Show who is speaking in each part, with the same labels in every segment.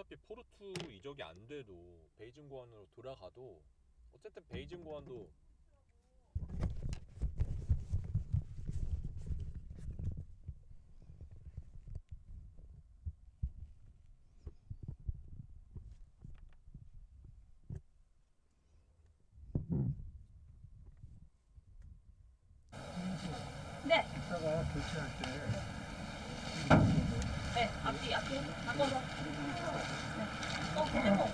Speaker 1: 어차피 포르투 이적이 안 돼도 베이징 궈안으로 돌아가도 어쨌든 베이징 궈안도
Speaker 2: 네.
Speaker 3: 이따가 교체할 때
Speaker 2: 네. 앞뒤 앞뒤 바꿔서. 네. 어, tempo.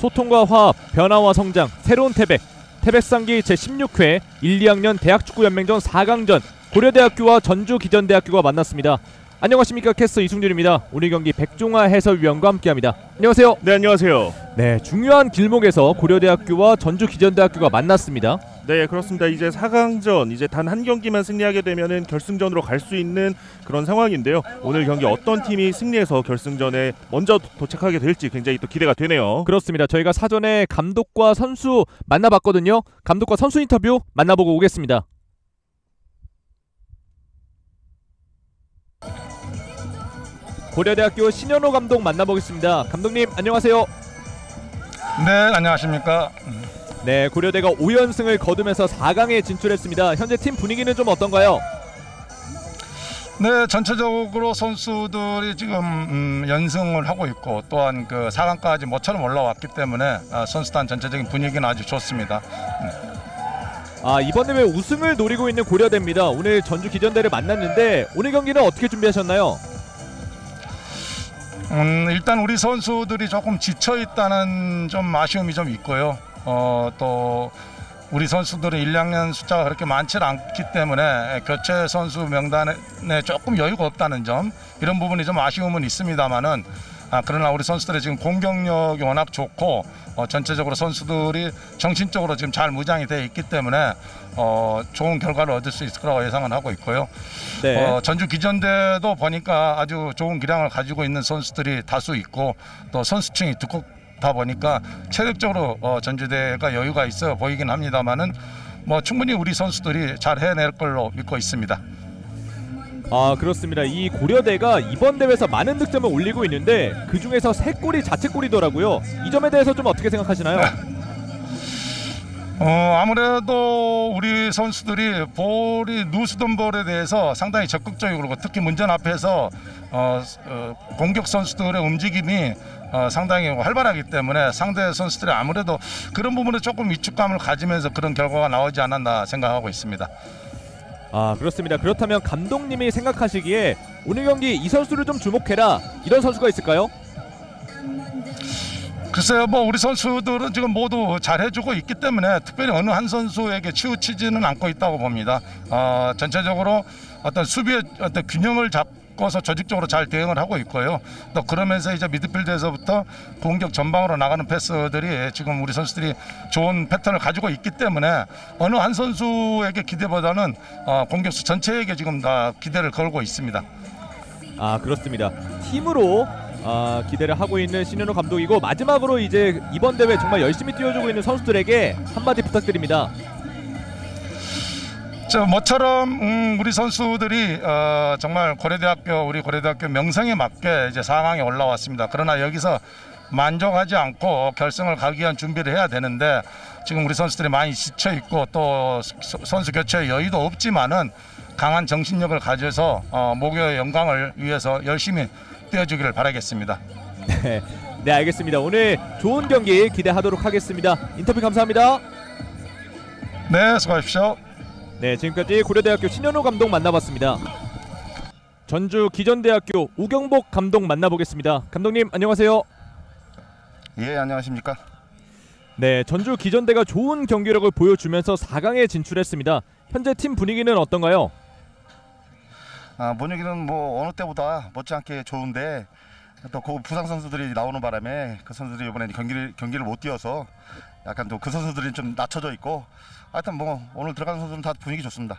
Speaker 4: 소통과 화합, 변화와 성장, 새로운 태백. 태백상기 제16회 1, 2학년 대학축구연맹전 4강전 고려대학교와 전주기전대학교가 만났습니다. 안녕하십니까 캐스터 이승준입니다. 오늘 경기 백종화 해설위원과 함께합니다. 안녕하세요.
Speaker 5: 네 안녕하세요.
Speaker 4: 네, 중요한 길목에서 고려대학교와 전주기전대학교가 만났습니다.
Speaker 5: 네 그렇습니다. 이제 4강전 이제 단 한 경기만 승리하게 되면은 결승전으로 갈 수 있는 그런 상황인데요. 오늘 경기 어떤 팀이 승리해서 결승전에 먼저 도- 도착하게 될지 굉장히 또 기대가 되네요.
Speaker 4: 그렇습니다. 저희가 사전에 감독과 선수 만나봤거든요. 감독과 선수 인터뷰 만나보고 오겠습니다. 고려대학교 신현호 감독 만나보겠습니다. 감독님 안녕하세요.
Speaker 3: 네 안녕하십니까
Speaker 4: 네, 고려대가 5연승을 거두면서 4강에 진출했습니다. 현재 팀 분위기는 좀 어떤가요?
Speaker 3: 네 전체적으로 선수들이 지금 음, 연승을 하고 있고 또한 그 4강까지 모처럼 올라왔기 때문에 아, 선수단 전체적인 분위기는 아주 좋습니다
Speaker 4: 아, 이번 대회 우승을 노리고 있는 고려대입니다. 오늘 전주 기전대를 만났는데 오늘 경기는 어떻게 준비하셨나요?
Speaker 3: 음, 일단 우리 선수들이 조금 지쳐 있다는 좀 아쉬움이 좀 있고요 어, 또 우리 선수들은 1, 2학년 숫자가 그렇게 많지 않기 때문에 교체 선수 명단에 조금 여유가 없다는 점 이런 부분이 좀 아쉬움은 있습니다만은 아, 그러나 우리 선수들의 지금 공격력이 워낙 좋고 어, 전체적으로 선수들이 정신적으로 지금 잘 무장이 되어 있기 때문에 어, 좋은 결과를 얻을 수 있을 거라고 예상은 하고 있고요.
Speaker 4: 네.
Speaker 3: 어, 전주 기전대도 보니까 아주 좋은 기량을 가지고 있는 선수들이 다수 있고 또 선수층이 두껍 다 보니까 체력적으로 어, 전주대가 여유가 있어 보이긴 합니다만은 뭐 충분히 우리 선수들이 잘 해낼 걸로 믿고 있습니다.
Speaker 4: 아 그렇습니다. 이 고려대가 이번 대회에서 많은 득점을 올리고 있는데 그 중에서 세 골이 자책골이더라고요. 이 점에 대해서 좀 어떻게 생각하시나요?
Speaker 3: 어, 아무래도 우리 선수들이 볼이 누스던 볼에 대해서 상당히 적극적이고 특히 문전 앞에서 어, 어, 공격 선수들의 움직임이 어, 상당히 활발하기 때문에 상대 선수들이 아무래도 그런 부분에 조금 위축감을 가지면서 그런 결과가 나오지 않았나 생각하고 있습니다.
Speaker 4: 아 그렇습니다. 그렇다면 감독님이 생각하시기에 오늘 경기 이 선수를 좀 주목해라 이런 선수가 있을까요?
Speaker 3: 글쎄요, 뭐 우리 선수들은 지금 모두 잘해주고 있기 때문에 특별히 어느 한 선수에게 치우치지는 않고 있다고 봅니다. 어, 전체적으로 어떤 수비의 어떤 균형을 잡고 서 조직적으로 잘 대응을 하고 있고요. 또 그러면서 이제 미드필드에서부터 공격 전방으로 나가는 패스들이 지금 우리 선수들이 좋은 패턴을 가지고 있기 때문에 어느 한 선수에게 기대보다는 어, 공격수 전체에게 지금 다 기대를 걸고 있습니다.
Speaker 4: 아 그렇습니다. 팀으로 아, 기대를 하고 있는 신현우 감독이고 마지막으로 이제 이번 대회 정말 열심히 뛰어주고 있는 선수들에게 한마디 부탁드립니다.
Speaker 3: 저 모처럼 음, 우리 선수들이 어, 정말 고려대학교 우리 고려대학교 명성에 맞게 이제 4강에 올라왔습니다. 그러나 여기서 만족하지 않고 결승을 가기 위한 준비를 해야 되는데 지금 우리 선수들이 많이 지쳐 있고 또 서- 선수 교체 여유도 없지만은 강한 정신력을 가져서 어, 목요의 영광을 위해서 열심히 뛰어주기를 바라겠습니다.
Speaker 4: 네, 네 알겠습니다. 오늘 좋은 경기 기대하도록 하겠습니다. 인터뷰 감사합니다.
Speaker 3: 네, 수고하십시오.
Speaker 4: 네, 지금까지 고려대학교 신현호 감독 만나봤습니다. 전주 기전대학교 우경복 감독 만나보겠습니다. 감독님 안녕하세요.
Speaker 6: 예 안녕하십니까
Speaker 4: 네, 전주 기전대가 좋은 경기력을 보여주면서 4강에 진출했습니다. 현재 팀 분위기는 어떤가요?
Speaker 6: 아 분위기는 뭐 어느 때보다 못지않게 좋은데 또 그 부상 선수들이 나오는 바람에 그 선수들이 이번에 경기를 경기를 못 뛰어서 약간 또 그 선수들이 좀 낮춰져 있고 하여튼 뭐 오늘 들어가는 선수들은 다 분위기 좋습니다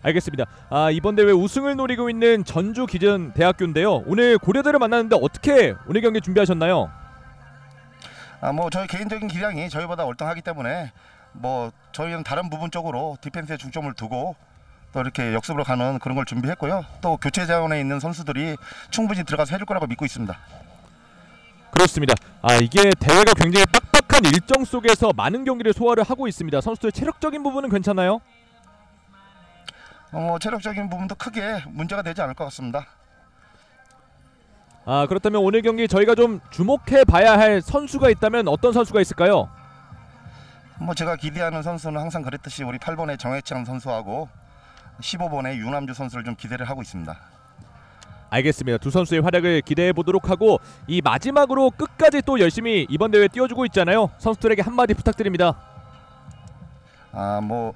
Speaker 4: 알겠습니다. 아, 이번 대회 우승을 노리고 있는 전주 기전 대학교인데요. 오늘 고려대를 만났는데 어떻게 오늘 경기 준비하셨나요?
Speaker 6: 아 뭐 저희 개인적인 기량이 저희보다 월등하기 때문에 뭐 저희는 다른 부분 쪽으로 디펜스에 중점을 두고 또 이렇게 역습으로 가는 그런 걸 준비했고요. 또 교체 자원에 있는 선수들이 충분히 들어가서 해줄 거라고 믿고 있습니다.
Speaker 4: 그렇습니다. 아 이게 대회가 굉장히 빡빡한 일정 속에서 많은 경기를 소화를 하고 있습니다. 선수들 체력적인 부분은 괜찮아요?
Speaker 6: 어, 체력적인 부분도 크게 문제가 되지 않을 것 같습니다.
Speaker 4: 아 그렇다면 오늘 경기 저희가 좀 주목해 봐야 할 선수가 있다면 어떤 선수가 있을까요?
Speaker 6: 뭐 제가 기대하는 선수는 항상 그랬듯이 우리 8번의 정해창 선수하고 15번의 유남주 선수를 좀 기대를 하고 있습니다.
Speaker 4: 알겠습니다. 두 선수의 활약을 기대해 보도록 하고 이 마지막으로 끝까지 또 열심히 이번 대회 뛰어주고 있잖아요. 선수들에게 한마디 부탁드립니다.
Speaker 6: 아, 뭐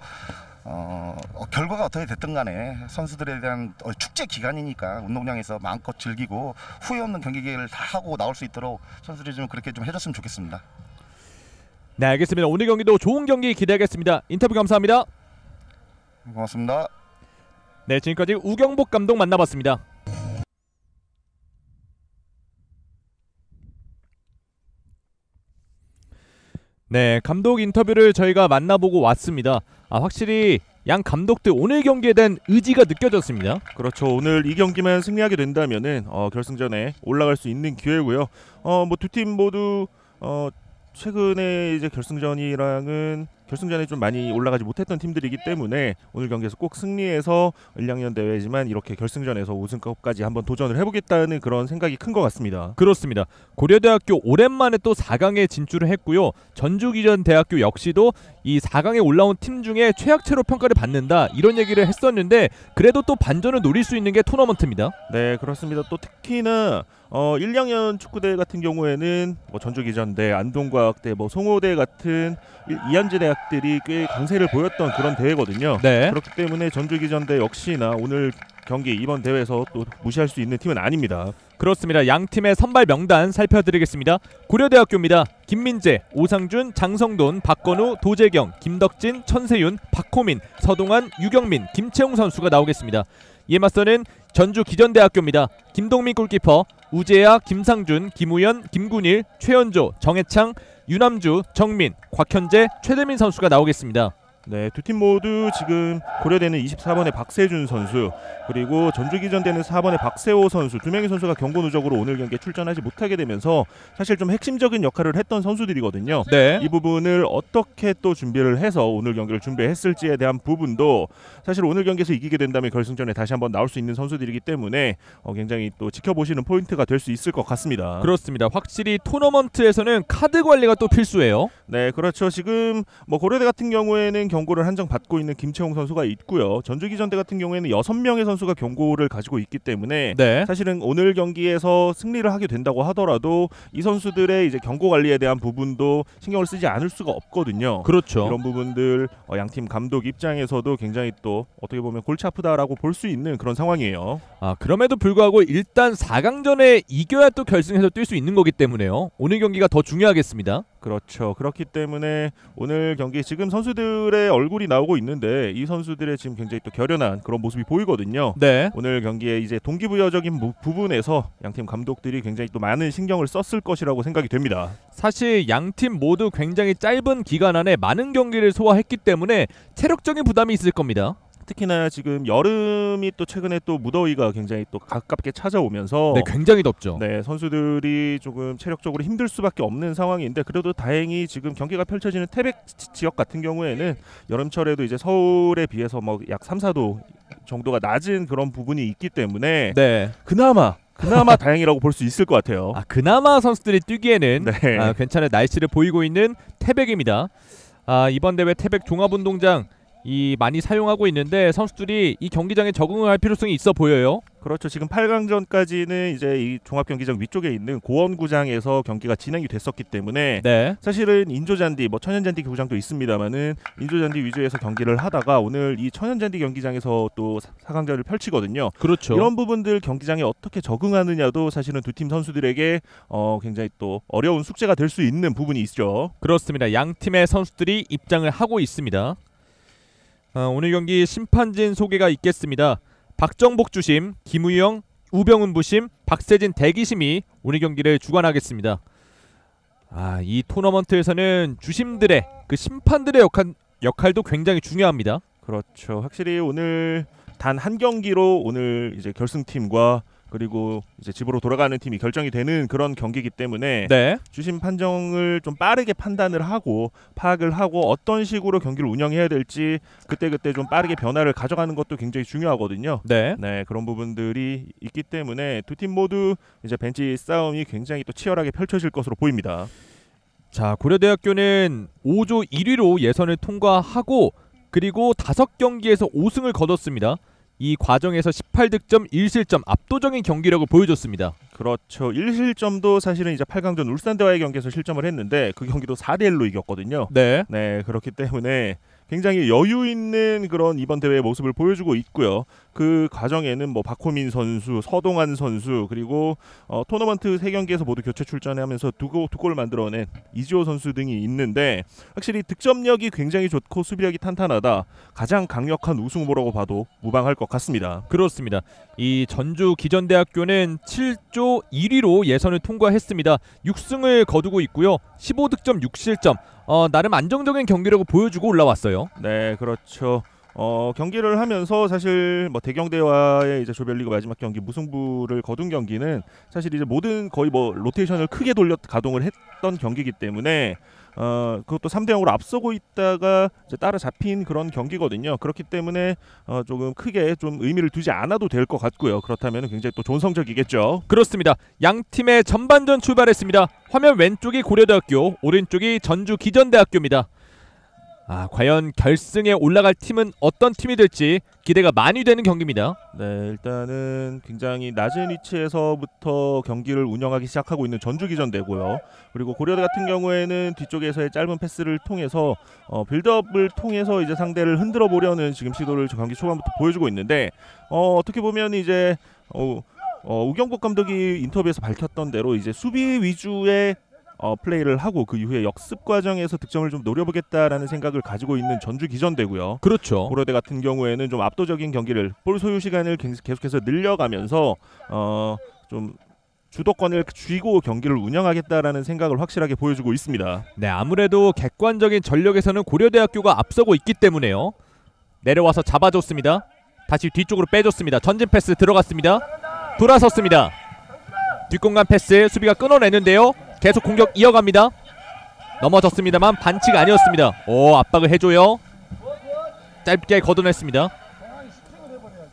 Speaker 6: 어, 어, 결과가 어떻게 됐든 간에 선수들에 대한 어, 축제 기간이니까 운동장에서 마음껏 즐기고 후회 없는 경기를 다 하고 나올 수 있도록 선수들이 좀 그렇게 좀 해줬으면 좋겠습니다.
Speaker 4: 네 알겠습니다. 오늘 경기도 좋은 경기 기대하겠습니다. 인터뷰 감사합니다.
Speaker 6: 고맙습니다.
Speaker 4: 네 지금까지 우경복 감독 만나봤습니다. 네 감독 인터뷰를 저희가 만나보고 왔습니다. 아 확실히 양 감독들 오늘 경기에 대한 의지가 느껴졌습니다.
Speaker 5: 그렇죠. 오늘 이 경기만 승리하게 된다면은 어, 결승전에 올라갈 수 있는 기회고요. 어, 뭐 두 팀 모두 어, 최근에 이제 결승전이랑은 결승전에 좀 많이 올라가지 못했던 팀들이기 때문에 오늘 경기에서 꼭 승리해서 1, 2학년 대회지만 이렇게 결승전에서 우승컵까지 한번 도전을 해보겠다는 그런 생각이 큰 것 같습니다.
Speaker 4: 그렇습니다. 고려대학교 오랜만에 또 4강에 진출을 했고요. 전주기전대학교 역시도 이 4강에 올라온 팀 중에 최악체로 평가를 받는다 이런 얘기를 했었는데 그래도 또 반전을 노릴 수 있는 게 토너먼트입니다.
Speaker 5: 네 그렇습니다. 또 특히나 어 1, 2학년 축구대 같은 경우에는 뭐 전주기전대, 안동과학대, 뭐 송호대 같은 2한제 대학들이 꽤 강세를 보였던 그런 대회거든요.
Speaker 4: 네.
Speaker 5: 그렇기 때문에 전주기전대 역시나 오늘 경기 이번 대회에서 또 무시할 수 있는 팀은 아닙니다.
Speaker 4: 그렇습니다. 양 팀의 선발 명단 살펴드리겠습니다. 고려대학교입니다. 김민재, 오상준, 장성돈, 박건우, 도재경, 김덕진, 천세윤, 박호민, 서동환, 유경민, 김채웅 선수가 나오겠습니다. 이에 맞서는 전주 기전대학교입니다. 김동민 골키퍼, 우재야, 김상준, 김우현, 김군일, 최연조, 정해창, 유남주, 정민, 곽현재, 최대민 선수가 나오겠습니다.
Speaker 5: 네, 두 팀 모두 지금 고려대는 24번의 박세준 선수 그리고 전주기전대는 4번의 박세호 선수 두 명의 선수가 경고 누적으로 오늘 경기에 출전하지 못하게 되면서 사실 좀 핵심적인 역할을 했던 선수들이거든요.
Speaker 4: 네.
Speaker 5: 이 부분을 어떻게 또 준비를 해서 오늘 경기를 준비했을지에 대한 부분도 사실 오늘 경기에서 이기게 된다면 결승전에 다시 한번 나올 수 있는 선수들이기 때문에 어, 굉장히 또 지켜보시는 포인트가 될 수 있을 것 같습니다.
Speaker 4: 그렇습니다. 확실히 토너먼트에서는 카드 관리가 또 필수예요.
Speaker 5: 네, 그렇죠. 지금 뭐 고려대 같은 경우에는 경고를 한정 받고 있는 김채용 선수가 있고요. 전주기전대 같은 경우에는 여섯 명의 선수가 경고를 가지고 있기 때문에
Speaker 4: 네.
Speaker 5: 사실은 오늘 경기에서 승리를 하게 된다고 하더라도 이 선수들의 이제 경고 관리에 대한 부분도 신경을 쓰지 않을 수가 없거든요.
Speaker 4: 그렇죠.
Speaker 5: 이런 부분들 어, 양팀 감독 입장에서도 굉장히 또 어떻게 보면 골치 아프다라고 볼 수 있는 그런 상황이에요.
Speaker 4: 아 그럼에도 불구하고 일단 4강전에 이겨야 또 결승에서 뛸 수 있는 거기 때문에요. 오늘 경기가 더 중요하겠습니다.
Speaker 5: 그렇죠. 그렇기 때문에 오늘 경기 지금 선수들의 얼굴이 나오고 있는데 이 선수들의 지금 굉장히 또 결연한 그런 모습이 보이거든요.
Speaker 4: 네.
Speaker 5: 오늘 경기에 이제 동기부여적인 부- 부분에서 양팀 감독들이 굉장히 또 많은 신경을 썼을 것이라고 생각이 됩니다.
Speaker 4: 사실 양팀 모두 굉장히 짧은 기간 안에 많은 경기를 소화했기 때문에 체력적인 부담이 있을 겁니다.
Speaker 5: 특히나 지금 여름이 또 최근에 또 무더위가 굉장히 또 가깝게 찾아오면서
Speaker 4: 네, 굉장히 덥죠.
Speaker 5: 네, 선수들이 조금 체력적으로 힘들 수밖에 없는 상황인데 그래도 다행히 지금 경기가 펼쳐지는 태백 지- 지역 같은 경우에는 여름철에도 이제 서울에 비해서 뭐약 3, 4도 정도가 낮은 그런 부분이 있기 때문에
Speaker 4: 네.
Speaker 5: 그나마 그나마 다행이라고 볼 수 있을 것 같아요.
Speaker 4: 아 그나마 선수들이 뛰기에는
Speaker 5: 네.
Speaker 4: 아, 괜찮은 날씨를 보이고 있는 태백입니다. 아 이번 대회 태백 종합운동장 이 많이 사용하고 있는데 선수들이 이 경기장에 적응을 할 필요성이 있어 보여요.
Speaker 5: 그렇죠. 지금 8강전까지는 이제 이 종합 경기장 위쪽에 있는 고원 구장에서 경기가 진행이 됐었기 때문에
Speaker 4: 네.
Speaker 5: 사실은 인조 잔디 뭐 천연 잔디 구장도 있습니다만은 인조 잔디 위주에서 경기를 하다가 오늘 이 천연 잔디 경기장에서 또 4강전을 펼치거든요.
Speaker 4: 그렇죠.
Speaker 5: 이런 부분들 경기장에 어떻게 적응하느냐도 사실은 두 팀 선수들에게 어 굉장히 또 어려운 숙제가 될 수 있는 부분이 있죠.
Speaker 4: 그렇습니다. 양 팀의 선수들이 입장을 하고 있습니다. 아, 오늘 경기 심판진 소개가 있겠습니다. 박정복 주심, 김우영, 우병훈 부심, 박세진 대기심이 오늘 경기를 주관하겠습니다. 아, 이 토너먼트에서는 주심들의 그 심판들의 역할 역할도 굉장히 중요합니다.
Speaker 5: 그렇죠. 확실히 오늘 단 한 경기로 오늘 이제 결승팀과 그리고 이제 집으로 돌아가는 팀이 결정이 되는 그런 경기이기 때문에
Speaker 4: 네.
Speaker 5: 주심 판정을 좀 빠르게 판단을 하고 파악을 하고 어떤 식으로 경기를 운영해야 될지 그때그때 좀 빠르게 변화를 가져가는 것도 굉장히 중요하거든요.
Speaker 4: 네.
Speaker 5: 네 그런 부분들이 있기 때문에 두 팀 모두 이제 벤치 싸움이 굉장히 또 치열하게 펼쳐질 것으로 보입니다.
Speaker 4: 자, 고려대학교는 5조 1위로 예선을 통과하고 그리고 다섯 경기에서 5승을 거뒀습니다. 이 과정에서 18득점 1실점 압도적인 경기력을 보여줬습니다.
Speaker 5: 그렇죠. 1실점도 사실은 이제 8강전 울산대와의 경기에서 실점을 했는데 그 경기도 4대 1로 이겼거든요.
Speaker 4: 네.
Speaker 5: 네, 그렇기 때문에 굉장히 여유 있는 그런 이번 대회의 모습을 보여주고 있고요. 그 과정에는 뭐 박호민 선수, 서동환 선수 그리고 어, 토너먼트 세 경기에서 모두 교체 출전하면서 두, 골- 두 골을 만들어낸 이지호 선수 등이 있는데 확실히 득점력이 굉장히 좋고 수비력이 탄탄하다. 가장 강력한 우승 후보라고 봐도 무방할 것 같습니다.
Speaker 4: 그렇습니다. 이 전주 기전대학교는 7조 1위로 예선을 통과했습니다. 6승을 거두고 있고요. 15득점 6실점. 어, 나름 안정적인 경기력을 보여주고 올라왔어요.
Speaker 5: 네, 그렇죠. 어, 경기를 하면서 사실 뭐 대경대와의 이제 조별리그 마지막 경기 무승부를 거둔 경기는 사실 이제 모든 거의 뭐 로테이션을 크게 돌려 가동을 했던 경기이기 때문에 어, 그것도 3대 0으로 앞서고 있다가 이제 따라잡힌 그런 경기거든요. 그렇기 때문에 어, 조금 크게 좀 의미를 두지 않아도 될 것 같고요. 그렇다면 굉장히 또 좋은 성적이겠죠.
Speaker 4: 그렇습니다. 양 팀의 전반전 출발했습니다. 화면 왼쪽이 고려대학교, 오른쪽이 전주 기전대학교입니다. 아, 과연 결승에 올라갈 팀은 어떤 팀이 될지 기대가 많이 되는 경기입니다.
Speaker 5: 네, 일단은 굉장히 낮은 위치에서부터 경기를 운영하기 시작하고 있는 전주기전대고요. 그리고 고려대 같은 경우에는 뒤쪽에서의 짧은 패스를 통해서 어, 빌드업을 통해서 이제 상대를 흔들어 보려는 지금 시도를 저 경기 초반부터 보여주고 있는데 어, 어떻게 보면 이제 어, 어, 우경복 감독이 인터뷰에서 밝혔던 대로 이제 수비 위주의 어, 플레이를 하고 그 이후에 역습 과정에서 득점을 좀 노려보겠다라는 생각을 가지고 있는 전주 기전대고요.
Speaker 4: 그렇죠.
Speaker 5: 고려대 같은 경우에는 좀 압도적인 경기를 볼 소유 시간을 갱- 계속해서 늘려가면서 어 좀 주도권을 쥐고 경기를 운영하겠다라는 생각을 확실하게 보여주고 있습니다.
Speaker 4: 네, 아무래도 객관적인 전력에서는 고려대학교가 앞서고 있기 때문에요. 내려와서 잡아줬습니다. 다시 뒤쪽으로 빼줬습니다. 전진 패스 들어갔습니다. 돌아섰습니다. 뒷공간 패스 수비가 끊어내는데요. 계속 공격 이어갑니다. 넘어졌습니다만 반칙 아니었습니다. 오 압박을 해줘요. 짧게 걷어냈습니다.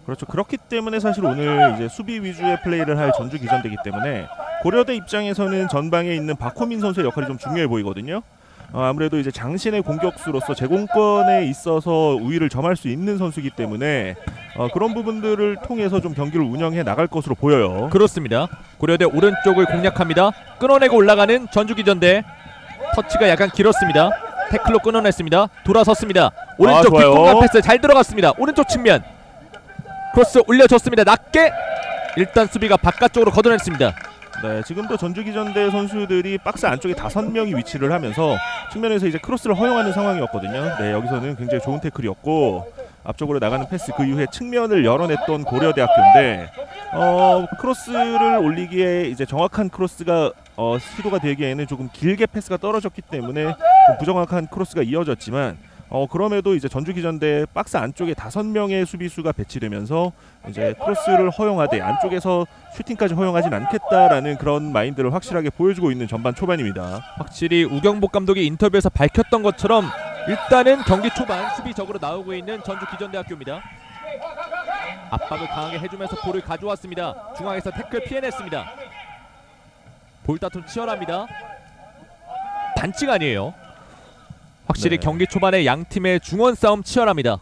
Speaker 5: 그렇죠. 그렇기 때문에 사실 오늘 이제 수비 위주의 플레이를 할 전주 기전되기 때문에 고려대 입장에서는 전방에 있는 박호민 선수의 역할이 좀 중요해 보이거든요. 어, 아무래도 이제 장신의 공격수로서 제공권에 있어서 우위를 점할 수 있는 선수이기 때문에 어, 그런 부분들을 통해서 좀 경기를 운영해 나갈 것으로 보여요.
Speaker 4: 그렇습니다. 고려대 오른쪽을 공략합니다. 끊어내고 올라가는 전주기전대 터치가 약간 길었습니다. 태클로 끊어냈습니다. 돌아섰습니다. 오른쪽
Speaker 5: 좋아요.
Speaker 4: 뒷공간 패스 잘 들어갔습니다. 오른쪽 측면 크로스 올려줬습니다. 낮게 일단 수비가 바깥쪽으로 걷어냈습니다.
Speaker 5: 네, 지금도 전주기전대 선수들이 박스 안쪽에 다섯 명이 위치를 하면서 측면에서 이제 크로스를 허용하는 상황이었거든요. 네, 여기서는 굉장히 좋은 태클이었고 앞쪽으로 나가는 패스 그 이후에 측면을 열어냈던 고려대학교인데 어, 크로스를 올리기에 이제 정확한 크로스가 어, 시도가 되기에는 조금 길게 패스가 떨어졌기 때문에 좀 부정확한 크로스가 이어졌지만 어 그럼에도 이제 전주 기전대 박스 안쪽에 다섯 명의 수비수가 배치되면서 이제 크로스를 허용하되 안쪽에서 슈팅까지 허용하진 않겠다라는 그런 마인드를 확실하게 보여주고 있는 전반 초반입니다.
Speaker 4: 확실히 우경복 감독이 인터뷰에서 밝혔던 것처럼 일단은 경기 초반 수비적으로 나오고 있는 전주 기전대학교입니다. 압박을 강하게 해주면서 볼을 가져왔습니다. 중앙에서 태클 피해냈습니다. 볼 다툼 치열합니다. 반칙 아니에요. 확실히
Speaker 5: 네.
Speaker 4: 경기 초반에 양 팀의 중원 싸움 치열합니다.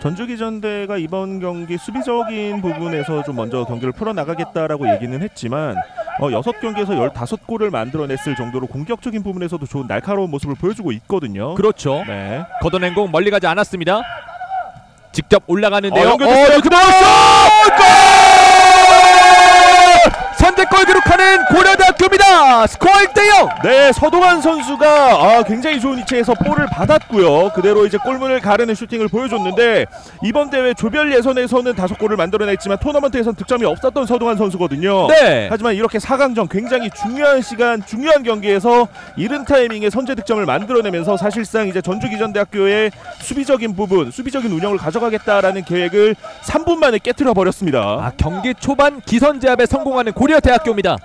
Speaker 5: 전주기전대가 이번 경기 수비적인 부분에서 좀 먼저 경기를 풀어나가겠다라고 얘기는 했지만 어, 6경기에서 15골을 만들어냈을 정도로 공격적인 부분에서도 좋은 날카로운 모습을 보여주고 있거든요.
Speaker 4: 그렇죠.
Speaker 5: 네.
Speaker 4: 걷어낸 공 멀리 가지 않았습니다. 직접 올라가는데요.
Speaker 5: 어, 연결됐어요.
Speaker 4: 어, 그대로 선제골 기록하는 고려대학교입니다. 스코어 1대0.
Speaker 5: 네, 서동환 선수가 아, 굉장히 좋은 위치에서 볼을 받았고요. 그대로 이제 골문을 가르는 슈팅을 보여줬는데 이번 대회 조별 예선에서는 다섯 골을 만들어냈지만 토너먼트에선 득점이 없었던 서동환 선수거든요.
Speaker 4: 네.
Speaker 5: 하지만 이렇게 4강전 굉장히 중요한 시간, 중요한 경기에서 이른 타이밍에 선제 득점을 만들어내면서 사실상 이제 전주기전대학교의 수비적인 부분, 수비적인 운영을 가져가겠다라는 계획을 3분 만에 깨뜨려 버렸습니다.
Speaker 4: 아, 경기 초반 기선 제압에 성공하는 고려 대학교입니다.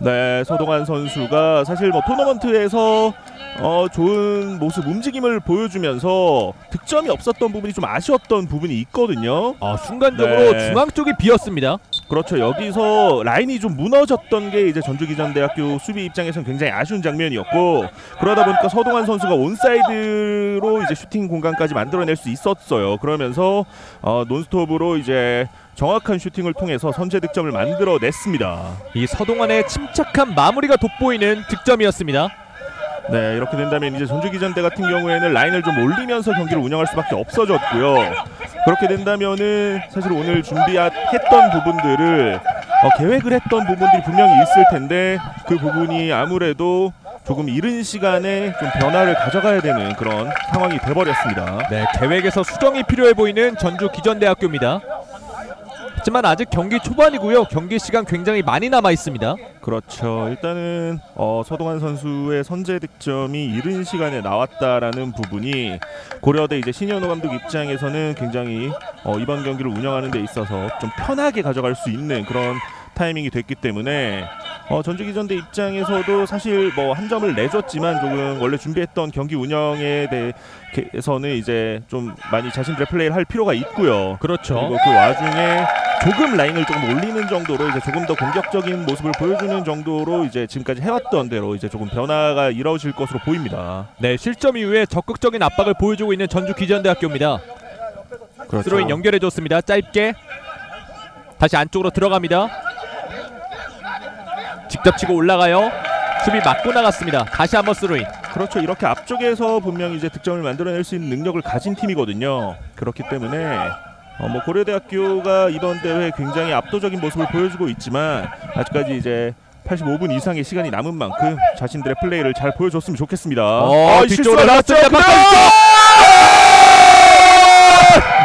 Speaker 5: 네, 서동환 선수가 사실 뭐 토너먼트에서 어, 좋은 모습, 움직임을 보여주면서 득점이 없었던 부분이 좀 아쉬웠던 부분이 있거든요.
Speaker 4: 아, 순간적으로
Speaker 5: 네.
Speaker 4: 중앙 쪽이 비었습니다.
Speaker 5: 그렇죠. 여기서 라인이 좀 무너졌던 게 이제 전주기전대학교 수비 입장에서는 굉장히 아쉬운 장면이었고 그러다 보니까 서동환 선수가 온사이드로 이제 슈팅 공간까지 만들어낼 수 있었어요. 그러면서 어, 논스톱으로 이제 정확한 슈팅을 통해서 선제 득점을 만들어냈습니다.
Speaker 4: 이 서동환의 침착한 마무리가 돋보이는 득점이었습니다.
Speaker 5: 네 이렇게 된다면 이제 전주기전대 같은 경우에는 라인을 좀 올리면서 경기를 운영할 수밖에 없어졌고요. 그렇게 된다면은 사실 오늘 준비했던 부분들을 어, 계획을 했던 부분들이 분명히 있을 텐데 그 부분이 아무래도 조금 이른 시간에 좀 변화를 가져가야 되는 그런 상황이 돼버렸습니다.
Speaker 4: 네, 계획에서 수정이 필요해 보이는 전주 기전대학교입니다. 하지만 아직 경기 초반이고요. 경기 시간 굉장히 많이 남아 있습니다.
Speaker 5: 그렇죠. 일단은 어, 서동환 선수의 선제 득점이 이른 시간에 나왔다라는 부분이 고려대 이제 신현호 감독 입장에서는 굉장히 어, 이번 경기를 운영하는 데 있어서 좀 편하게 가져갈 수 있는 그런 타이밍이 됐기 때문에 어, 전주기전대 입장에서도 사실 뭐 한 점을 내줬지만 조금 원래 준비했던 경기 운영에 대해서는 이제 좀 많이 자신들의 플레이를 할 필요가 있고요.
Speaker 4: 그렇죠.
Speaker 5: 그리고 그 와중에 조금 라인을 조금 올리는 정도로 이제 조금 더 공격적인 모습을 보여주는 정도로 이제 지금까지 해왔던 대로 이제 조금 변화가 이루어질 것으로 보입니다.
Speaker 4: 네, 실점 이후에 적극적인 압박을 보여주고 있는 전주 기전대학교입니다.
Speaker 5: 그렇죠.
Speaker 4: 스로인 연결해 줬습니다. 짧게 다시 안쪽으로 들어갑니다. 직접 치고 올라가요. 수비 맞고 나갔습니다. 다시 한번 스로인.
Speaker 5: 그렇죠. 이렇게 앞쪽에서 분명히 이제 득점을 만들어낼 수 있는 능력을 가진 팀이거든요. 그렇기 때문에 어, 뭐 고려대학교가 이번 대회 굉장히 압도적인 모습을 보여주고 있지만 아직까지 이제 85분 이상의 시간이 남은 만큼 자신들의 플레이를 잘 보여줬으면 좋겠습니다.
Speaker 4: 어,
Speaker 5: 아, 실수가
Speaker 4: 나왔습니다.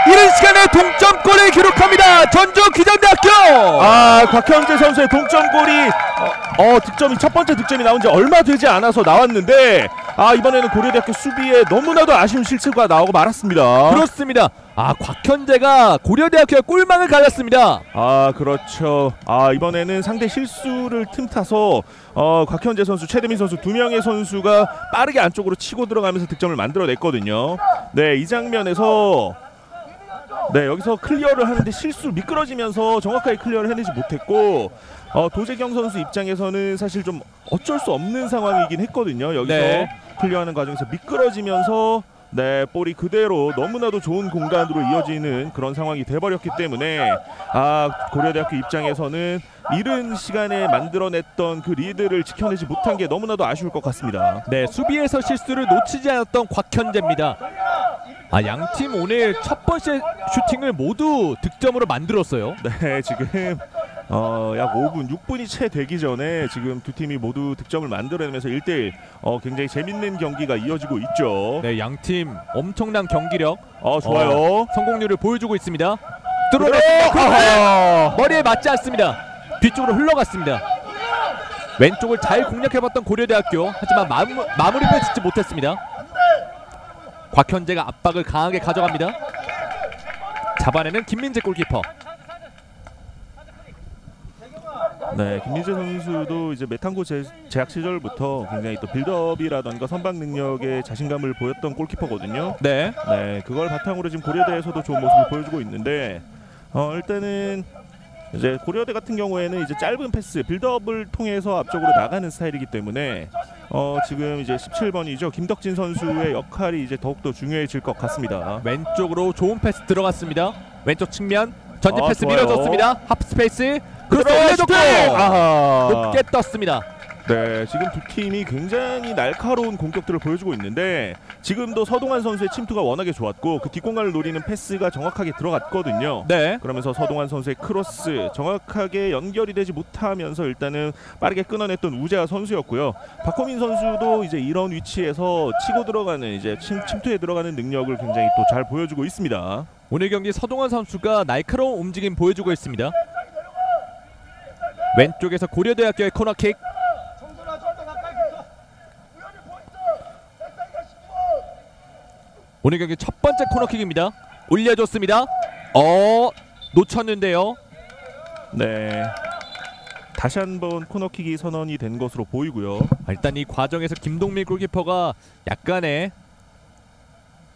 Speaker 4: 이른 시간에 동점골을 기록합니다. 전주 기전대학교.
Speaker 5: 아 곽현재 선수의 동점골이 어, 어, 득점이 첫 번째 득점이 나온 지 얼마 되지 않아서 나왔는데 아 이번에는 고려대학교 수비에 너무나도 아쉬운 실수가 나오고 말았습니다.
Speaker 4: 그렇습니다. 아 곽현재가 고려대학교의 골망을 갈랐습니다.
Speaker 5: 아 그렇죠. 아 이번에는 상대 실수를 틈타서 어, 곽현재 선수, 최대민 선수 두 명의 선수가 빠르게 안쪽으로 치고 들어가면서 득점을 만들어냈거든요. 네 이 장면에서 네 여기서 클리어를 하는데 실수 미끄러지면서 정확하게 클리어를 해내지 못했고 어, 도재경 선수 입장에서는 사실 좀 어쩔 수 없는 상황이긴 했거든요. 여기서
Speaker 4: 네.
Speaker 5: 클리어하는 과정에서 미끄러지면서 네 볼이 그대로 너무나도 좋은 공간으로 이어지는 그런 상황이 돼버렸기 때문에 아 고려대학교 입장에서는 이른 시간에 만들어냈던 그 리드를 지켜내지 못한 게 너무나도 아쉬울 것 같습니다.
Speaker 4: 네 수비에서 실수를 놓치지 않았던 곽현재입니다. 아 양팀 오늘 첫 번째 슈팅을 모두 득점으로 만들었어요.
Speaker 5: 네 지금 어, 약 5분, 6분이 채 되기 전에 지금 두 팀이 모두 득점을 만들어내면서 1대1 어, 굉장히 재밌는 경기가 이어지고 있죠.
Speaker 4: 네 양팀 엄청난 경기력
Speaker 5: 어, 좋아요.
Speaker 4: 성공률을 보여주고 있습니다.
Speaker 5: 들어갔고, 아하.
Speaker 4: 머리에 맞지 않습니다. 뒤쪽으로 흘러갔습니다. 왼쪽을 잘 공략해봤던 고려대학교 하지만 마무, 마무리를 짓지 못했습니다. 곽현재가 압박을 강하게 가져갑니다. 잡아내는 김민재 골키퍼.
Speaker 5: 네, 김민재 선수도 이제 메탄고 제, 재학 시절부터 굉장히 또 빌드업이라던가 선방 능력에 자신감을 보였던 골키퍼거든요.
Speaker 4: 네.
Speaker 5: 네, 그걸 바탕으로 지금 고려대에서도 좋은 모습을 보여주고 있는데 어, 일단은 이제 고려대 같은 경우에는 이제 짧은 패스, 빌드업을 통해서 앞쪽으로 나가는 스타일이기 때문에 어, 지금 이제 17번이죠 김덕진 선수의 역할이 이제 더욱더 중요해질 것 같습니다.
Speaker 4: 왼쪽으로 좋은 패스 들어갔습니다. 왼쪽 측면 전진
Speaker 5: 아,
Speaker 4: 패스
Speaker 5: 좋아요.
Speaker 4: 밀어줬습니다. half space 크로스 올려줬고. 높게 떴습니다.
Speaker 5: 네, 지금 두 팀이 굉장히 날카로운 공격들을 보여주고 있는데 지금도 서동환 선수의 침투가 워낙에 좋았고 그 뒷공간을 노리는 패스가 정확하게 들어갔거든요.
Speaker 4: 네.
Speaker 5: 그러면서 서동환 선수의 크로스 정확하게 연결이 되지 못하면서 일단은 빠르게 끊어냈던 우재하 선수였고요. 박호민 선수도 이제 이런 위치에서 치고 들어가는 이제 침, 침투에 들어가는 능력을 굉장히 또 잘 보여주고 있습니다.
Speaker 4: 오늘 경기 서동환 선수가 날카로운 움직임 보여주고 있습니다. 왼쪽에서 고려대학교의 코너킥. 오늘 경기 첫 번째 코너킥입니다. 올려줬습니다. 어 놓쳤는데요.
Speaker 5: 네. 다시 한번 코너킥이 선언이 된 것으로 보이고요.
Speaker 4: 아, 일단 이 과정에서 김동민 골키퍼가 약간의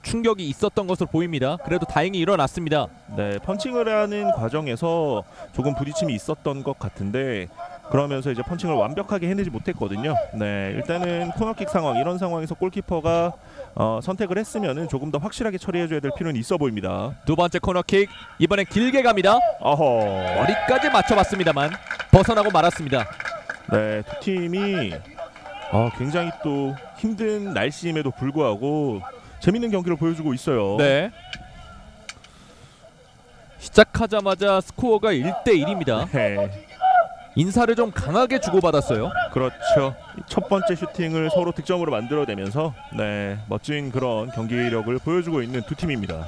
Speaker 4: 충격이 있었던 것으로 보입니다. 그래도 다행히 일어났습니다.
Speaker 5: 네, 펀칭을 하는 과정에서 조금 부딪힘이 있었던 것 같은데 그러면서 이제 펀칭을 완벽하게 해내지 못했거든요. 네, 일단은 코너킥 상황 이런 상황에서 골키퍼가 어, 선택을 했으면은 조금 더 확실하게 처리해줘야 될 필요는 있어 보입니다.
Speaker 4: 두 번째 코너킥 이번엔 길게 갑니다.
Speaker 5: 어허.
Speaker 4: 머리까지 맞춰봤습니다만 벗어나고 말았습니다.
Speaker 5: 네, 두 팀이 어, 굉장히 또 힘든 날씨임에도 불구하고 재밌는 경기를 보여주고 있어요.
Speaker 4: 네. 시작하자마자 스코어가 1대 1입니다.
Speaker 5: 네,
Speaker 4: 인사를 좀 강하게 주고받았어요.
Speaker 5: 그렇죠. 첫 번째 슈팅을 서로 득점으로 만들어내면서 네 멋진 그런 경기력을 보여주고 있는 두 팀입니다.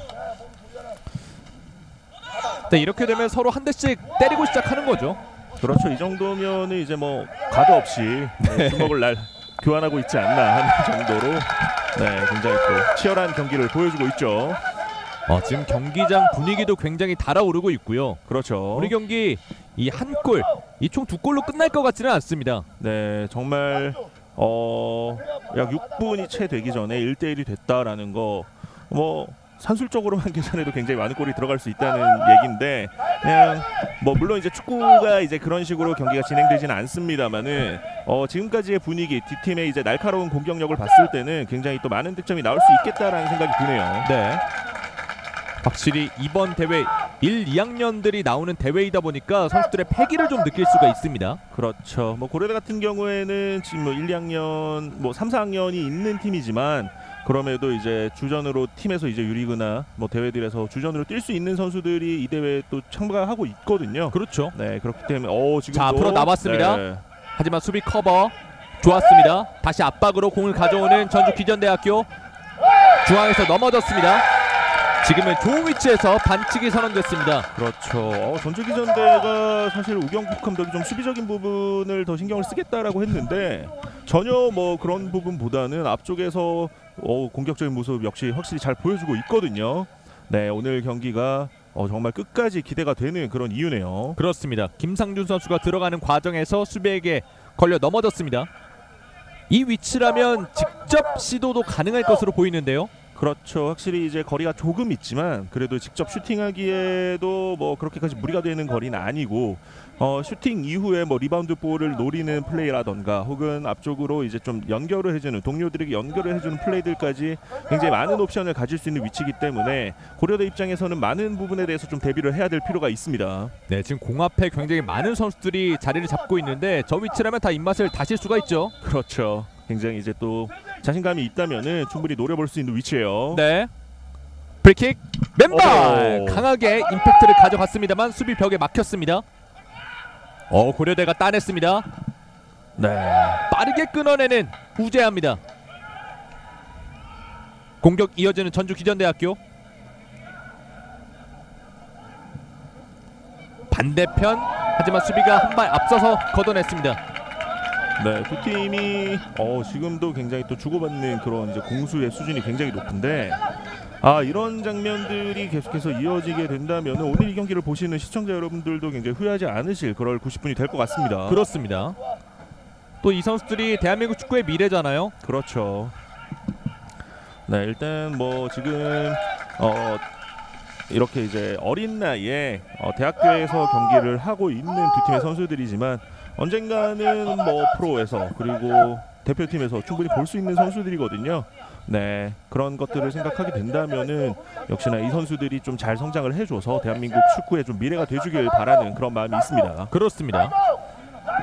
Speaker 4: 네, 이렇게 되면 서로 한 대씩 때리고 시작하는 거죠.
Speaker 5: 그렇죠. 이 정도면은 이제 뭐 가드 없이 네, 주먹을 날 교환하고 있지 않나 하는 정도로 네 굉장히 또 치열한 경기를 보여주고 있죠.
Speaker 4: 어, 지금 경기장 분위기도 굉장히 달아오르고 있고요.
Speaker 5: 그렇죠.
Speaker 4: 우리 경기 이 한 골, 이 총 두 골로 끝날 것 같지는 않습니다.
Speaker 5: 네 정말 어 약 6분이 채 되기 전에 1대1이 됐다라는 거 뭐 산술적으로만 계산해도 굉장히 많은 골이 들어갈 수 있다는 얘기인데 그냥 뭐 물론 이제 축구가 이제 그런 식으로 경기가 진행되지는 않습니다만은 어 지금까지의 분위기 뒷팀의 이제 날카로운 공격력을 봤을 때는 굉장히 또 많은 득점이 나올 수 있겠다라는 생각이 드네요.
Speaker 4: 네. 확실히 이번 대회 1, 2학년들이 나오는 대회이다 보니까 선수들의 패기를 좀 느낄 수가 있습니다.
Speaker 5: 그렇죠. 뭐 고려대 같은 경우에는 지금 뭐 1, 2학년, 뭐 3, 4학년이 있는 팀이지만 그럼에도 이제 주전으로 팀에서 이제 유리그나 뭐 대회들에서 주전으로 뛸 수 있는 선수들이 이 대회에 또 참가하고 있거든요.
Speaker 4: 그렇죠.
Speaker 5: 네, 그렇기 때문에 어 지금
Speaker 4: 자, 앞으로 나왔습니다. 하지만 수비 커버 좋았습니다. 다시 압박으로 공을 가져오는 전주 기전대학교 중앙에서 넘어졌습니다. 지금은 좋은 위치에서 반칙이 선언됐습니다.
Speaker 5: 그렇죠. 어, 전주기전대가 사실 우경국 감독이 좀 수비적인 부분을 더 신경을 쓰겠다라고 했는데 전혀 뭐 그런 부분보다는 앞쪽에서 어, 공격적인 모습 역시 확실히 잘 보여주고 있거든요. 네, 오늘 경기가 어, 정말 끝까지 기대가 되는 그런 이유네요.
Speaker 4: 그렇습니다. 김상준 선수가 들어가는 과정에서 수비에게 걸려 넘어졌습니다. 이 위치라면 직접 시도도 가능할 것으로 보이는데요.
Speaker 5: 그렇죠. 확실히 이제 거리가 조금 있지만 그래도 직접 슈팅하기에도 뭐 그렇게까지 무리가 되는 거리는 아니고 어, 슈팅 이후에 뭐 리바운드 볼을 노리는 플레이라던가 혹은 앞쪽으로 이제 좀 연결을 해주는 동료들에게 연결을 해주는 플레이들까지 굉장히 많은 옵션을 가질 수 있는 위치이기 때문에 고려대 입장에서는 많은 부분에 대해서 좀 대비를 해야 될 필요가 있습니다.
Speaker 4: 네, 지금 공 앞에 굉장히 많은 선수들이 자리를 잡고 있는데 저 위치라면 다 입맛을 다실 수가 있죠.
Speaker 5: 그렇죠. 굉장히 이제 또 자신감이 있다면은 충분히 노려볼 수 있는 위치예요.
Speaker 4: 네. 맨발
Speaker 5: 오.
Speaker 4: 강하게 임팩트를 가져갔습니다만 수비 벽에 막혔습니다. 어 고려대가 따냈습니다.
Speaker 5: 네.
Speaker 4: 빠르게 끊어내는 우재합니다. 공격 이어지는 전주 기전대학교 반대편 하지만 수비가 한 발 앞서서 걷어냈습니다.
Speaker 5: 네, 두 팀이 어, 지금도 굉장히 또 주고받는 그런 이제 공수의 수준이 굉장히 높은데 아 이런 장면들이 계속해서 이어지게 된다면 오늘 이 경기를 보시는 시청자 여러분들도 굉장히 후회하지 않으실 그럴 90분이 될 것 같습니다.
Speaker 4: 그렇습니다. 또 이 선수들이 대한민국 축구의 미래잖아요.
Speaker 5: 그렇죠. 네, 일단 뭐 지금 어 이렇게 이제 어린 나이에 어, 대학교에서 경기를 하고 있는 두 팀의 선수들이지만 언젠가는 뭐 프로에서 그리고 대표팀에서 충분히 볼 수 있는 선수들이거든요. 네, 그런 것들을 생각하게 된다면은 역시나 이 선수들이 좀 잘 성장을 해줘서 대한민국 축구의 좀 미래가 돼주길 바라는 그런 마음이 있습니다.
Speaker 4: 그렇습니다.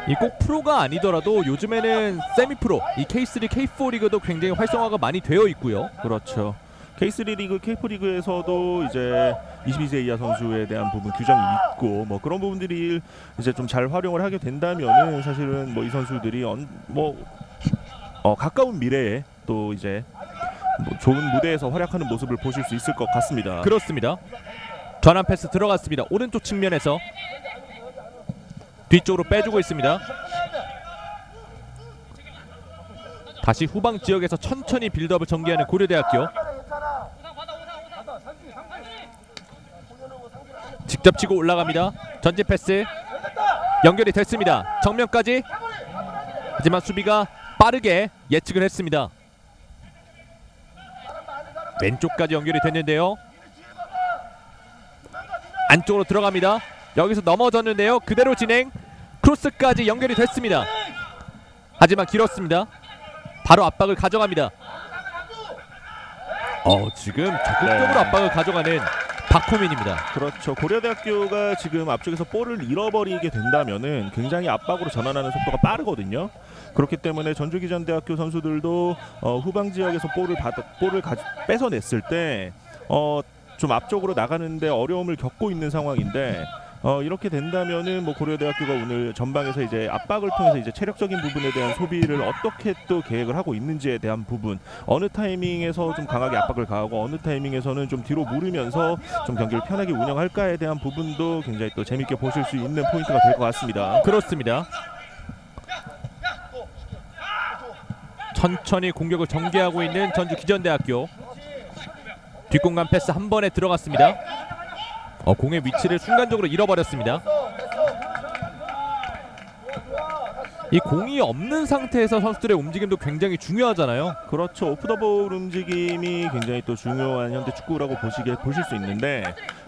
Speaker 4: 이 꼭 프로가 아니더라도 요즘에는 세미 프로, 이 K3, K4 리그도 굉장히 활성화가 많이 되어 있고요.
Speaker 5: 그렇죠. K3 리그, K4 리그에서도 이제 22세 이하 선수에 대한 부분 규정이 있고 뭐 그런 부분들이 이제 좀 잘 활용을 하게 된다면은 사실은 뭐 이 선수들이 언, 뭐 어, 가까운 미래에 또 이제 뭐 좋은 무대에서 활약하는 모습을 보실 수 있을 것 같습니다.
Speaker 4: 그렇습니다. 전환 패스 들어갔습니다. 오른쪽 측면에서 뒤쪽으로 빼주고 있습니다. 다시 후방 지역에서 천천히 빌드업을 전개하는 고려대학교. 직접 치고 올라갑니다. 전진 패스 연결이 됐습니다. 정면까지. 하지만 수비가 빠르게 예측을 했습니다. 왼쪽까지 연결이 됐는데요. 안쪽으로 들어갑니다. 여기서 넘어졌는데요. 그대로 진행. 크로스까지 연결이 됐습니다. 하지만 길었습니다. 바로 압박을 가져갑니다. 어 지금 적극적으로
Speaker 5: 네.
Speaker 4: 압박을 가져가는 박호민입니다.
Speaker 5: 그렇죠. 고려대학교가 지금 앞쪽에서 볼을 잃어버리게 된다면은 굉장히 압박으로 전환하는 속도가 빠르거든요. 그렇기 때문에 전주기전대학교 선수들도 어, 후방 지역에서 볼을 받 볼을 가, 뺏어냈을 때 어, 좀 앞쪽으로 나가는데 어려움을 겪고 있는 상황인데 어, 이렇게 된다면은 뭐 고려대학교가 오늘 전방에서 이제 압박을 통해서 이제 체력적인 부분에 대한 소비를 어떻게 또 계획을 하고 있는지에 대한 부분 어느 타이밍에서 좀 강하게 압박을 가하고 어느 타이밍에서는 좀 뒤로 물으면서 좀 경기를 편하게 운영할까에 대한 부분도 굉장히 또 재밌게 보실 수 있는 포인트가 될 것 같습니다.
Speaker 4: 그렇습니다. 천천히 공격을 전개하고 있는 전주 기전대학교. 뒷공간 패스 한 번에 들어갔습니다. 어, 공의 위치를 순간적으로 잃어버렸습니다. 이 공이 없는 상태에서 선수들의 움직임도 굉장히 중요하잖아요.
Speaker 5: 그렇죠. 오프더볼 움직임이 굉장히 또 중요한 현대 축구라고 보시게 보실 수 있는데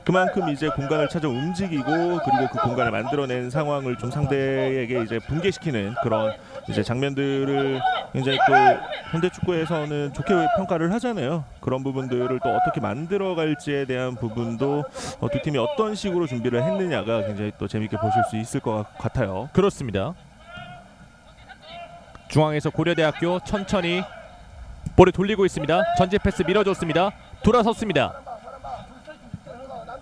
Speaker 5: 그만큼 이제 공간을 찾아 움직이고 그리고 그 공간을 만들어낸 상황을 좀 상대에게 이제 붕괴시키는 그런 이제 장면들을 굉장히 또 현대 축구에서는 좋게 평가를 하잖아요. 그런 부분들을 또 어떻게 만들어갈지에 대한 부분도 어, 두 팀이 어떤 식으로 준비를 했느냐가 굉장히 또 재밌게 보실 수 있을 것 같아요.
Speaker 4: 그렇습니다. 중앙에서 고려대학교 천천히 볼을 돌리고 있습니다. 전진 패스 밀어줬습니다. 돌아섰습니다.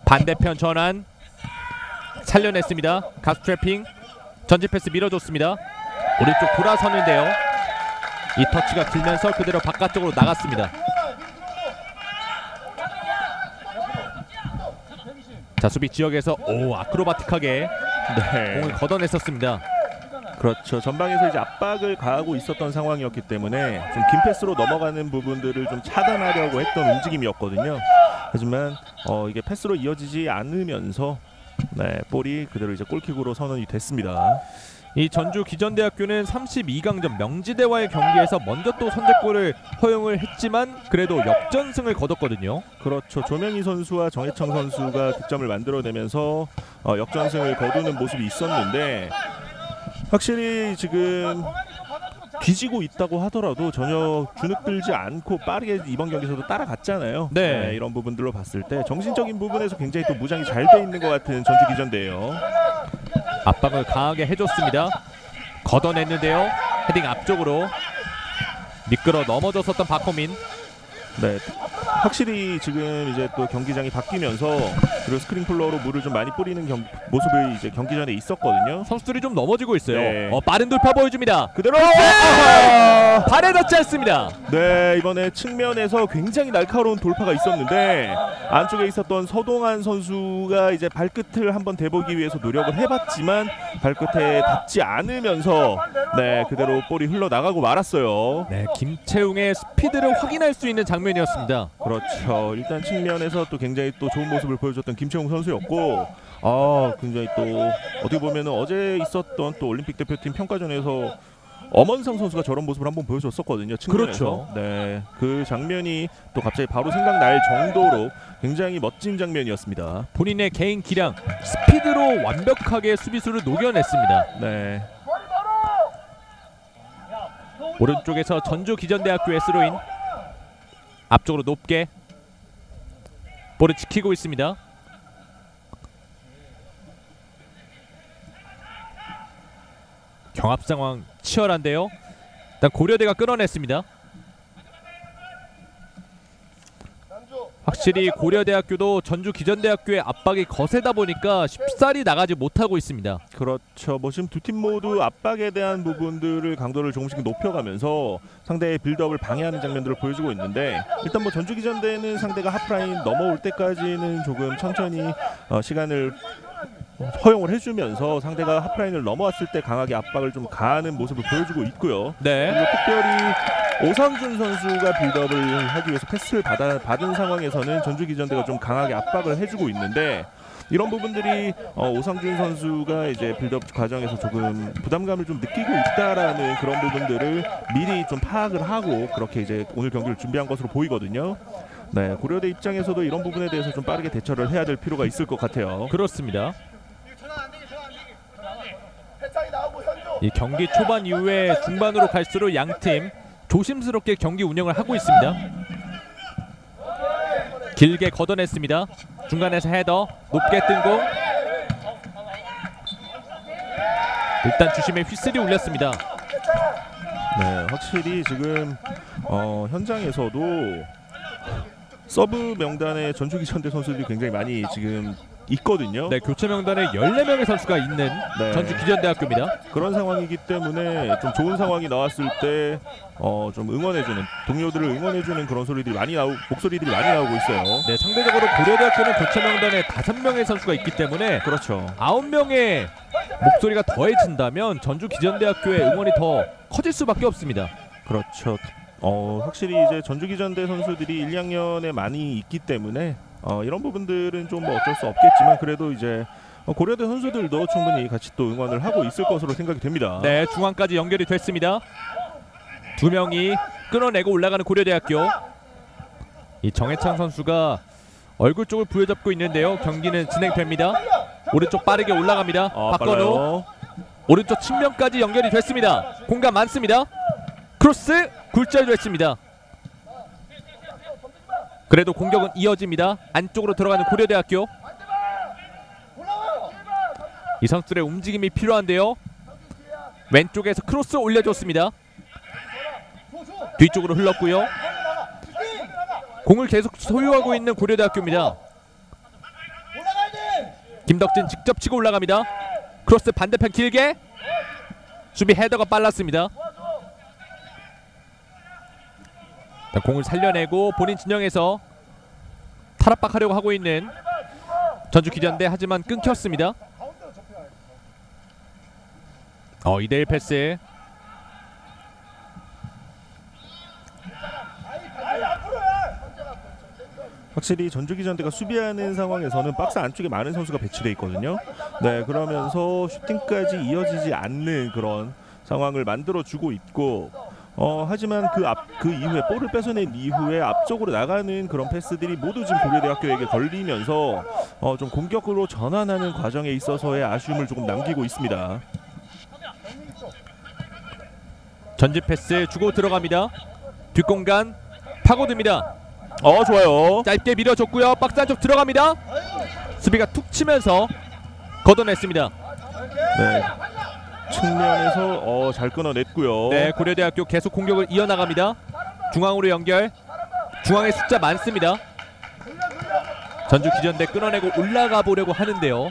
Speaker 4: 반대편 전환 살려냈습니다. 가슴 트래핑 전진 패스 밀어줬습니다. 오른쪽 돌아서는데요. 이 터치가 길면서 그대로 바깥쪽으로 나갔습니다. 자 수비 지역에서 오 아크로바틱하게
Speaker 5: 네.
Speaker 4: 공을 걷어냈었습니다.
Speaker 5: 그렇죠. 전방에서 이제 압박을 가하고 있었던 상황이었기 때문에 좀 긴 패스로 넘어가는 부분들을 좀 차단하려고 했던 움직임이었거든요. 하지만 어, 이게 패스로 이어지지 않으면서 네, 볼이 그대로 이제 골킥으로 선언이 됐습니다.
Speaker 4: 이 전주 기전대학교는 32강전 명지대와의 경기에서 먼저 또 선제골을 허용을 했지만 그래도 역전승을 거뒀거든요.
Speaker 5: 그렇죠. 조명희 선수와 정해청 선수가 득점을 만들어내면서 어, 역전승을 거두는 모습이 있었는데 확실히 지금 뒤지고 있다고 하더라도 전혀 주눅들지 않고 빠르게 이번 경기에서도 따라갔잖아요.
Speaker 4: 네.
Speaker 5: 이런 부분들로 봤을 때 정신적인 부분에서 굉장히 또 무장이 잘 돼 있는 것 같은 전주 기전대예요.
Speaker 4: 압박을 강하게 해줬습니다. 걷어냈는데요. 헤딩 앞쪽으로 미끄러 넘어졌었던 박호민.
Speaker 5: 네. 확실히 지금 이제 또 경기장이 바뀌면서 그리고 스크린플러로 물을 좀 많이 뿌리는 경, 모습이 이제 경기 전에 있었거든요.
Speaker 4: 선수들이 좀 넘어지고 있어요.
Speaker 5: 네.
Speaker 4: 어, 빠른 돌파 보여줍니다.
Speaker 5: 그대로
Speaker 4: 발에 닿지 않습니다.
Speaker 5: 네 이번에 측면에서 굉장히 날카로운 돌파가 있었는데 안쪽에 있었던 서동환 선수가 이제 발끝을 한번 대보기 위해서 노력을 해봤지만 발끝에 닿지 않으면서 네 그대로 볼이 흘러나가고 말았어요
Speaker 4: 네, 김채웅의 스피드를 확인할 수 있는 장면이었습니다.
Speaker 5: 그렇죠 일단 측면에서 또 굉장히 또 좋은 모습을 보여줬던 김채웅 선수였고 아 굉장히 또 어떻게 보면 어제 있었던 또 올림픽 대표팀 평가전에서 엄원상 선수가 저런 모습을 한번 보여줬었거든요. 측면에서.
Speaker 4: 그렇죠.
Speaker 5: 네, 그 장면이 또 갑자기 바로 생각날 정도로 굉장히 멋진 장면이었습니다.
Speaker 4: 본인의 개인 기량, 스피드로 완벽하게 수비수를 녹여냈습니다.
Speaker 5: 네,
Speaker 4: 오른쪽에서 전주 기전대학교의 스로인 앞쪽으로 높게 볼을 지키고 있습니다. 경합 상황 치열한데요. 일단 고려대가 끌어냈습니다. 확실히 고려대학교도 전주 기전대학교의 압박이 거세다 보니까 쉽사리 나가지 못하고 있습니다.
Speaker 5: 그렇죠. 뭐 지금 두 팀 모두 압박에 대한 부분들을 강도를 조금씩 높여가면서 상대의 빌드업을 방해하는 장면들을 보여주고 있는데 일단 뭐 전주 기전대는 상대가 하프라인 넘어올 때까지는 조금 천천히 어, 시간을 허용을 해주면서 상대가 하프라인을 넘어왔을 때 강하게 압박을 좀 가하는 모습을 보여주고 있고요.
Speaker 4: 네.
Speaker 5: 그리고 특별히 오상준 선수가 빌드업을 하기 위해서 패스를 받아, 받은 상황에서는 전주기전대가 좀 강하게 압박을 해주고 있는데 이런 부분들이 어, 오상준 선수가 이제 빌드업 과정에서 조금 부담감을 좀 느끼고 있다라는 그런 부분들을 미리 좀 파악을 하고 그렇게 이제 오늘 경기를 준비한 것으로 보이거든요. 네, 고려대 입장에서도 이런 부분에 대해서 좀 빠르게 대처를 해야 될 필요가 있을 것 같아요.
Speaker 4: 그렇습니다. 이 경기 초반 이후에 중반으로 갈수록 양팀 조심스럽게 경기 운영을 하고 있습니다. 길게 걷어냈습니다. 중간에서 헤더 높게 뜬 공. 일단 주심의 휘슬이 울렸습니다.
Speaker 5: 네, 확실히 지금 어, 현장에서도 서브 명단에 전주기전대 선수들이 굉장히 많이 지금 있거든요.
Speaker 4: 네, 교체 명단에 14명의 선수가 있는
Speaker 5: 네.
Speaker 4: 전주 기전대학교입니다.
Speaker 5: 그런 상황이기 때문에 좀 좋은 상황이 나왔을 때 어, 좀 응원해주는 동료들을 응원해주는 그런 소리들이 많이 나오 목소리들이 많이 나오고 있어요.
Speaker 4: 네, 상대적으로 고려대학교는 교체 명단에 5명의 선수가 있기 때문에
Speaker 5: 그렇죠.
Speaker 4: 아홉 명의 목소리가 더해진다면 전주 기전대학교의 응원이 더 커질 수밖에 없습니다.
Speaker 5: 그렇죠. 어, 확실히 이제 전주기전대 선수들이 1, 2학년에 많이 있기 때문에 어, 이런 부분들은 좀 뭐 어쩔 수 없겠지만 그래도 이제 어, 고려대 선수들도 충분히 같이 또 응원을 하고 있을 것으로 생각이 됩니다.
Speaker 4: 네, 중앙까지 연결이 됐습니다. 두 명이 끊어내고 올라가는 고려대학교. 이 정해창 선수가 얼굴 쪽을 부여잡고 있는데요. 경기는 진행됩니다. 오른쪽 빠르게 올라갑니다.
Speaker 5: 어,
Speaker 4: 박건우
Speaker 5: 빨라요.
Speaker 4: 오른쪽 측면까지 연결이 됐습니다. 공간 많습니다. 크로스 굴절됐습니다. 그래도 공격은 이어집니다. 안쪽으로 들어가는 고려대학교. 이 선수들의 움직임이 필요한데요. 왼쪽에서 크로스 올려줬습니다. 뒤쪽으로 흘렀고요. 공을 계속 소유하고 있는 고려대학교입니다. 김덕진 직접 치고 올라갑니다. 크로스 반대편 길게 수비 헤더가 빨랐습니다. 자, 공을 살려내고 본인 진영에서 탈압박하려고 하고 있는 전주 기전대 하지만 끊겼습니다. 어 2대1 패스
Speaker 5: 확실히 전주기전대가 수비하는 상황에서는 박스 안쪽에 많은 선수가 배치돼 있거든요. 네, 그러면서 슈팅까지 이어지지 않는 그런 상황을 만들어 주고 있고 어, 하지만 그 앞 그 이후에 볼을 뺏어낸 이후에 앞쪽으로 나가는 그런 패스들이 모두 지금 고려대학교에게 걸리면서 어, 좀 공격으로 전환하는 과정에 있어서의 아쉬움을 조금 남기고 있습니다.
Speaker 4: 전진 패스 주고 들어갑니다. 뒷공간 파고듭니다.
Speaker 5: 어, 좋아요.
Speaker 4: 짧게 밀어줬고요. 박스 안쪽 들어갑니다. 수비가 툭 치면서 걷어냈습니다.
Speaker 5: 네. 측면에서 어, 잘 끊어냈고요.
Speaker 4: 네, 고려대학교 계속 공격을 이어나갑니다. 중앙으로 연결. 중앙에 숫자 많습니다. 전주 기전대 끊어내고 올라가 보려고 하는데요.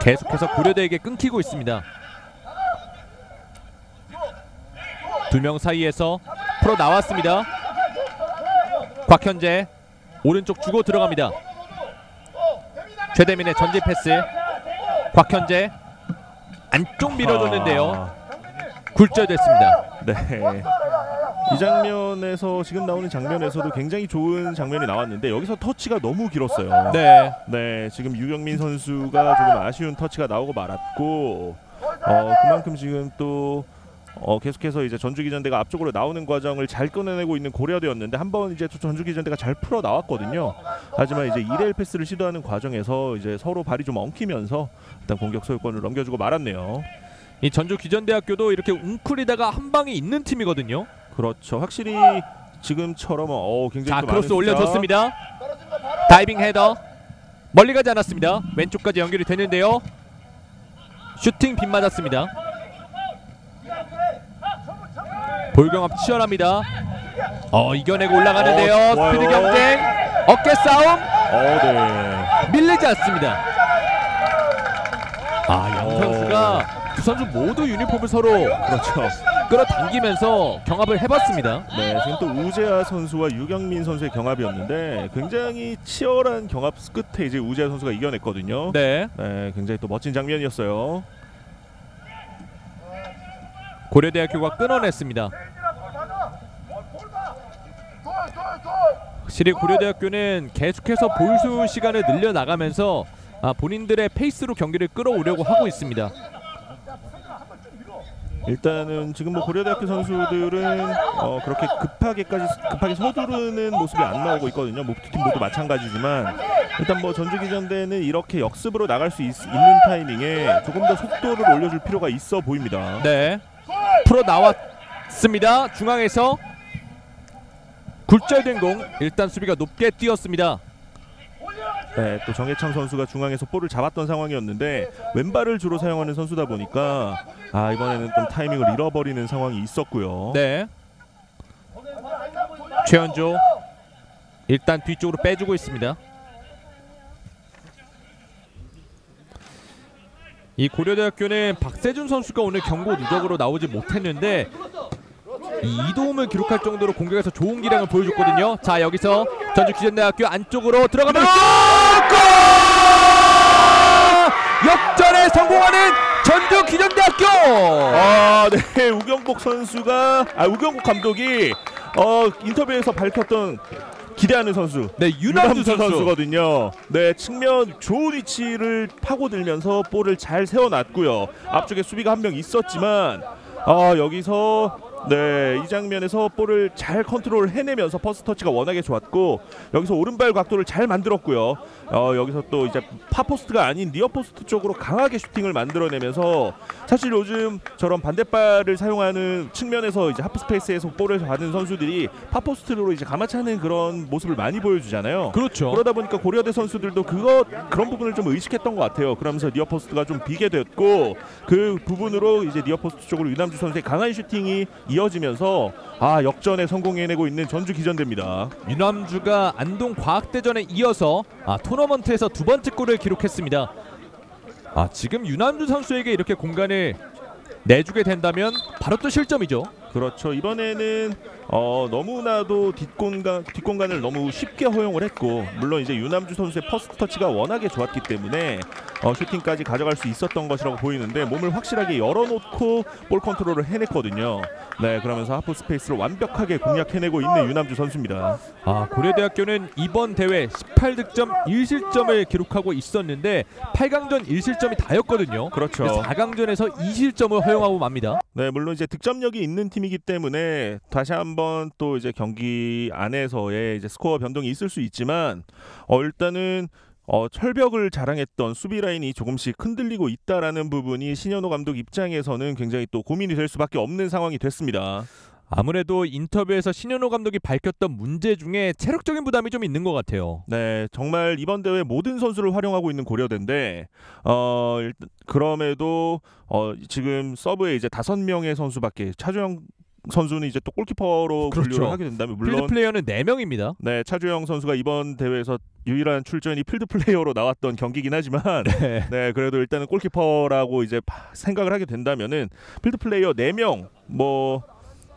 Speaker 4: 계속해서 고려대에게 끊기고 있습니다. 두 명 사이에서 풀어 나왔습니다. 곽현재 오른쪽 주고 들어갑니다. 최대민의 전진 패스. 곽현재 안쪽 밀어줬는데요.
Speaker 5: 아.
Speaker 4: 굴절됐습니다.
Speaker 5: 네. 이 장면에서 지금 나오는 장면에서도 굉장히 좋은 장면이 나왔는데 여기서 터치가 너무 길었어요.
Speaker 4: 네.
Speaker 5: 네, 지금 유경민 선수가 조금 아쉬운 터치가 나오고 말았고 어, 그만큼 지금 또 어, 계속해서 이제 전주기전대가 앞쪽으로 나오는 과정을 잘 끊어내고 있는 고려대였는데 한 번 이제 또 전주기전대가 잘 풀어 나왔거든요. 하지만 이제 2대1 패스를 시도하는 과정에서 이제 서로 발이 좀 엉키면서 일단 공격 소유권을 넘겨주고 말았네요.
Speaker 4: 이 전주 기전대학교도 이렇게 웅크리다가 한 방이 있는 팀이거든요.
Speaker 5: 그렇죠. 확실히 지금처럼 어, 굉장히
Speaker 4: 자
Speaker 5: 또
Speaker 4: 크로스
Speaker 5: 많은
Speaker 4: 올려줬습니다. 다이빙 헤더 멀리 가지 않았습니다. 왼쪽까지 연결이 되는데요. 슈팅 빗 맞았습니다. 볼경합 치열합니다. 어 이겨내고 올라가는데요.
Speaker 5: 어, 좋아요.
Speaker 4: 스피드 경쟁, 어깨 싸움
Speaker 5: 어, 네.
Speaker 4: 밀리지 않습니다. 아양
Speaker 5: 어.
Speaker 4: 선수가 두 선수 모두 유니폼을 서로
Speaker 5: 그렇죠.
Speaker 4: 끌어당기면서 경합을 해봤습니다.
Speaker 5: 네, 지금 또 우재하 선수와 유경민 선수의 경합이었는데 굉장히 치열한 경합 끝에 이제 우재하 선수가 이겨냈거든요.
Speaker 4: 네.
Speaker 5: 네, 굉장히 또 멋진 장면이었어요.
Speaker 4: 고려대학교가 끊어냈습니다. 확실히 고려대학교는 계속해서 볼수 시간을 늘려 나가면서 아, 본인들의 페이스로 경기를 끌어오려고 하고 있습니다.
Speaker 5: 일단은 지금 뭐 고려대학교 선수들은 어, 그렇게 급하게까지 급하게 서두르는 모습이 안 나오고 있거든요. 뭐두팀 모두 마찬가지지만 일단 뭐 전주기전대는 이렇게 역습으로 나갈 수 있, 는 타이밍에 조금 더 속도를 올려줄 필요가 있어 보입니다.
Speaker 4: 네. 풀어 나왔습니다. 중앙에서 굴절된 공 일단 수비가 높게 뛰었습니다.
Speaker 5: 네, 또 정해창 선수가 중앙에서 볼을 잡았던 상황이었는데 왼발을 주로 사용하는 선수다 보니까 아 이번에는 좀 타이밍을 잃어버리는 상황이 있었고요.
Speaker 4: 네. 최현조 일단 뒤쪽으로 빼주고 있습니다. 이 고려대학교는 박세준 선수가 오늘 경고 누적으로 나오지 못했는데 이 이도움을 기록할 정도로 공격에서 좋은 기량을 보여줬거든요. 자 여기서 전주 기전대학교 안쪽으로 들어가면 골! 역전에 성공하는 전주 기전대학교.
Speaker 5: 아, 네. 우경복 선수가 아 우경복 감독이 어 인터뷰에서 밝혔던 기대하는 선수
Speaker 4: 네 유남주 선수.
Speaker 5: 선수 거든요. 네, 측면 좋은 위치를 파고들면서 볼을 잘 세워놨고요. 앞쪽에 수비가 한 명 있었지만 아 여기서 네, 이 장면에서 볼을 잘 컨트롤 해내면서 퍼스트 터치가 워낙에 좋았고 여기서 오른발 각도를 잘 만들었고요. 어, 여기서 또 이제 파포스트가 아닌 니어포스트 쪽으로 강하게 슈팅을 만들어내면서 사실 요즘 저런 반대발을 사용하는 측면에서 이제 하프 스페이스에서 볼을 받은 선수들이 파포스트로 이제 감아차는 그런 모습을 많이 보여주잖아요.
Speaker 4: 그렇죠.
Speaker 5: 그러다 보니까 고려대 선수들도 그거 그런 부분을 좀 의식했던 것 같아요. 그러면서 니어포스트가 좀 비게 됐고 그 부분으로 이제 니어포스트 쪽으로 유남주 선수의 강한 슈팅이 이어지면서 아 역전에 성공해내고 있는 전주 기전대입니다.
Speaker 4: 유남주가 안동 과학대전에 이어서 아, 토너먼트에서 두 번째 골을 기록했습니다. 아 지금 유남주 선수에게 이렇게 공간을 내주게 된다면 바로 또 실점이죠.
Speaker 5: 그렇죠. 이번에는 어, 너무나도 뒷공간 뒷공간을 너무 쉽게 허용을 했고 물론 이제 유남주 선수의 퍼스트 터치가 워낙에 좋았기 때문에 어, 슈팅까지 가져갈 수 있었던 것이라고 보이는데 몸을 확실하게 열어놓고 볼 컨트롤을 해냈거든요. 네, 그러면서 하프 스페이스를 완벽하게 공략해내고 있는 유남주 선수입니다.
Speaker 4: 아 고려대학교는 이번 대회 18득점 1실점을 기록하고 있었는데 8강전 1실점이 다였거든요.
Speaker 5: 그렇죠.
Speaker 4: 4강전에서 2실점을 허용하고 맙니다.
Speaker 5: 네, 물론 이제 득점력이 있는 팀이기 때문에 다시 한번 또 이제 경기 안에서의 이제 스코어 변동이 있을 수 있지만 어 일단은 어 철벽을 자랑했던 수비 라인이 조금씩 흔들리고 있다라는 부분이 신현호 감독 입장에서는 굉장히 또 고민이 될 수밖에 없는 상황이 됐습니다.
Speaker 4: 아무래도 인터뷰에서 신현호 감독이 밝혔던 문제 중에 체력적인 부담이 좀 있는 것 같아요.
Speaker 5: 네, 정말 이번 대회 모든 선수를 활용하고 있는 고려대인데 어 일단 그럼에도 어 지금 서브에 이제 다섯 명의 선수밖에 차주영 선수는 이제 또 골키퍼로
Speaker 4: 그렇죠.
Speaker 5: 분류를 하게 된다면
Speaker 4: 필드
Speaker 5: 물론
Speaker 4: 플레이어는 4명입니다.
Speaker 5: 네, 차주영 선수가 이번 대회에서 유일한 출전이 필드 플레이어로 나왔던 경기긴 하지만
Speaker 4: 네.
Speaker 5: 네, 그래도 일단은 골키퍼라고 이제 바- 생각을 하게 된다면은 필드 플레이어 4명 뭐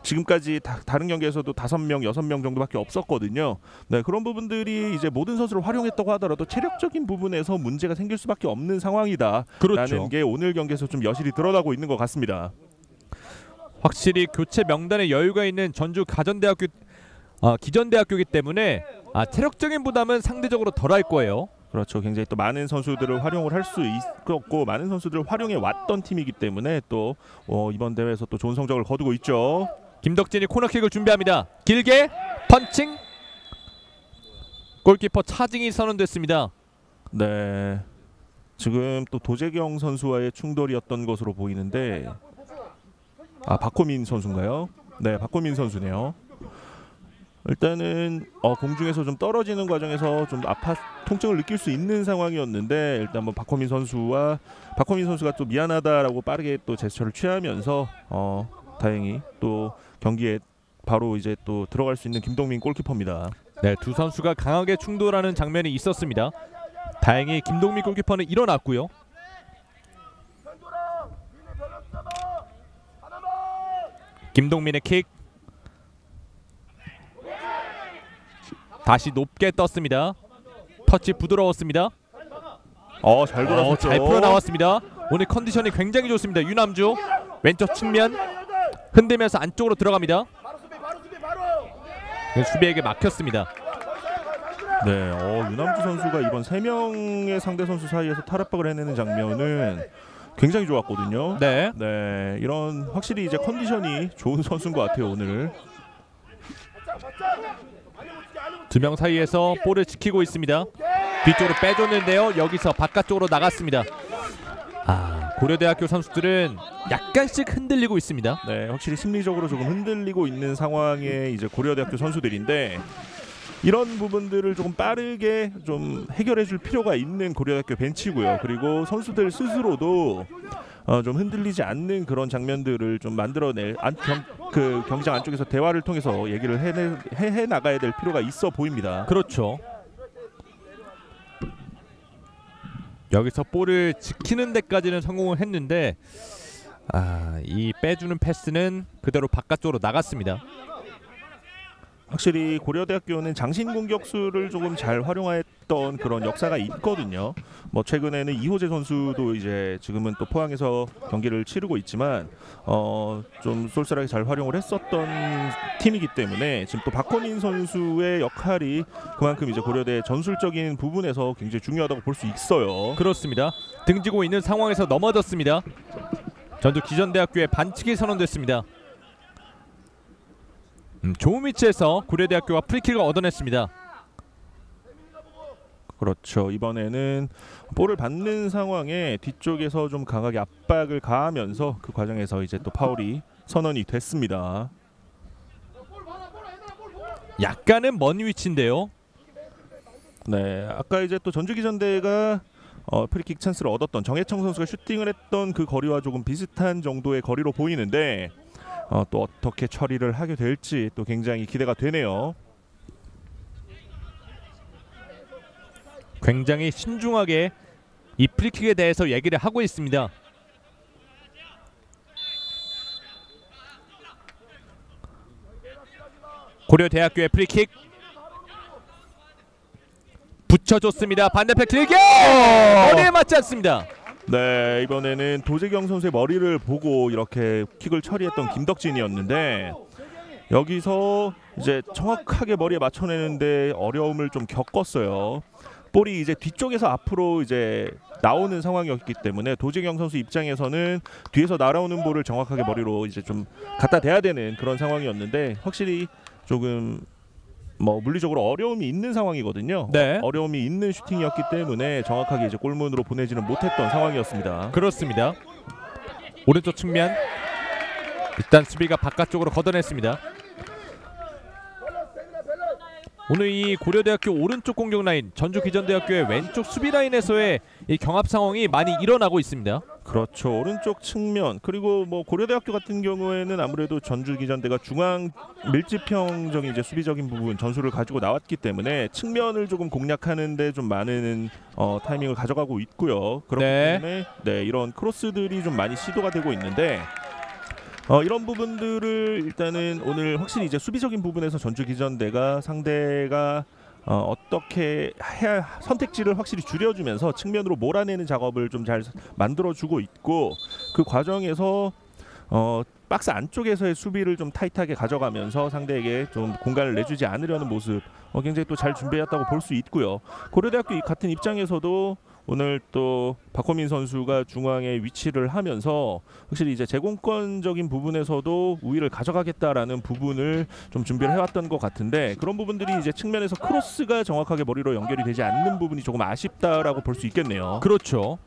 Speaker 5: 지금까지 다, 다른 경기에서도 다섯 명, 여섯 명 정도밖에 없었거든요. 네, 그런 부분들이 이제 모든 선수를 활용했다고 하더라도 체력적인 부분에서 문제가 생길 수밖에 없는 상황이다라는
Speaker 4: 그렇죠.
Speaker 5: 게 오늘 경기에서 좀 여실히 드러나고 있는 것 같습니다.
Speaker 4: 확실히 교체 명단에 여유가 있는 전주 기전대학교 아, 기전대학교이기 때문에 아, 체력적인 부담은 상대적으로 덜할 거예요.
Speaker 5: 그렇죠. 굉장히 또 많은 선수들을 활용을 할 수 있었고 많은 선수들을 활용해 왔던 팀이기 때문에 또 어, 이번 대회에서 또 좋은 성적을 거두고 있죠.
Speaker 4: 김덕진이 코너킥을 준비합니다. 길게 펀칭. 골키퍼 차징이 선언됐습니다.
Speaker 5: 네. 지금 또 도재경 선수와의 충돌이었던 것으로 보이는데 아 박호민 선수인가요? 네, 박호민 선수네요. 일단은 어, 공중에서 좀 떨어지는 과정에서 좀 아파 통증을 느낄 수 있는 상황이었는데 일단 뭐 박호민 선수와 박호민 선수가 또 미안하다라고 빠르게 또 제스처를 취하면서 어 다행히 또 경기에 바로 이제 또 들어갈 수 있는 김동민 골키퍼입니다.
Speaker 4: 네, 두 선수가 강하게 충돌하는 장면이 있었습니다. 다행히 김동민 골키퍼는 일어났고요. 김동민의 킥 다시 높게 떴습니다. 터치 부드러웠습니다.
Speaker 5: 어, 잘
Speaker 4: 어,
Speaker 5: 돌아섰죠.
Speaker 4: 잘 풀어 나왔습니다. 오늘 컨디션이 굉장히 좋습니다. 유남주 왼쪽 측면 흔들면서 안쪽으로 들어갑니다. 그 수비에게 막혔습니다.
Speaker 5: 네, 어, 유남주 선수가 이번 세 명의 상대 선수 사이에서 탈압박을 해내는 장면은 굉장히 좋았거든요.
Speaker 4: 네.
Speaker 5: 네, 이런 확실히 이제 컨디션이 좋은 선수인 것 같아요 오늘.
Speaker 4: 두 명 사이에서 볼을 지키고 있습니다. 뒤쪽으로 빼줬는데요. 여기서 바깥쪽으로 나갔습니다. 아 고려대학교 선수들은 약간씩 흔들리고 있습니다.
Speaker 5: 네, 확실히 심리적으로 조금 흔들리고 있는 상황의 이제 고려대학교 선수들인데 이런 부분들을 조금 빠르게 좀 해결해 줄 필요가 있는 고려대학교 벤치고요. 그리고 선수들 스스로도 어, 좀 흔들리지 않는 그런 장면들을 좀 만들어낼 안, 경, 그 경기장 안쪽에서 대화를 통해서 얘기를 해내, 해, 해 나가야 될 필요가 있어 보입니다.
Speaker 4: 그렇죠. 여기서 볼을 지키는 데까지는 성공을 했는데 아, 이 빼주는 패스는 그대로 바깥쪽으로 나갔습니다.
Speaker 5: 확실히 고려대학교는 장신 공격수를 조금 잘 활용했던 그런 역사가 있거든요. 뭐 최근에는 이호재 선수도 이제 지금은 또 포항에서 경기를 치르고 있지만 어 좀 쏠쏠하게 잘 활용을 했었던 팀이기 때문에 지금 또 박헌인 선수의 역할이 그만큼 이제 고려대 전술적인 부분에서 굉장히 중요하다고 볼 수 있어요.
Speaker 4: 그렇습니다. 등지고 있는 상황에서 넘어졌습니다. 전주 기전대학교의 반칙이 선언됐습니다. 음, 좋은 위치에서 고려대학교가 프리킥을 얻어냈습니다.
Speaker 5: 그렇죠. 이번에는 볼을 받는 상황에 뒤쪽에서 좀 강하게 압박을 가하면서 그 과정에서 이제 또 파울이 선언이 됐습니다.
Speaker 4: 약간은 먼 위치인데요.
Speaker 5: 네, 아까 이제 또 전주기전대가 어, 프리킥 찬스를 얻었던 정해청 선수가 슈팅을 했던 그 거리와 조금 비슷한 정도의 거리로 보이는데 어, 또 어떻게 처리를 하게 될지 또 굉장히 기대가 되네요.
Speaker 4: 굉장히 신중하게 이 프리킥에 대해서 얘기를 하고 있습니다. 고려대학교의 프리킥 붙여줬습니다. 반대편 길게 머리에 맞지 않습니다.
Speaker 5: 네, 이번에는 도재경 선수의 머리를 보고 이렇게 킥을 처리했던 김덕진이었는데 여기서 이제 정확하게 머리에 맞춰내는데 어려움을 좀 겪었어요. 볼이 이제 뒤쪽에서 앞으로 이제 나오는 상황이었기 때문에 도재경 선수 입장에서는 뒤에서 날아오는 볼을 정확하게 머리로 이제 좀 갖다 대야 되는 그런 상황이었는데 확실히 조금 뭐 물리적으로 어려움이 있는 상황이거든요.
Speaker 4: 네.
Speaker 5: 어려움이 있는 슈팅이었기 때문에 정확하게 이제 골문으로 보내지는 못했던 상황이었습니다.
Speaker 4: 그렇습니다. 오른쪽 측면 일단 수비가 바깥쪽으로 걷어냈습니다. 오늘 이 고려대학교 오른쪽 공격 라인, 전주 기전대학교의 왼쪽 수비 라인에서의 이 경합 상황이 많이 일어나고 있습니다.
Speaker 5: 그렇죠. 오른쪽 측면 그리고 뭐 고려대학교 같은 경우에는 아무래도 전주 기전대가 중앙 밀집형적인 이제 수비적인 부분 전술을 가지고 나왔기 때문에 측면을 조금 공략하는데 좀 많은 어, 타이밍을 가져가고 있고요. 그렇기
Speaker 4: 네.
Speaker 5: 때문에 네 이런 크로스들이 좀 많이 시도가 되고 있는데 어, 이런 부분들을 일단은 오늘 확실히 이제 수비적인 부분에서 전주 기전대가 상대가 어, 어떻게 해야 선택지를 확실히 줄여주면서 측면으로 몰아내는 작업을 좀 잘 만들어주고 있고 그 과정에서 어, 박스 안쪽에서의 수비를 좀 타이트하게 가져가면서 상대에게 좀 공간을 내주지 않으려는 모습 어, 굉장히 또 잘 준비했다고 볼 수 있고요. 고려대학교 이 같은 입장에서도 오늘 또 박호민 선수가 중앙에 위치를 하면서 확실히 이제 제공권적인 부분에서도 우위를 가져가겠다라는 부분을 좀 준비를 해왔던 것 같은데 그런 부분들이 이제 측면에서 크로스가 정확하게 머리로 연결이 되지 않는 부분이 조금 아쉽다라고 볼 수 있겠네요.
Speaker 4: 그렇죠.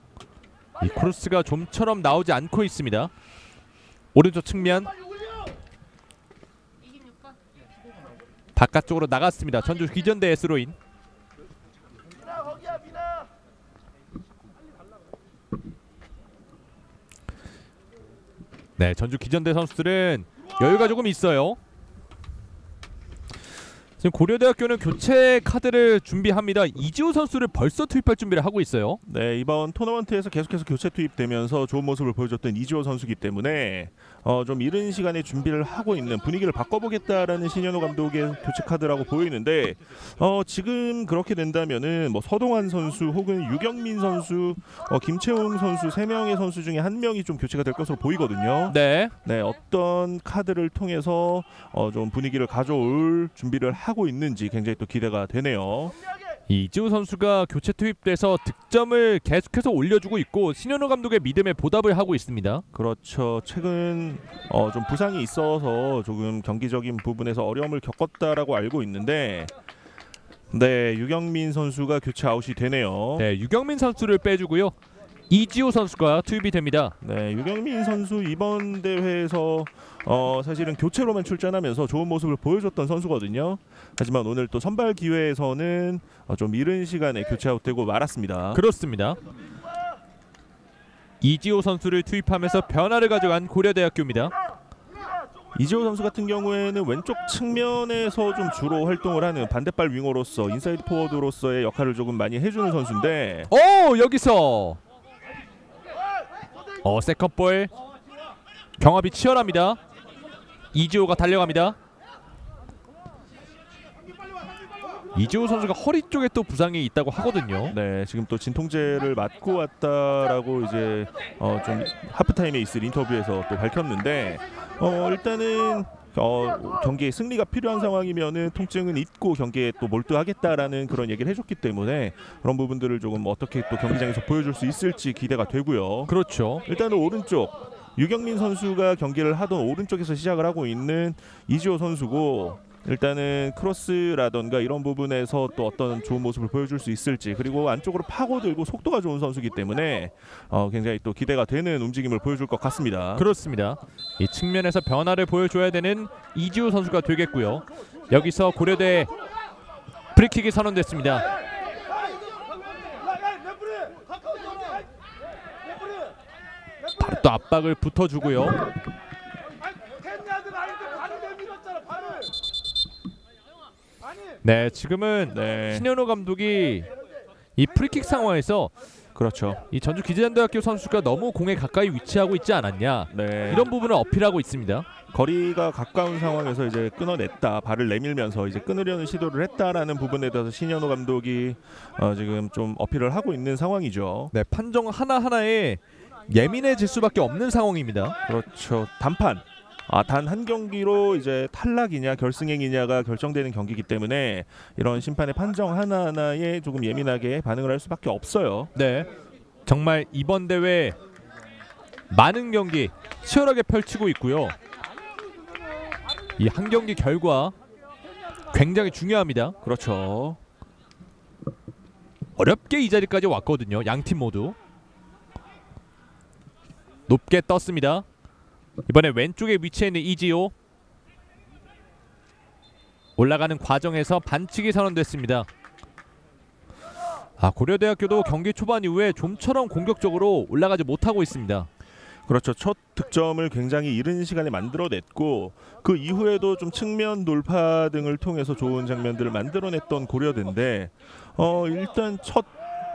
Speaker 4: 이 크로스가 좀처럼 나오지 않고 있습니다. 오른쪽 측면 바깥쪽으로 나갔습니다. 전주 기전대 스로인. 네, 전주 기전대 선수들은 여유가 조금 있어요. 지금 고려대학교는 교체 카드를 준비합니다. 이지호 선수를 벌써 투입할 준비를 하고 있어요.
Speaker 5: 네 이번 토너먼트에서 계속해서 교체 투입되면서 좋은 모습을 보여줬던 이지호 선수기 때문에 어, 좀 이른 시간에 준비를 하고 있는 분위기를 바꿔보겠다라는 신현호 감독의 교체 카드라고 보이는데 어, 지금 그렇게 된다면은 뭐 서동환 선수 혹은 유경민 선수, 어, 김채웅 선수 세 명의 선수 중에 한 명이 좀 교체가 될 것으로 보이거든요.
Speaker 4: 네.
Speaker 5: 네 어떤 카드를 통해서 어, 좀 분위기를 가져올 준비를 하고 있는지 굉장히 또 기대가 되네요.
Speaker 4: 이지호 선수가 교체 투입돼서 득점을 계속해서 올려주고 있고 신현우 감독의 믿음에 보답을 하고 있습니다.
Speaker 5: 그렇죠. 최근 어, 좀 부상이 있어서 조금 경기적인 부분에서 어려움을 겪었다라고 알고 있는데 네 유경민 선수가 교체 아웃이 되네요.
Speaker 4: 네, 유경민 선수를 빼주고요. 이지호 선수가 투입이 됩니다.
Speaker 5: 네, 유경민 선수 이번 대회에서 어, 사실은 교체로만 출전하면서 좋은 모습을 보여줬던 선수거든요. 하지만 오늘 또 선발 기회에서는 어, 좀 이른 시간에 교체 아웃되고 말았습니다.
Speaker 4: 그렇습니다. 이지호 선수를 투입하면서 변화를 가져간 고려대학교입니다.
Speaker 5: 이지호 선수 같은 경우에는 왼쪽 측면에서 좀 주로 활동을 하는 반대발 윙어로서 인사이드 포워드로서의 역할을 조금 많이 해주는 선수인데
Speaker 4: 오 여기서 어 세컨볼 경합이 치열합니다. 이지호가 달려갑니다. 이지호 선수가 허리 쪽에 또 부상이 있다고 하거든요.
Speaker 5: 네 지금 또 진통제를 맞고 왔다라고 이제 어, 좀 하프타임에 있을 인터뷰에서 또 밝혔는데 어, 일단은 어, 경기에 승리가 필요한 상황이면은 통증은 있고 경기에 또 몰두하겠다라는 그런 얘기를 해줬기 때문에 그런 부분들을 조금 어떻게 또 경기장에서 보여줄 수 있을지 기대가 되고요.
Speaker 4: 그렇죠.
Speaker 5: 일단은 오른쪽 유경민 선수가 경기를 하던 오른쪽에서 시작을 하고 있는 이지호 선수고 일단은 크로스라던가 이런 부분에서 또 어떤 좋은 모습을 보여줄 수 있을지 그리고 안쪽으로 파고들고 속도가 좋은 선수기 때문에 어, 굉장히 또 기대가 되는 움직임을 보여줄 것 같습니다.
Speaker 4: 그렇습니다. 이 측면에서 변화를 보여줘야 되는 이지호 선수가 되겠고요. 여기서 고려대 프리킥이 선언됐습니다. 또 압박을 붙어주고요. 네, 지금은
Speaker 5: 네,
Speaker 4: 신현호 감독이 이 프리킥 상황에서
Speaker 5: 그렇죠.
Speaker 4: 이 전주 기재단대학교 선수가 너무 공에 가까이 위치하고 있지 않았냐
Speaker 5: 네,
Speaker 4: 이런 부분을 어필하고 있습니다.
Speaker 5: 거리가 가까운 상황에서 이제 끊어냈다 발을 내밀면서 이제 끊으려는 시도를 했다라는 부분에 대해서 신현호 감독이 어, 지금 좀 어필을 하고 있는 상황이죠.
Speaker 4: 네, 판정 하나 하나에 예민해질 수밖에 없는 상황입니다.
Speaker 5: 그렇죠. 단판. 아, 단 한 경기로 이제 탈락이냐 결승행이냐가 결정되는 경기이기 때문에 이런 심판의 판정 하나하나에 조금 예민하게 반응을 할 수밖에 없어요.
Speaker 4: 네, 정말 이번 대회 많은 경기 치열하게 펼치고 있고요. 이 한 경기 결과 굉장히 중요합니다.
Speaker 5: 그렇죠.
Speaker 4: 어렵게 이 자리까지 왔거든요. 양 팀 모두 높게 떴습니다. 이번에 왼쪽에 위치해 있는 이지호 올라가는 과정에서 반칙이 선언됐습니다. 아 고려대학교도 경기 초반 이후에 좀처럼 공격적으로 올라가지 못하고 있습니다.
Speaker 5: 그렇죠. 첫 득점을 굉장히 이른 시간에 만들어냈고 그 이후에도 좀 측면 돌파 등을 통해서 좋은 장면들을 만들어냈던 고려대인데 어 일단 첫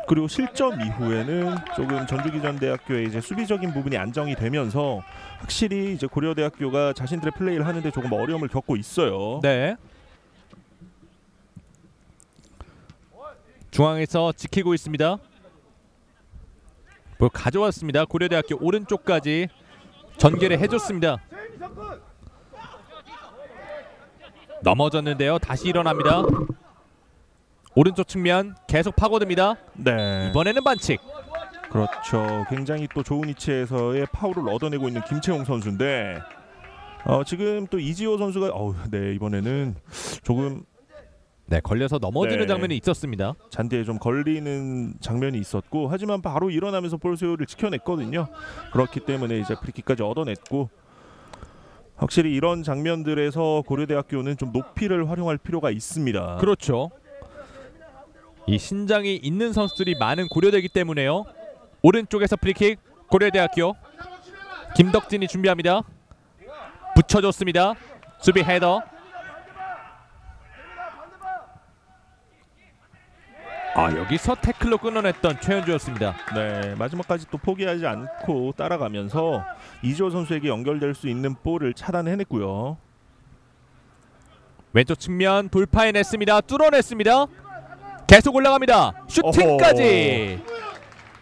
Speaker 5: 그리고 실점 이후에는 조금 전주기전대학교의 이제 수비적인 부분이 안정이 되면서 확실히 이제 고려대학교가 자신들의 플레이를 하는데 조금 어려움을 겪고 있어요.
Speaker 4: 네. 중앙에서 지키고 있습니다. 볼 가져왔습니다. 고려대학교 오른쪽까지 전개를 해줬습니다. 넘어졌는데요. 다시 일어납니다. 오른쪽 측면 계속 파고듭니다.
Speaker 5: 네.
Speaker 4: 이번에는 반칙.
Speaker 5: 그렇죠. 굉장히 또 좋은 위치에서의 파울을 얻어내고 있는 김채용 선수인데 어, 지금 또 이지호 선수가 어우, 네 이번에는 조금
Speaker 4: 네, 걸려서 넘어지는
Speaker 5: 네.
Speaker 4: 장면이 있었습니다.
Speaker 5: 잔디에 좀 걸리는 장면이 있었고 하지만 바로 일어나면서 볼 소유를 지켜냈거든요. 그렇기 때문에 이제 프리킥까지 얻어냈고 확실히 이런 장면들에서 고려대학교는 좀 높이를 활용할 필요가 있습니다.
Speaker 4: 그렇죠. 이 신장이 있는 선수들이 많은 고려대기 때문에요. 오른쪽에서 프리킥 고려대학교 김덕진이 준비합니다. 붙여줬습니다. 수비 헤더. 아 여기서 태클로 끊어냈던 최현주였습니다.
Speaker 5: 네, 마지막까지 또 포기하지 않고 따라가면서 이지호 선수에게 연결될 수 있는 볼을 차단해냈고요.
Speaker 4: 왼쪽 측면 돌파해냈습니다. 뚫어냈습니다. 계속 올라갑니다. 슈팅까지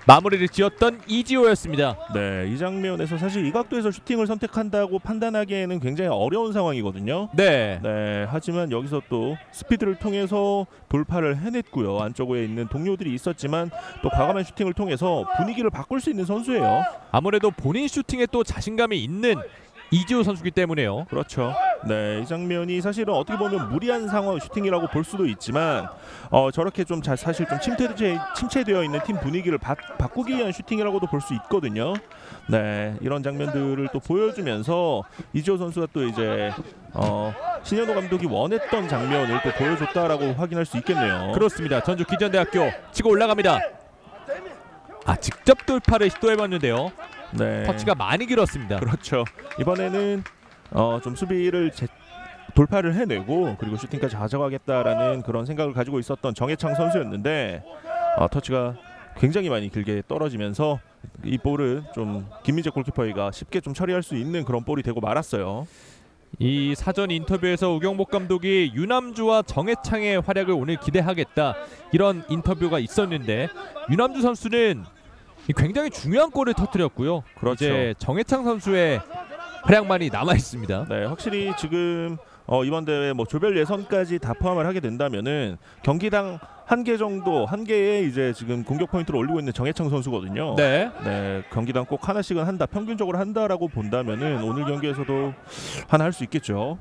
Speaker 4: 마무리를 지었던 이지호였습니다.
Speaker 5: 네, 이 장면에서 사실 이 각도에서 슈팅을 선택한다고 판단하기에는 굉장히 어려운 상황이거든요.
Speaker 4: 네.
Speaker 5: 네, 하지만 여기서 또 스피드를 통해서 돌파를 해냈고요. 안쪽에 있는 동료들이 있었지만 또 과감한 슈팅을 통해서 분위기를 바꿀 수 있는 선수예요.
Speaker 4: 아무래도 본인 슈팅에 또 자신감이 있는 이지호 선수기 때문에요.
Speaker 5: 그렇죠. 네, 이 장면이 사실은 어떻게 보면 무리한 상황 슈팅이라고 볼 수도 있지만 어, 저렇게 좀 자, 사실 좀 침체, 침체되어 있는 팀 분위기를 바, 바꾸기 위한 슈팅이라고도 볼 수 있거든요. 네, 이런 장면들을 또 보여주면서 이지호 선수가 또 이제 어, 신현호 감독이 원했던 장면을 또 보여줬다라고 확인할 수 있겠네요.
Speaker 4: 그렇습니다. 전주 기전대학교 치고 올라갑니다. 아 직접 돌파를 시도해봤는데요.
Speaker 5: 네.
Speaker 4: 터치가 많이 길었습니다.
Speaker 5: 그렇죠. 이번에는 어, 좀 수비를 제, 돌파를 해내고 그리고 슈팅까지 가져가겠다라는 그런 생각을 가지고 있었던 정해창 선수였는데 어, 터치가 굉장히 많이 길게 떨어지면서 이 볼은 좀 김민재 골키퍼가 쉽게 좀 처리할 수 있는 그런 볼이 되고 말았어요.
Speaker 4: 이 사전 인터뷰에서 우경복 감독이 유남주와 정해창의 활약을 오늘 기대하겠다 이런 인터뷰가 있었는데 유남주 선수는 이 굉장히 중요한 골을 터뜨렸고요.
Speaker 5: 그렇죠.
Speaker 4: 이제 정해창 선수의 활약만이 남아 있습니다.
Speaker 5: 네, 확실히 지금 어, 이번 대회 뭐 조별 예선까지 다 포함을 하게 된다면은 경기당 한 개 정도 한 개의 이제 지금 공격 포인트를 올리고 있는 정해창 선수거든요.
Speaker 4: 네.
Speaker 5: 네, 경기당 꼭 하나씩은 한다. 평균적으로 한다라고 본다면은 오늘 경기에서도 하나 할 수 있겠죠.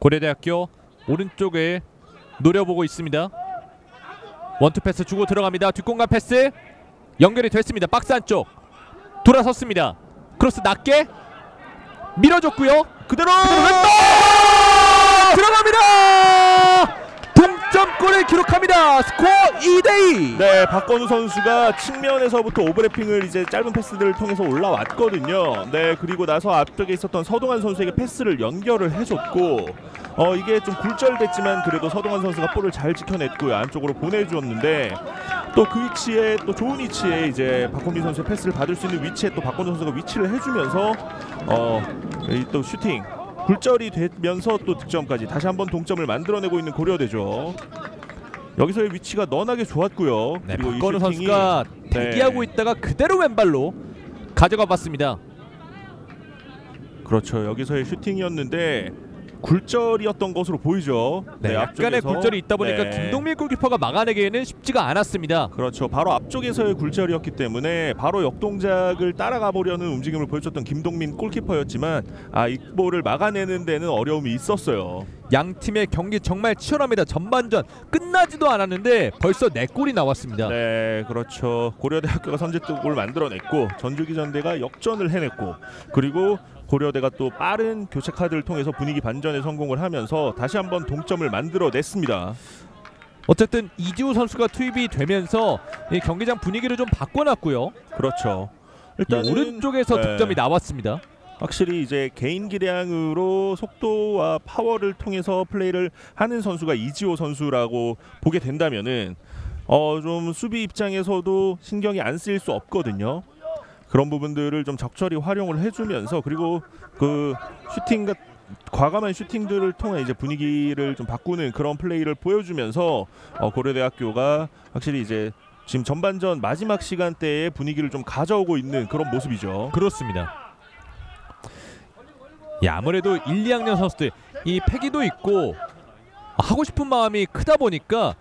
Speaker 4: 고려대학교 오른쪽을 노려보고 있습니다. 원투 패스 주고 들어갑니다. 뒷공간 패스 연결이 됐습니다. 박스 안쪽 돌아섰습니다. 크로스 낮게 밀어줬고요. 그대로 왼발 들어갑니다. 동점골을 기록합니다. 스코어 2대2.
Speaker 5: 네, 박건우 선수가 측면에서부터 오버래핑을 이제 짧은 패스들을 통해서 올라왔거든요. 네, 그리고 나서 앞쪽에 있었던 서동환 선수에게 패스를 연결을 해줬고, 어 이게 좀 굴절됐지만 그래도 서동환 선수가 볼을 잘 지켜냈고요. 안쪽으로 보내주었는데 또 그 위치에 또 좋은 위치에 이제 박건민 선수의 패스를 받을 수 있는 위치에 또 박건우 선수가 위치를 해주면서 어 또 슈팅 굴절이 되면서 또 득점까지 다시 한번 동점을 만들어내고 있는 고려대죠. 여기서의 위치가 너나게 좋았고요.
Speaker 4: 네,
Speaker 5: 그리고 이
Speaker 4: 박건우 선수가 대기하고
Speaker 5: 네.
Speaker 4: 있다가 그대로 왼발로 가져가 봤습니다.
Speaker 5: 그렇죠. 여기서의 슈팅이었는데 굴절이었던 것으로 보이죠.
Speaker 4: 네, 약간의
Speaker 5: 앞쪽에서.
Speaker 4: 굴절이 있다 보니까
Speaker 5: 네.
Speaker 4: 김동민 골키퍼가 막아내기에는 쉽지가 않았습니다.
Speaker 5: 그렇죠. 바로 앞쪽에서의 굴절이었기 때문에 바로 역동작을 따라가 보려는 움직임을 보여줬던 김동민 골키퍼였지만 아, 이 볼을 막아내는 데는 어려움이 있었어요.
Speaker 4: 양 팀의 경기 정말 치열합니다. 전반전 끝나지도 않았는데 벌써 네 골이 나왔습니다.
Speaker 5: 네, 그렇죠. 고려대학교가 선제골을 만들어냈고 전주기전대가 역전을 해냈고 그리고 고려대가 또 빠른 교체 카드를 통해서 분위기 반전에 성공을 하면서 다시 한번 동점을 만들어냈습니다.
Speaker 4: 어쨌든 이지호 선수가 투입이 되면서 이 경기장 분위기를 좀 바꿔놨고요.
Speaker 5: 그렇죠.
Speaker 4: 이
Speaker 5: 일단은
Speaker 4: 오른쪽에서
Speaker 5: 네.
Speaker 4: 득점이 나왔습니다.
Speaker 5: 확실히 이제 개인 기량으로 속도와 파워를 통해서 플레이를 하는 선수가 이지호 선수라고 보게 된다면은 어 좀 수비 입장에서도 신경이 안 쓰일 수 없거든요. 그런 부분들을 좀 적절히 활용을 해주면서 그리고 그 슈팅 같 과감한 슈팅들을 통해 이제 분위기를 좀 바꾸는 그런 플레이를 보여주면서 어, 고려대학교가 확실히 이제 지금 전반전 마지막 시간대에 분위기를 좀 가져오고 있는 그런 모습이죠.
Speaker 4: 그렇습니다. 예, 아무래도 1, 2학년 선수들 이 패기도 있고 하고 싶은 마음이 크다 보니까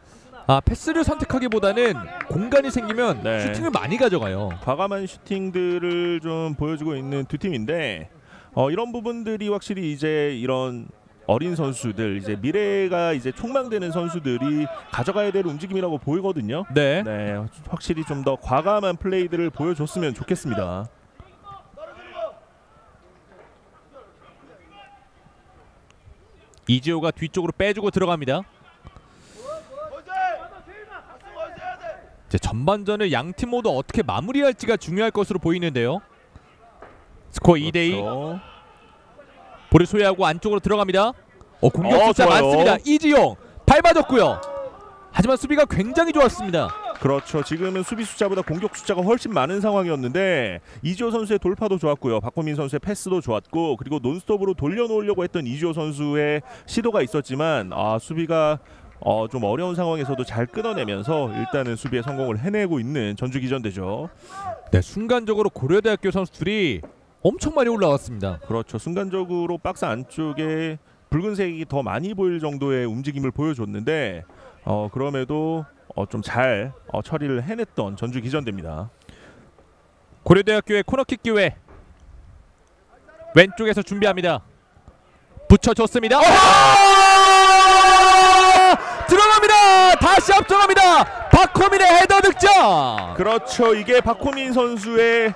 Speaker 4: 아 패스를 선택하기보다는 공간이 생기면
Speaker 5: 네.
Speaker 4: 슈팅을 많이 가져가요.
Speaker 5: 과감한 슈팅들을 좀 보여주고 있는 두 팀인데 어, 이런 부분들이 확실히 이제 이런 어린 선수들 이제 미래가 이제 촉망되는 선수들이 가져가야 될 움직임이라고 보이거든요.
Speaker 4: 네.
Speaker 5: 네, 확실히 좀 더 과감한 플레이들을 보여줬으면 좋겠습니다.
Speaker 4: 이지호가 뒤쪽으로 빼주고 들어갑니다. 이제 전반전을 양 팀 모두 어떻게 마무리할지가 중요할 것으로 보이는데요. 스코어 2대 2.
Speaker 5: 그렇죠.
Speaker 4: 볼을 소유하고 안쪽으로 들어갑니다. 어 공격
Speaker 5: 어,
Speaker 4: 숫자
Speaker 5: 좋아요.
Speaker 4: 많습니다. 이지용 밟아줬고요. 하지만 수비가 굉장히 좋았습니다.
Speaker 5: 그렇죠. 지금은 수비 숫자보다 공격 숫자가 훨씬 많은 상황이었는데 이지호 선수의 돌파도 좋았고요. 박호민 선수의 패스도 좋았고 그리고 논스톱으로 돌려놓으려고 했던 이지호 선수의 시도가 있었지만 아 수비가 어, 좀 어려운 상황에서도 잘 끊어내면서 일단은 수비에 성공을 해내고 있는 전주 기전대죠.
Speaker 4: 네 순간적으로 고려대학교 선수들이 엄청 많이 올라왔습니다.
Speaker 5: 그렇죠. 순간적으로 박스 안쪽에 붉은색이 더 많이 보일 정도의 움직임을 보여줬는데 어, 그럼에도 어, 좀잘 어, 처리를 해냈던 전주 기전대입니다.
Speaker 4: 고려대학교의 코너킥 기회 왼쪽에서 준비합니다. 붙여줬습니다. 아! 들어갑니다. 다시 앞서갑니다. 박호민의 헤더 득점.
Speaker 5: 그렇죠. 이게 박호민 선수의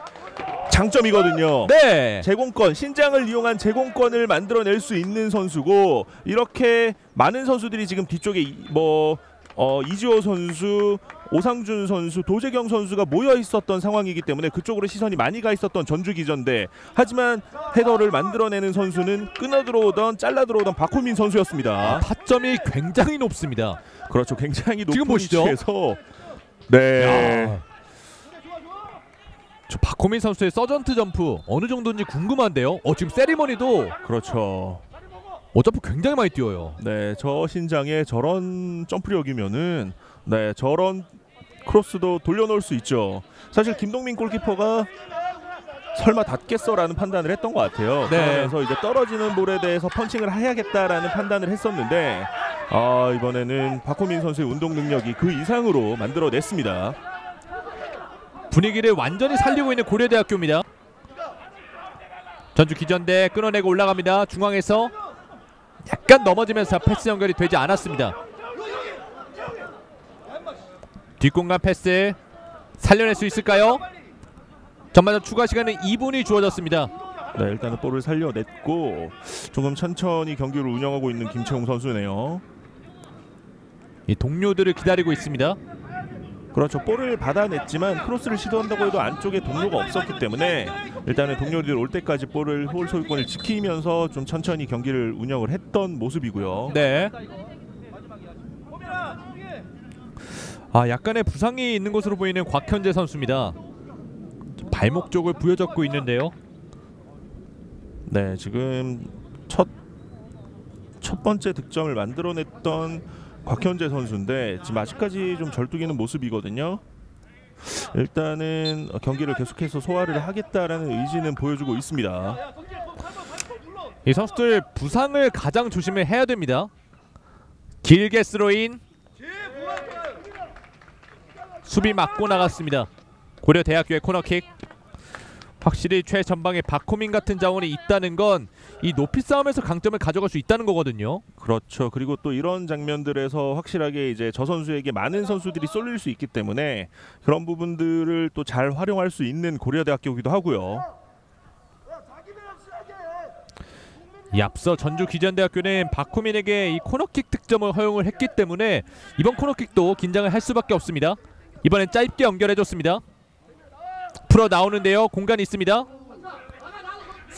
Speaker 5: 장점이거든요.
Speaker 4: 네.
Speaker 5: 제공권, 신장을 이용한 제공권을 만들어낼 수 있는 선수고 이렇게 많은 선수들이 지금 뒤쪽에 이- 뭐 어, 이지호 선수, 오상준 선수, 도재경 선수가 모여 있었던 상황이기 때문에 그쪽으로 시선이 많이 가 있었던 전주 기전대. 하지만 헤더를 만들어내는 선수는 끊어 들어오던 잘라 들어오던 박호민 선수였습니다.
Speaker 4: 타점이 굉장히 높습니다.
Speaker 5: 그렇죠. 굉장히 높은
Speaker 4: 지금 보시죠.
Speaker 5: 위치에서 네.
Speaker 4: 야. 저 박호민 선수의 서전트 점프 어느 정도인지 궁금한데요. 어 지금 세리머니도
Speaker 5: 그렇죠.
Speaker 4: 어 점프 굉장히 많이 뛰어요.
Speaker 5: 네, 저 신장에 저런 점프력이면은 네, 저런 크로스도 돌려놓을 수 있죠. 사실 김동민 골키퍼가 설마 닿겠어라는 판단을 했던 것 같아요.
Speaker 4: 네.
Speaker 5: 그러면서 이제 떨어지는 볼에 대해서 펀칭을 해야겠다라는 판단을 했었는데 아 이번에는 박호민 선수의 운동 능력이 그 이상으로 만들어냈습니다.
Speaker 4: 분위기를 완전히 살리고 있는 고려대학교입니다. 전주 기전대 끊어내고 올라갑니다. 중앙에서 약간 넘어지면서 패스 연결이 되지 않았습니다. 뒷공간 패스 살려낼 수 있을까요? 전반전 추가 시간은 2분이 주어졌습니다.
Speaker 5: 네, 일단은 볼을 살려냈고 조금 천천히 경기를 운영하고 있는 김채웅 선수네요.
Speaker 4: 이 동료들을 기다리고 있습니다.
Speaker 5: 그렇죠. 볼을 받아냈지만 크로스를 시도한다고 해도 안쪽에 동료가 없었기 때문에 일단은 동료들 올 때까지 볼을 홀 소유권을 지키면서 좀 천천히 경기를 운영을 했던 모습이고요.
Speaker 4: 네. 아 약간의 부상이 있는 것으로 보이는 곽현재 선수입니다. 발목 쪽을 부여잡고 있는데요.
Speaker 5: 네, 지금 첫 첫 번째 득점을 만들어냈던 곽현재 선수인데 지금 아직까지 좀 절뚝이는 모습이거든요. 일단은 경기를 계속해서 소화를 하겠다라는 의지는 보여주고 있습니다.
Speaker 4: 이 선수들 부상을 가장 조심을 해야 됩니다. 길게 스로인 수비 맞고 나갔습니다. 고려 대학교의 코너킥. 확실히 최전방에 박호민 같은 자원이 있다는 건 이 높이 싸움에서 강점을 가져갈 수 있다는 거거든요.
Speaker 5: 그렇죠. 그리고 또 이런 장면들에서 확실하게 이제 저 선수에게 많은 선수들이 쏠릴 수 있기 때문에 그런 부분들을 또 잘 활용할 수 있는 고려대학교이기도 하고요.
Speaker 4: 이 앞서 전주 기전대학교는 박호민에게 이 코너킥 득점을 허용을 했기 때문에 이번 코너킥도 긴장을 할 수밖에 없습니다. 이번엔 짧게 연결해줬습니다. 풀어 나오는데요. 공간이 있습니다.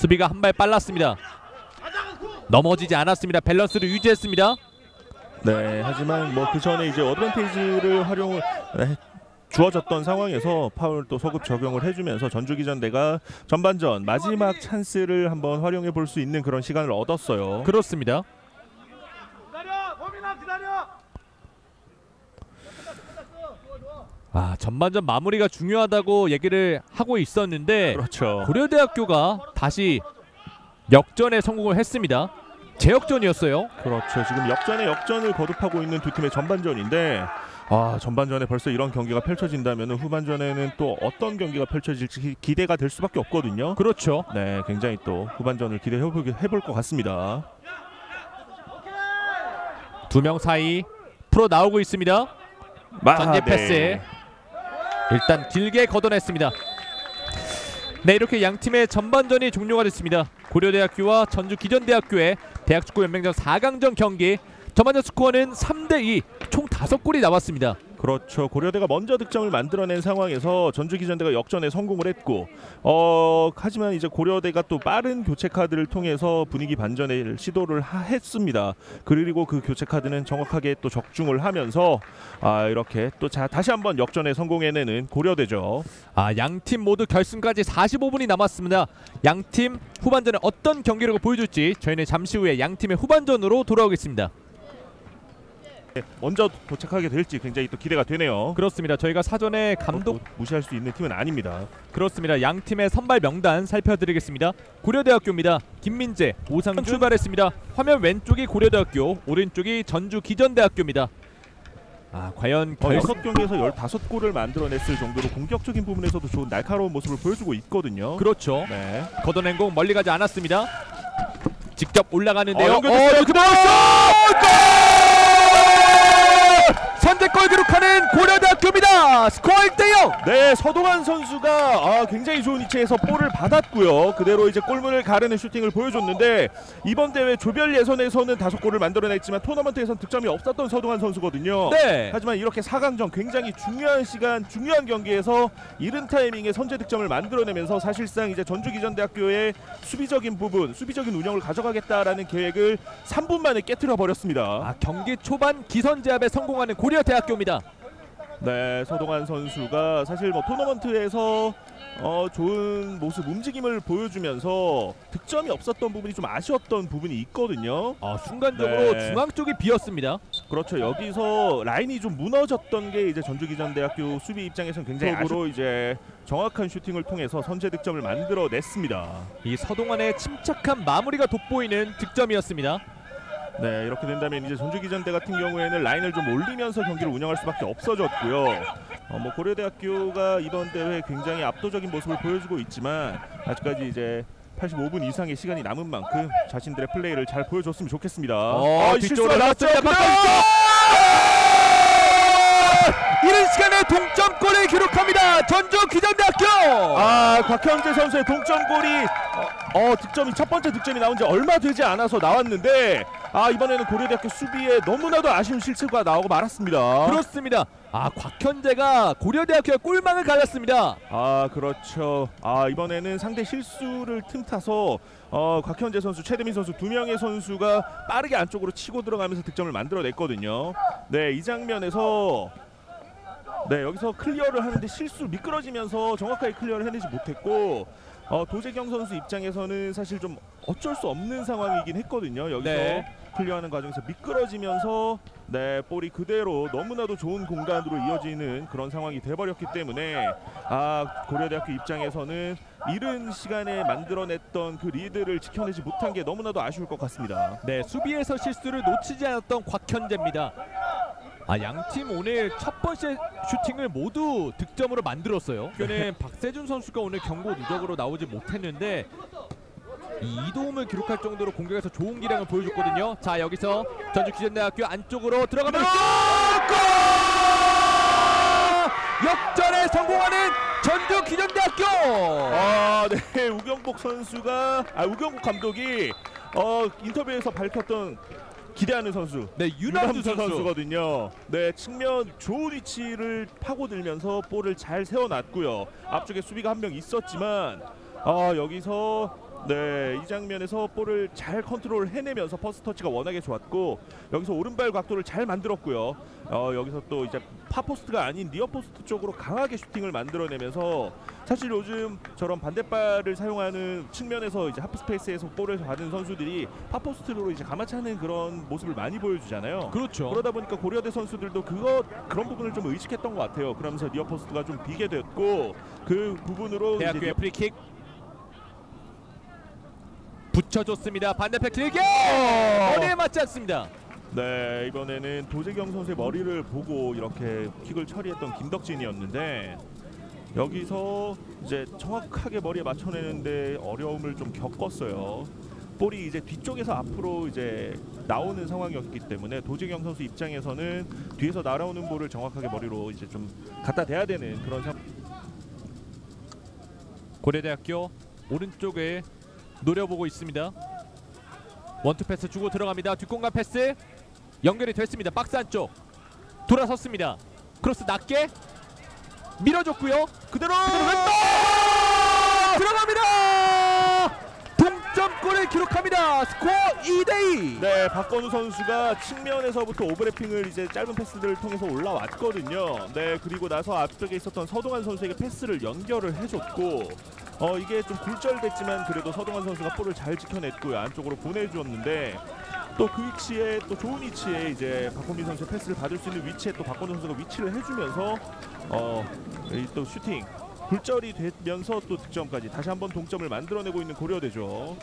Speaker 4: 수비가 한 발 빨랐습니다. 넘어지지 않았습니다. 밸런스를 유지했습니다.
Speaker 5: 네. 하지만 뭐 그 전에 이제 어드밴테이지를 활용을 네, 주어졌던 상황에서 파울 또 소급 적용을 해주면서 전주기전대가 전반전 마지막 찬스를 한번 활용해 볼 수 있는 그런 시간을 얻었어요.
Speaker 4: 그렇습니다. 아 전반전 마무리가 중요하다고 얘기를 하고 있었는데
Speaker 5: 그렇죠.
Speaker 4: 고려대학교가 다시 역전에 성공을 했습니다. 재역전이었어요.
Speaker 5: 그렇죠. 지금 역전에 역전을 거듭하고 있는 두 팀의 전반전인데 아 전반전에 벌써 이런 경기가 펼쳐진다면 후반전에는 또 어떤 경기가 펼쳐질지 기- 기대가 될 수밖에 없거든요.
Speaker 4: 그렇죠.
Speaker 5: 네, 굉장히 또 후반전을 기대해 해볼 것 같습니다.
Speaker 4: 두 명 사이 풀어 나오고 있습니다.
Speaker 5: 네.
Speaker 4: 패스. 일단 길게 걷어냈습니다. 네 이렇게 양 팀의 전반전이 종료가 됐습니다. 고려대학교와 전주 기전대학교의 대학축구연맹전 4강전 경기 전반전 스코어는 3대2 총 5골이 나왔습니다.
Speaker 5: 그렇죠. 고려대가 먼저 득점을 만들어낸 상황에서 전주기전대가 역전에 성공을 했고, 어 하지만 이제 고려대가 또 빠른 교체 카드를 통해서 분위기 반전을 시도를 하, 했습니다. 그리고 그 교체 카드는 정확하게 또 적중을 하면서 아 이렇게 또 자 다시 한번 역전에 성공해내는 고려대죠.
Speaker 4: 아, 양팀 모두 결승까지 45분이 남았습니다. 양팀 후반전에 어떤 경기력을 보여줄지 저희는 잠시 후에 양 팀의 후반전으로 돌아오겠습니다.
Speaker 5: 먼저 도착하게 될지 굉장히 또 기대가 되네요.
Speaker 4: 그렇습니다. 저희가 사전에 감독
Speaker 5: 뭐 무시할 수 있는 팀은 아닙니다.
Speaker 4: 그렇습니다. 양 팀의 선발 명단 살펴드리겠습니다. 고려대학교입니다. 김민재, 오상준 출발했습니다. 화면 왼쪽이 고려대학교, 오른쪽이 전주 기전대학교입니다. 아, 과연
Speaker 5: 어,
Speaker 4: 결
Speaker 5: 여섯 경기에서 15골을 만들어냈을 정도로 공격적인 부분에서도 좋은 날카로운 모습을 보여주고 있거든요.
Speaker 4: 그렇죠.
Speaker 5: 네.
Speaker 4: 걷어낸 공 멀리 가지 않았습니다. 직접 올라가는데요.
Speaker 5: 어, 연결됐어요.
Speaker 4: 여기 나왔어! 골! 선제 골 기록 하는 고려대학교입니다. 스코어 1대0.
Speaker 5: 네, 서동환 선수가 아, 굉장히 좋은 위치에서 볼을 받았고요. 그대로 이제 골문을 가르는 슈팅을 보여줬는데 이번 대회 조별 예선에서는 다섯 골을 만들어냈지만 토너먼트에선 득점이 없었던 서동환 선수거든요.
Speaker 4: 네.
Speaker 5: 하지만 이렇게 4강전 굉장히 중요한 시간, 중요한 경기에서 이른 타이밍에 선제 득점을 만들어내면서 사실상 이제 전주기전대학교의 수비적인 부분, 수비적인 운영을 가져가겠다라는 계획을 3분 만에 깨뜨려 버렸습니다.
Speaker 4: 아, 경기 초반 기선 제압에 성공하는 고려대학교입니다.
Speaker 5: 네, 서동환 선수가 사실 뭐 토너먼트에서 어, 좋은 모습, 움직임을 보여주면서 득점이 없었던 부분이 좀 아쉬웠던 부분이 있거든요.
Speaker 4: 아, 순간적으로
Speaker 5: 네.
Speaker 4: 중앙 쪽이 비었습니다.
Speaker 5: 그렇죠. 여기서 라인이 좀 무너졌던 게 이제 전주기전대학교 수비 입장에서는 굉장히 아쉽로 이제 정확한 슈팅을 통해서 선제 득점을 만들어냈습니다.
Speaker 4: 이 서동환의 침착한 마무리가 돋보이는 득점이었습니다.
Speaker 5: 네, 이렇게 된다면 이제 전주기전대 같은 경우에는 라인을 좀 올리면서 경기를 운영할 수밖에 없어졌고요. 어, 뭐 고려대학교가 이번 대회 굉장히 압도적인 모습을 보여주고 있지만 아직까지 이제 85분 이상의 시간이 남은 만큼 자신들의 플레이를 잘 보여줬으면 좋겠습니다.
Speaker 4: 어,
Speaker 5: 아,
Speaker 4: 뒤쪽으로 나왔습니다.
Speaker 5: 났죠.
Speaker 4: 이른 시간에 동점골을 기록합니다. 전주 기전대학교.
Speaker 5: 아 곽현재 선수의 동점골이 어, 어, 득점이 첫 번째 득점이 나온 지 얼마 되지 않아서 나왔는데 아 이번에는 고려대학교 수비에 너무나도 아쉬운 실수가 나오고 말았습니다.
Speaker 4: 그렇습니다. 아 곽현재가 고려대학교의 골망을 갈랐습니다.
Speaker 5: 아 그렇죠. 아 이번에는 상대 실수를 틈타서 어, 곽현재 선수, 최대민 선수 두 명의 선수가 빠르게 안쪽으로 치고 들어가면서 득점을 만들어냈거든요. 네 이 장면에서 네 여기서 클리어를 하는데 실수 미끄러지면서 정확하게 클리어를 해내지 못했고 어, 도재경 선수 입장에서는 사실 좀 어쩔 수 없는 상황이긴 했거든요. 여기서
Speaker 4: 네.
Speaker 5: 클리어하는 과정에서 미끄러지면서 네 볼이 그대로 너무나도 좋은 공간으로 이어지는 그런 상황이 돼버렸기 때문에 아 고려대학교 입장에서는 이른 시간에 만들어냈던 그 리드를 지켜내지 못한 게 너무나도 아쉬울 것 같습니다.
Speaker 4: 네 수비에서 실수를 놓치지 않았던 곽현재입니다. 아 양팀 오늘 첫 번째 슈팅을 모두 득점으로 만들었어요. 그는 박세준 선수가 오늘 경고 누적으로 나오지 못했는데 이 이도움을 기록할 정도로 공격에서 좋은 기량을 보여줬거든요. 자 여기서 전주 기전대학교 안쪽으로 들어가면 골! 역전에 성공하는 전주 기전대학교.
Speaker 5: 아, 네 우경복 선수가 아 우경복 감독이 어 인터뷰에서 밝혔던 기대하는 선수
Speaker 4: 네 유남주 선수.
Speaker 5: 선수 거든요. 네, 측면 좋은 위치를 파고들면서 볼을 잘 세워놨고요. 앞쪽에 수비가 한 명 있었지만 아 여기서 네, 이 장면에서 볼을 잘 컨트롤 해내면서 퍼스트 터치가 워낙에 좋았고 여기서 오른발 각도를 잘 만들었고요. 어, 여기서 또 이제 파포스트가 아닌 니어포스트 쪽으로 강하게 슈팅을 만들어내면서 사실 요즘 저런 반대발을 사용하는 측면에서 이제 하프 스페이스에서 볼을 받은 선수들이 파포스트로 이제 감아차는 그런 모습을 많이 보여주잖아요.
Speaker 4: 그렇죠.
Speaker 5: 그러다 보니까 고려대 선수들도 그거 그런 부분을 좀 의식했던 것 같아요. 그러면서 니어포스트가 좀 비게 됐고 그 부분으로
Speaker 4: 대학교의 프리킥 붙여줬습니다. 반대편 길게 머리에 맞지 않습니다.
Speaker 5: 네 이번에는 도재경 선수의 머리를 보고 이렇게 킥을 처리했던 김덕진이었는데 여기서 이제 정확하게 머리에 맞춰내는데 어려움을 좀 겪었어요. 볼이 이제 뒤쪽에서 앞으로 이제 나오는 상황이었기 때문에 도재경 선수 입장에서는 뒤에서 날아오는 볼을 정확하게 머리로 이제 좀 갖다 대야 되는 그런 상황.
Speaker 4: 고려대학교 오른쪽에 노려보고 있습니다. 원투 패스 주고 들어갑니다. 뒷공간 패스 연결이 됐습니다. 박스 안쪽 돌아섰습니다. 크로스 낮게 밀어줬고요. 그대로 왼쪽 들어갑니다. 동점골을 기록합니다. 스코어 2대2.
Speaker 5: 네, 박건우 선수가 측면에서부터 오버래핑을 이제 짧은 패스들을 통해서 올라왔거든요. 네, 그리고 나서 앞쪽에 있었던 서동환 선수에게 패스를 연결을 해줬고, 어 이게 좀 굴절됐지만 그래도 서동환 선수가 볼을 잘 지켜냈고요. 안쪽으로 보내주었는데 또 그 위치에 또 좋은 위치에 이제 박건민 선수의 패스를 받을 수 있는 위치에 또 박건우 선수가 위치를 해주면서 어또 슈팅 굴절이 되면서 또 득점까지 다시 한번 동점을 만들어내고 있는 고려대죠.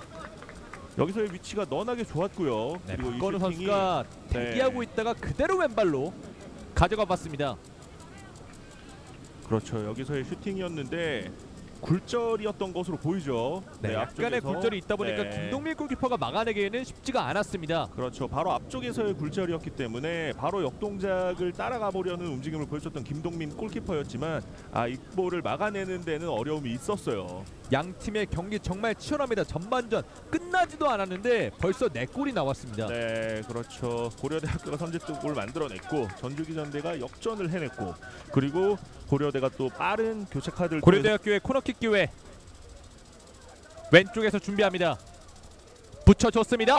Speaker 5: 여기서의 위치가 너나게 좋았고요.
Speaker 4: 네,
Speaker 5: 그리고 이
Speaker 4: 박건우 선수가
Speaker 5: 네.
Speaker 4: 대기하고 있다가 그대로 왼발로 가져가 봤습니다.
Speaker 5: 그렇죠. 여기서의 슈팅이었는데 굴절이었던 것으로 보이죠.
Speaker 4: 네, 약간의
Speaker 5: 앞쪽에서.
Speaker 4: 굴절이 있다 보니까
Speaker 5: 네.
Speaker 4: 김동민 골키퍼가 막아내기에는 쉽지가 않았습니다.
Speaker 5: 그렇죠. 바로 앞쪽에서의 굴절이었기 때문에 바로 역동작을 따라가 보려는 움직임을 보여줬던 김동민 골키퍼였지만 아, 이 볼을 막아내는 데는 어려움이 있었어요.
Speaker 4: 양 팀의 경기 정말 치열합니다. 전반전 끝나지도 않았는데 벌써 네 골이 나왔습니다.
Speaker 5: 네, 그렇죠. 고려대학교가 선제골 만들어냈고 전주기전대가 역전을 해냈고 그리고 고려대가 또 빠른 교체 카드를
Speaker 4: 고려대학교의 코너킥 기회 왼쪽에서 준비합니다. 붙여줬습니다.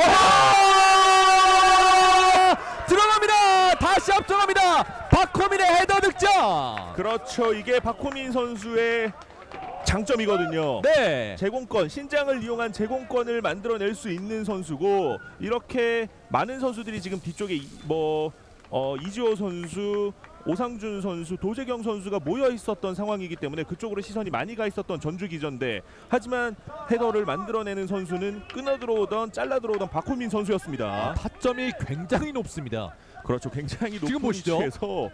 Speaker 4: 들어갑니다. 다시 앞서갑니다. 박호민의 헤더 득점.
Speaker 5: 그렇죠. 이게 박호민 선수의 장점이거든요.
Speaker 4: 네.
Speaker 5: 제공권 신장을 이용한 제공권을 만들어낼 수 있는 선수고 이렇게 많은 선수들이 지금 뒤쪽에 이- 뭐 어, 이지호 선수, 오상준 선수, 도재경 선수가 모여 있었던 상황이기 때문에 그쪽으로 시선이 많이 가 있었던 전주 기전대. 하지만 헤더를 만들어내는 선수는 끊어 들어오던 잘라 들어오던 박호민 선수였습니다.
Speaker 4: 타점이 굉장히 높습니다.
Speaker 5: 그렇죠. 굉장히 높은
Speaker 4: 지금 보시죠.
Speaker 5: 위치에서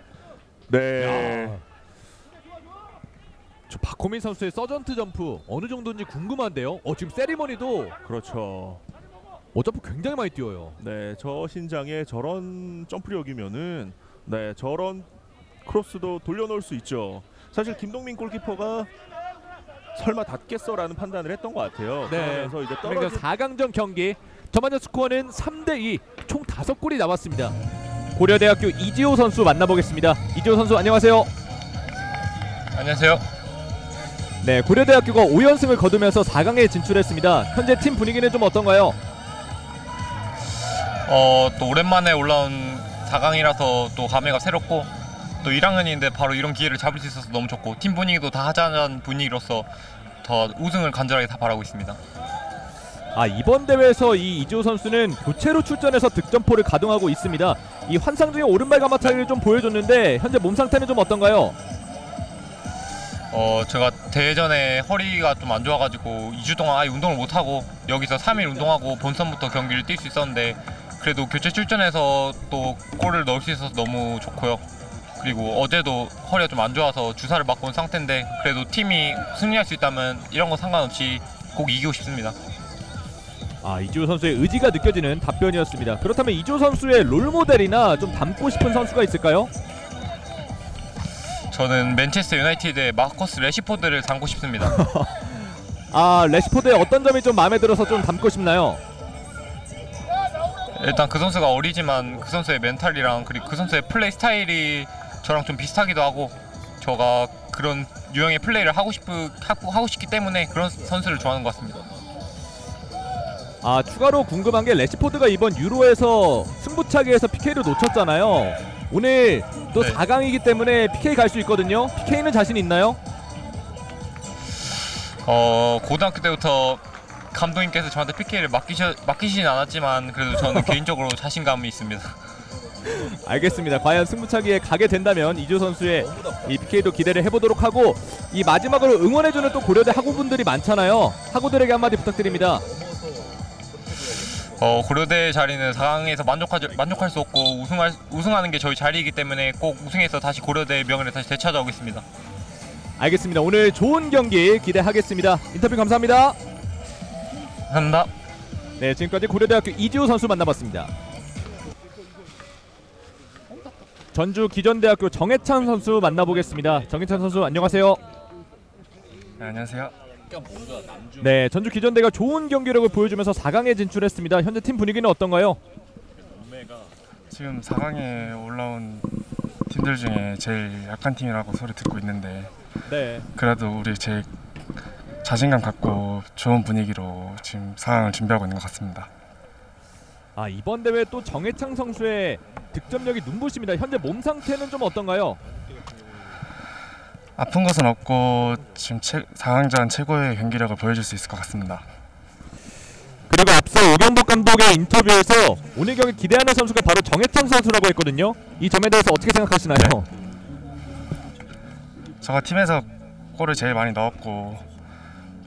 Speaker 5: 네.
Speaker 4: 야. 저 박호민 선수의 서전트 점프 어느 정도인지 궁금한데요. 어 지금 세리머니도
Speaker 5: 그렇죠.
Speaker 4: 어 점프 굉장히 많이 뛰어요.
Speaker 5: 네, 저 신장에 저런 점프력이면은 네, 저런 크로스도 돌려놓을 수 있죠. 사실 김동민 골키퍼가 설마 닿겠어라는 판단을 했던 것 같아요.
Speaker 4: 네.
Speaker 5: 그러면서 이제
Speaker 4: 그러니까
Speaker 5: 떨어진
Speaker 4: 4강전 경기 전반전 스코어는 3대 2, 총 5골이 나왔습니다. 고려대학교 이지호 선수 만나보겠습니다. 이지호 선수 안녕하세요.
Speaker 7: 안녕하세요.
Speaker 4: 네, 고려대학교가 5연승을 거두면서 4강에 진출했습니다. 현재 팀 분위기는 좀 어떤가요?
Speaker 7: 어, 또 오랜만에 올라온 4강이라서 또 감회가 새롭고 또 1학년인데 바로 이런 기회를 잡을 수 있어서 너무 좋고 팀 분위기도 다 하자는 분위기로서 더 우승을 간절하게 다 바라고 있습니다.
Speaker 4: 아 이번 대회에서 이 이지호 선수는 교체로 출전해서 득점포를 가동하고 있습니다. 이 환상적인 오른발 가마차기를 좀 보여줬는데 현재 몸 상태는 좀 어떤가요?
Speaker 7: 어, 제가 대회 전에 허리가 좀 안 좋아가지고 2주 동안 아예 운동을 못 하고 여기서 3일 운동하고 본선부터 경기를 뛸 수 있었는데 그래도 교체 출전해서 또 골을 넣을 수 있어서 너무 좋고요. 그리고 어제도 허리가 좀 안 좋아서 주사를 맞고 온 상태인데 그래도 팀이 승리할 수 있다면 이런 거 상관없이 꼭 이기고 싶습니다.
Speaker 4: 아 이지호 선수의 의지가 느껴지는 답변이었습니다. 그렇다면 이지호 선수의 롤 모델이나 좀 닮고 싶은 선수가 있을까요?
Speaker 7: 저는 맨체스터 유나이티드의 마커스 래시포드를 닮고 싶습니다.
Speaker 4: 아 래시포드의 어떤 점이 좀 마음에 들어서 좀 닮고 싶나요?
Speaker 7: 일단 그 선수가 어리지만 그 선수의 멘탈이랑 그리고 그 선수의 플레이 스타일이 저랑 좀 비슷하기도 하고 저가 그런 유형의 플레이를 하고 싶 하고 싶기 때문에 그런 선수를 좋아하는 것 같습니다.
Speaker 4: 아 추가로 궁금한 게 레시포드가 이번 유로에서 승부차기에서 PK를 놓쳤잖아요. 오늘 또
Speaker 7: 네.
Speaker 4: 4강이기 때문에 PK 갈 수 있거든요. PK는 자신 있나요?
Speaker 7: 어 고등학교 때부터 감독님께서 저한테 PK를 맡기셔 맡기시진 않았지만 그래도 저는 개인적으로 자신감이 있습니다.
Speaker 4: 알겠습니다. 과연 승부차기에 가게 된다면 이조 선수의 이 PK도 기대를 해보도록 하고 이 마지막으로 응원해주는 또 고려대 학우분들이 많잖아요. 학우들에게 한마디 부탁드립니다.
Speaker 7: 어 고려대 자리는 4강에서 만족하지 만족할 수 없고 우승할 우승하는 게 저희 자리이기 때문에 꼭 우승해서 다시 고려대의 명예를 다시 되찾아오겠습니다.
Speaker 4: 알겠습니다. 오늘 좋은 경기 기대하겠습니다. 인터뷰 감사합니다.
Speaker 7: 감사합니다.
Speaker 4: 네, 지금까지 고려대학교 이지호 선수 만나봤습니다. 전주 기전대학교 정해찬 선수 만나보겠습니다. 정해찬 선수 안녕하세요.
Speaker 7: 네, 안녕하세요.
Speaker 4: 네, 전주 기전대가 좋은 경기력을 보여주면서 4강에 진출했습니다. 현재 팀 분위기는 어떤가요?
Speaker 8: 지금 4강에 올라온 팀들 중에 제일 약한 팀이라고 소리 듣고 있는데
Speaker 4: 네.
Speaker 8: 그래도 우리 제일 자신감 갖고 좋은 분위기로 지금 상황을 준비하고 있는 것 같습니다.
Speaker 4: 아 이번 대회 또 정해창 선수의 득점력이 눈부십니다. 현재 몸 상태는 좀 어떤가요?
Speaker 8: 아픈 것은 없고 지금 최, 4강전 최고의 경기력을 보여줄 수 있을 것 같습니다.
Speaker 4: 그리고 앞서 오경복 감독의 인터뷰에서 오늘 경기 기대하는 선수가 바로 정해창 선수라고 했거든요. 이 점에 대해서 어떻게 생각하시나요?
Speaker 8: 저가 팀에서 골을 제일 많이 넣었고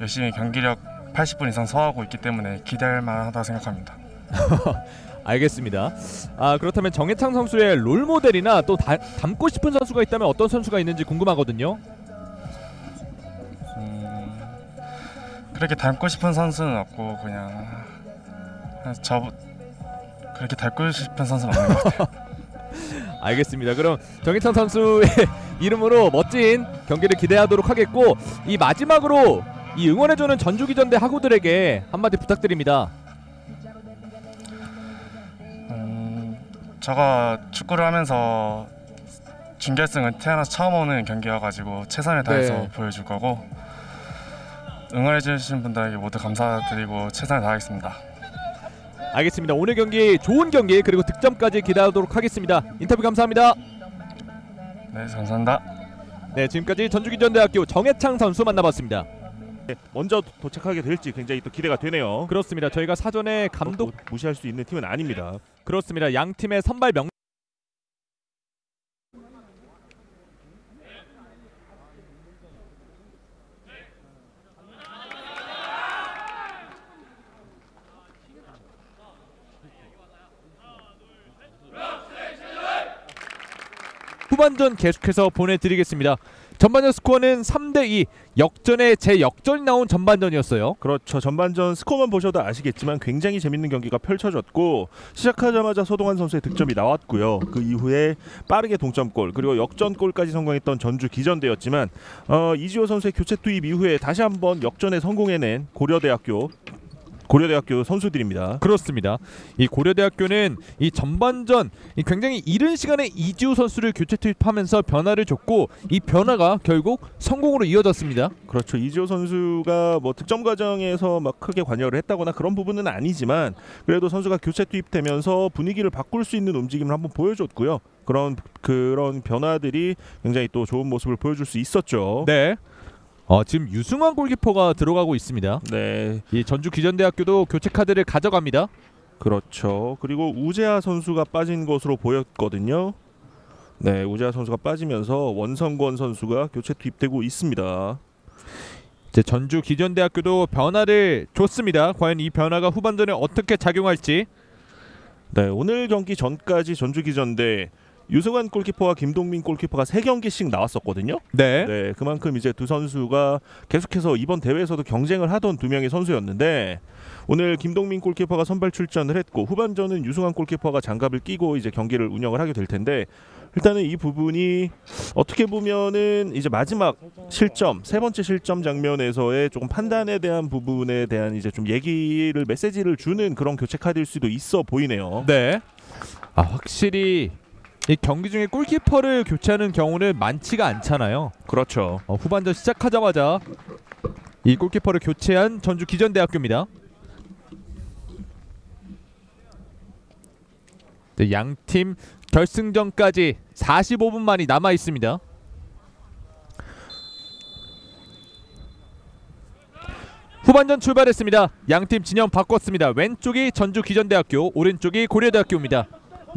Speaker 8: 열심히 경기력 80분 이상 소화하고 있기 때문에 기대할 만하다고 생각합니다.
Speaker 4: 알겠습니다. 아 그렇다면 정해창 선수의 롤 모델이나 또 다, 닮고 싶은 선수가 있다면 어떤 선수가 있는지 궁금하거든요.
Speaker 8: 음, 그렇게 닮고 싶은 선수는 없고 그냥 저 그렇게 닮고 싶은 선수는 없는 것 같아요.
Speaker 4: 알겠습니다. 그럼 정해창 선수의 이름으로 멋진 경기를 기대하도록 하겠고 이 마지막으로 이 응원해주는 전주기전대 하구들에게 한마디 부탁드립니다.
Speaker 8: 저가 축구를 하면서 준결승은 태어나서 처음 오는 경기여가지고 최선을 다해서
Speaker 4: 네.
Speaker 8: 보여줄 거고 응원해 주신 분들에게 모두 감사드리고 최선을 다하겠습니다.
Speaker 4: 알겠습니다. 오늘 경기 좋은 경기 그리고 득점까지 기대하도록 하겠습니다. 인터뷰 감사합니다.
Speaker 8: 네, 감사합니다.
Speaker 4: 네, 지금까지 전주기전대학교 정해창 선수 만나봤습니다.
Speaker 5: 먼저 도- 도착하게 될지 굉장히 또 기대가 되네요.
Speaker 4: 그렇습니다. 저희가 사전에 감독
Speaker 5: 뭐 무시할 수 있는 팀은 아닙니다.
Speaker 4: 그렇습니다. 양 팀의 선발 명 후반전 계속해서 보내드리겠습니다. 전반전 스코어는 3대2 역전에 재역전이 나온 전반전이었어요.
Speaker 5: 그렇죠. 전반전 스코어만 보셔도 아시겠지만 굉장히 재밌는 경기가 펼쳐졌고 시작하자마자 서동환 선수의 득점이 나왔고요. 그 이후에 빠르게 동점골 그리고 역전골까지 성공했던 전주 기전대였지만 어, 이지호 선수의 교체 투입 이후에 다시 한번 역전에 성공해낸 고려대학교 고려대학교 선수들입니다.
Speaker 4: 그렇습니다. 이 고려대학교는 이 전반전 이 굉장히 이른 시간에 이지우 선수를 교체 투입하면서 변화를 줬고 이 변화가 결국 성공으로 이어졌습니다.
Speaker 5: 그렇죠. 이지호 선수가 뭐 득점 과정에서 막 크게 관여를 했다거나 그런 부분은 아니지만 그래도 선수가 교체 투입되면서 분위기를 바꿀 수 있는 움직임을 한번 보여줬고요. 그런 그런 변화들이 굉장히 또 좋은 모습을 보여줄 수 있었죠.
Speaker 4: 네. 어, 지금 유승환 골키퍼가 들어가고 있습니다.
Speaker 5: 네,
Speaker 4: 이 전주 기전대학교도 교체 카드를 가져갑니다.
Speaker 5: 그렇죠. 그리고 우재하 선수가 빠진 것으로 보였거든요. 네, 우재하 선수가 빠지면서 원성권 선수가 교체 투입되고 있습니다.
Speaker 4: 이제 전주 기전대학교도 변화를 줬습니다. 과연 이 변화가 후반전에 어떻게 작용할지.
Speaker 5: 네, 오늘 경기 전까지 전주 기전대 유승환 골키퍼와 김동민 골키퍼가 세 경기씩 나왔었거든요.
Speaker 4: 네.
Speaker 5: 네, 그만큼 이제 두 선수가 계속해서 이번 대회에서도 경쟁을 하던 두 명의 선수였는데 오늘 김동민 골키퍼가 선발 출전을 했고 후반전은 유승환 골키퍼가 장갑을 끼고 이제 경기를 운영을 하게 될 텐데 일단은 이 부분이 어떻게 보면은 이제 마지막 실점 세 번째 실점 장면에서의 조금 판단에 대한 부분에 대한 이제 좀 얘기를 메시지를 주는 그런 교체 카드일 수도 있어 보이네요.
Speaker 4: 네. 아, 확실히 이 경기 중에 골키퍼를 교체하는 경우는 많지가 않잖아요.
Speaker 5: 그렇죠.
Speaker 4: 어, 후반전 시작하자마자 이 골키퍼를 교체한 전주 기전대학교입니다. 네, 양팀 결승전까지 45분만이 남아 있습니다. 후반전 출발했습니다. 양팀 진영 바꿨습니다. 왼쪽이 전주 기전대학교, 오른쪽이 고려대학교입니다.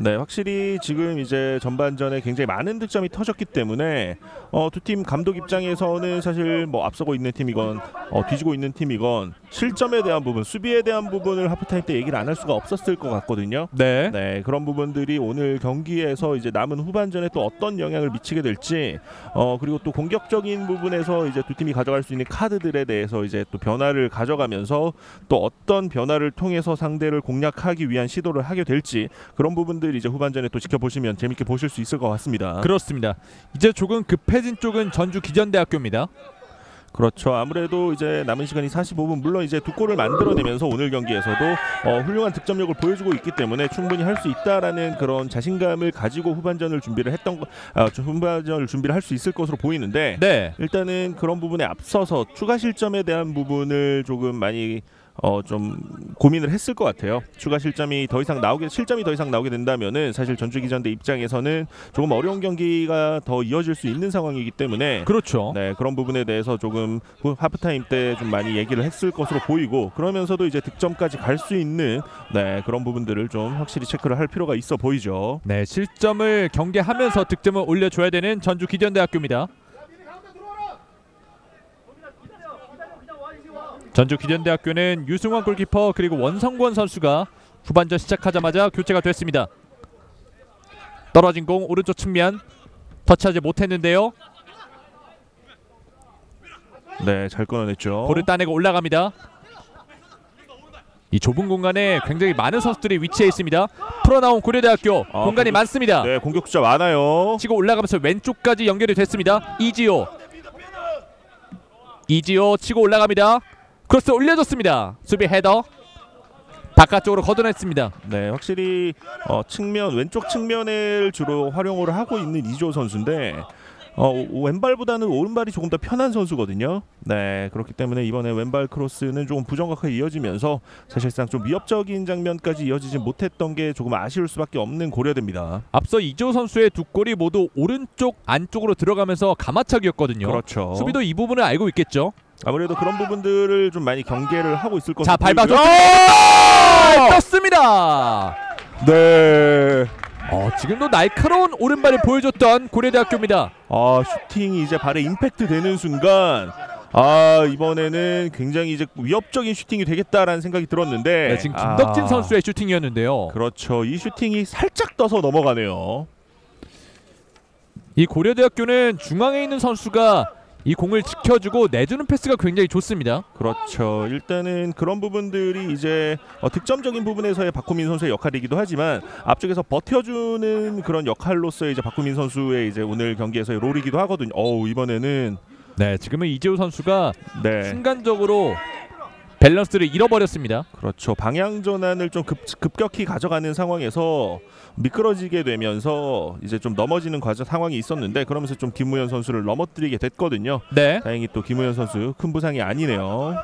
Speaker 5: 네, 확실히 지금 이제 전반전에 굉장히 많은 득점이 터졌기 때문에 어, 두 팀 감독 입장에서는 사실 뭐 앞서고 있는 팀이건 어, 뒤지고 있는 팀이건 실점에 대한 부분, 수비에 대한 부분을 하프타임 때 얘기를 안 할 수가 없었을 것 같거든요.
Speaker 4: 네.
Speaker 5: 네, 그런 부분들이 오늘 경기에서 이제 남은 후반전에 또 어떤 영향을 미치게 될지, 어 그리고 또 공격적인 부분에서 이제 두 팀이 가져갈 수 있는 카드들에 대해서 이제 또 변화를 가져가면서 또 어떤 변화를 통해서 상대를 공략하기 위한 시도를 하게 될지 그런 부분들 이제 후반전에 또 지켜보시면 재밌게 보실 수 있을 것 같습니다.
Speaker 4: 그렇습니다. 이제 조금 급해진 쪽은 전주 기전대학교입니다.
Speaker 5: 그렇죠. 아무래도 이제 남은 시간이 45분 물론 이제 두 골을 만들어내면서 오늘 경기에서도 어, 훌륭한 득점력을 보여주고 있기 때문에 충분히 할 수 있다라는 그런 자신감을 가지고 후반전을 준비를 했던 거, 아, 좀 후반전을 준비를 할 수 있을 것으로 보이는데
Speaker 4: 네.
Speaker 5: 일단은 그런 부분에 앞서서 추가 실점에 대한 부분을 조금 많이 어 좀 고민을 했을 것 같아요. 추가 실점이 더 이상 나오게 실점이 더 이상 나오게 된다면은 사실 전주 기전대 입장에서는 조금 어려운 경기가 더 이어질 수 있는 상황이기 때문에
Speaker 4: 그렇죠.
Speaker 5: 네 그런 부분에 대해서 조금 후- 하프타임 때 좀 많이 얘기를 했을 것으로 보이고 그러면서도 이제 득점까지 갈 수 있는 네 그런 부분들을 좀 확실히 체크를 할 필요가 있어 보이죠.
Speaker 4: 네, 실점을 경계하면서 득점을 올려줘야 되는 전주 기전대학교입니다. 전주 기전대학교는 유승환 골키퍼 그리고 원성권 선수가 후반전 시작하자마자 교체가 됐습니다. 떨어진 공 오른쪽 측면 터치하지 못했는데요.
Speaker 5: 네 잘 끊어냈죠.
Speaker 4: 볼을 따내고 올라갑니다. 이 좁은 공간에 굉장히 많은 선수들이 위치해 있습니다. 풀어나온 고려대학교
Speaker 5: 아,
Speaker 4: 공간이
Speaker 5: 공격-
Speaker 4: 많습니다.
Speaker 5: 네 공격 숫자 많아요.
Speaker 4: 치고 올라가면서 왼쪽까지 연결이 됐습니다. 이지호 이지호 치고 올라갑니다. 크로스 올려줬습니다. 수비 헤더 바깥쪽으로 걷어냈습니다.
Speaker 5: 네, 확실히 어, 측면 왼쪽 측면을 주로 활용을 하고 있는 이지호 선수인데 어, 오- 왼발보다는 오른발이 조금 더 편한 선수거든요. 네, 그렇기 때문에 이번에 왼발 크로스는 조금 부정확하게 이어지면서 사실상 좀 위협적인 장면까지 이어지지 못했던 게 조금 아쉬울 수밖에 없는 고려댑니다.
Speaker 4: 앞서 이지호 선수의 두 골이 모두 오른쪽 안쪽으로 들어가면서 감아차기였거든요.
Speaker 5: 그렇죠.
Speaker 4: 수비도 이 부분을 알고 있겠죠.
Speaker 5: 아무래도 그런 부분들을 좀 많이 경계를 하고 있을 것으로
Speaker 4: 자
Speaker 5: 보이고요.
Speaker 4: 밟아줬습니다. 떴습니다.
Speaker 5: 네.
Speaker 4: 어, 지금도 날카로운 오른발을 보여줬던 고려대학교입니다.
Speaker 5: 아 슈팅이 이제 발에 임팩트 되는 순간 아 이번에는 굉장히 이제 위협적인 슈팅이 되겠다라는 생각이 들었는데
Speaker 4: 네, 지금 김덕진
Speaker 5: 아,
Speaker 4: 선수의 슈팅이었는데요.
Speaker 5: 그렇죠 이 슈팅이 살짝 떠서 넘어가네요
Speaker 4: 이 고려대학교는 중앙에 있는 선수가 이 공을 지켜주고 내주는 패스가 굉장히 좋습니다.
Speaker 5: 그렇죠. 일단은 그런 부분들이 이제 어, 득점적인 부분에서의 박호민 선수의 역할이기도 하지만 앞쪽에서 버텨주는 그런 역할로서의 이제 박호민 선수의 이제 오늘 경기에서의 롤이기도 하거든요. 어우 이번에는.
Speaker 4: 네, 지금은 이재호 선수가
Speaker 5: 네.
Speaker 4: 순간적으로 밸런스를 잃어버렸습니다.
Speaker 5: 그렇죠. 방향 전환을 좀 급, 급격히 가져가는 상황에서 미끄러지게 되면서 이제 좀 넘어지는 과정 상황이 있었는데 그러면서 좀 김우현 선수를 넘어뜨리게 됐거든요.
Speaker 4: 네,
Speaker 5: 다행히 또 김우현 선수 큰 부상이 아니네요.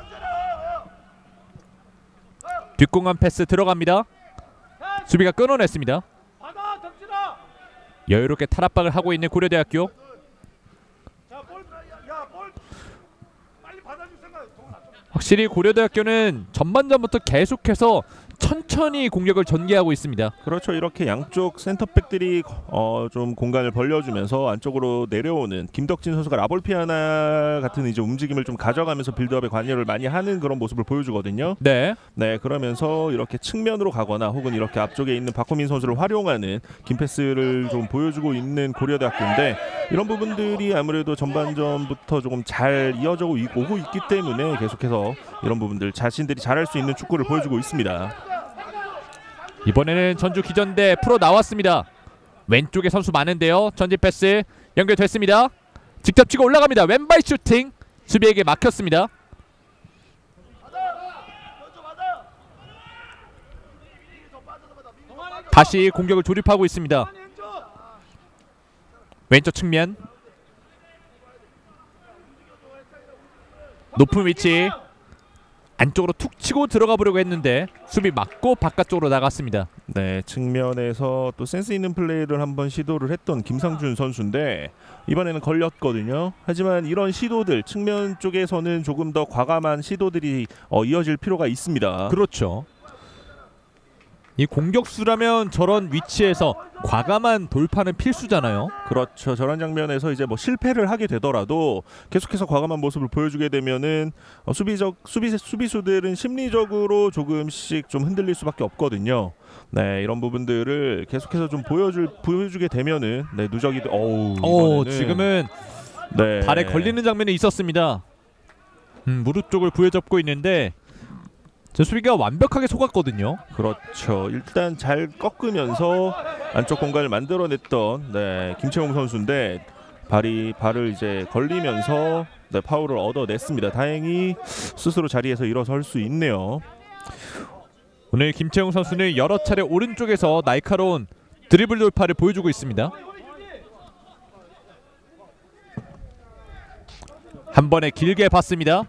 Speaker 4: 뒷공간 패스 들어갑니다. 수비가 끊어냈습니다. 여유롭게 탈압박을 하고 있는 고려대학교. 확실히 고려대학교는 전반전부터 계속해서 천천히 공격을 전개하고 있습니다.
Speaker 5: 그렇죠. 이렇게 양쪽 센터백들이 어, 좀 공간을 벌려주면서 안쪽으로 내려오는 김덕진 선수가 라볼피아나 같은 이제 움직임을 좀 가져가면서 빌드업에 관여를 많이 하는 그런 모습을 보여주거든요.
Speaker 4: 네,
Speaker 5: 네, 그러면서 이렇게 측면으로 가거나 혹은 이렇게 앞쪽에 있는 박호민 선수를 활용하는 긴 패스를 좀 보여주고 있는 고려대학교인데 이런 부분들이 아무래도 전반전부터 조금 잘 이어져 오고 있기 때문에 계속해서 이런 부분들 자신들이 잘할 수 있는 축구를 보여주고 있습니다.
Speaker 4: 이번에는 전주 기전대 풀어 나왔습니다. 왼쪽에 선수 많은데요. 전진 패스 연결됐습니다. 직접 치고 올라갑니다. 왼발 슈팅 수비에게 막혔습니다. 다시 공격을 조립하고 있습니다. 왼쪽 측면 높은 위치 안쪽으로 툭 치고 들어가 보려고 했는데 수비 맞고 바깥쪽으로 나갔습니다.
Speaker 5: 네, 측면에서 또 센스 있는 플레이를 한번 시도를 했던 김상준 선수인데 이번에는 걸렸거든요. 하지만 이런 시도들 측면 쪽에서는 조금 더 과감한 시도들이 어, 이어질 필요가 있습니다.
Speaker 4: 그렇죠. 이 공격수라면 저런 위치에서 과감한 돌파는 필수잖아요.
Speaker 5: 그렇죠. 저런 장면에서 이제 뭐 실패를 하게 되더라도 계속해서 과감한 모습을 보여주게 되면은 어, 수비적 수비 수비수들은 심리적으로 조금씩 좀 흔들릴 수밖에 없거든요. 네, 이런 부분들을 계속해서 좀 보여줄 보여주게 되면은 네 누적이 돼- 어우
Speaker 4: 오,
Speaker 5: 이번에는
Speaker 4: 지금은
Speaker 5: 네.
Speaker 4: 발에 걸리는 장면이 있었습니다. 음, 무릎 쪽을 부여잡고 있는데 저 수비가 완벽하게 속았거든요.
Speaker 5: 그렇죠. 일단 잘 꺾으면서 안쪽 공간을 만들어냈던 네, 김채용 선수인데 발이 발을 이제 걸리면서 네, 파울을 얻어냈습니다. 다행히 스스로 자리에서 일어설 수 있네요.
Speaker 4: 오늘 김채용 선수는 여러 차례 오른쪽에서 날카로운 드리블 돌파를 보여주고 있습니다. 한 번에 길게 봤습니다.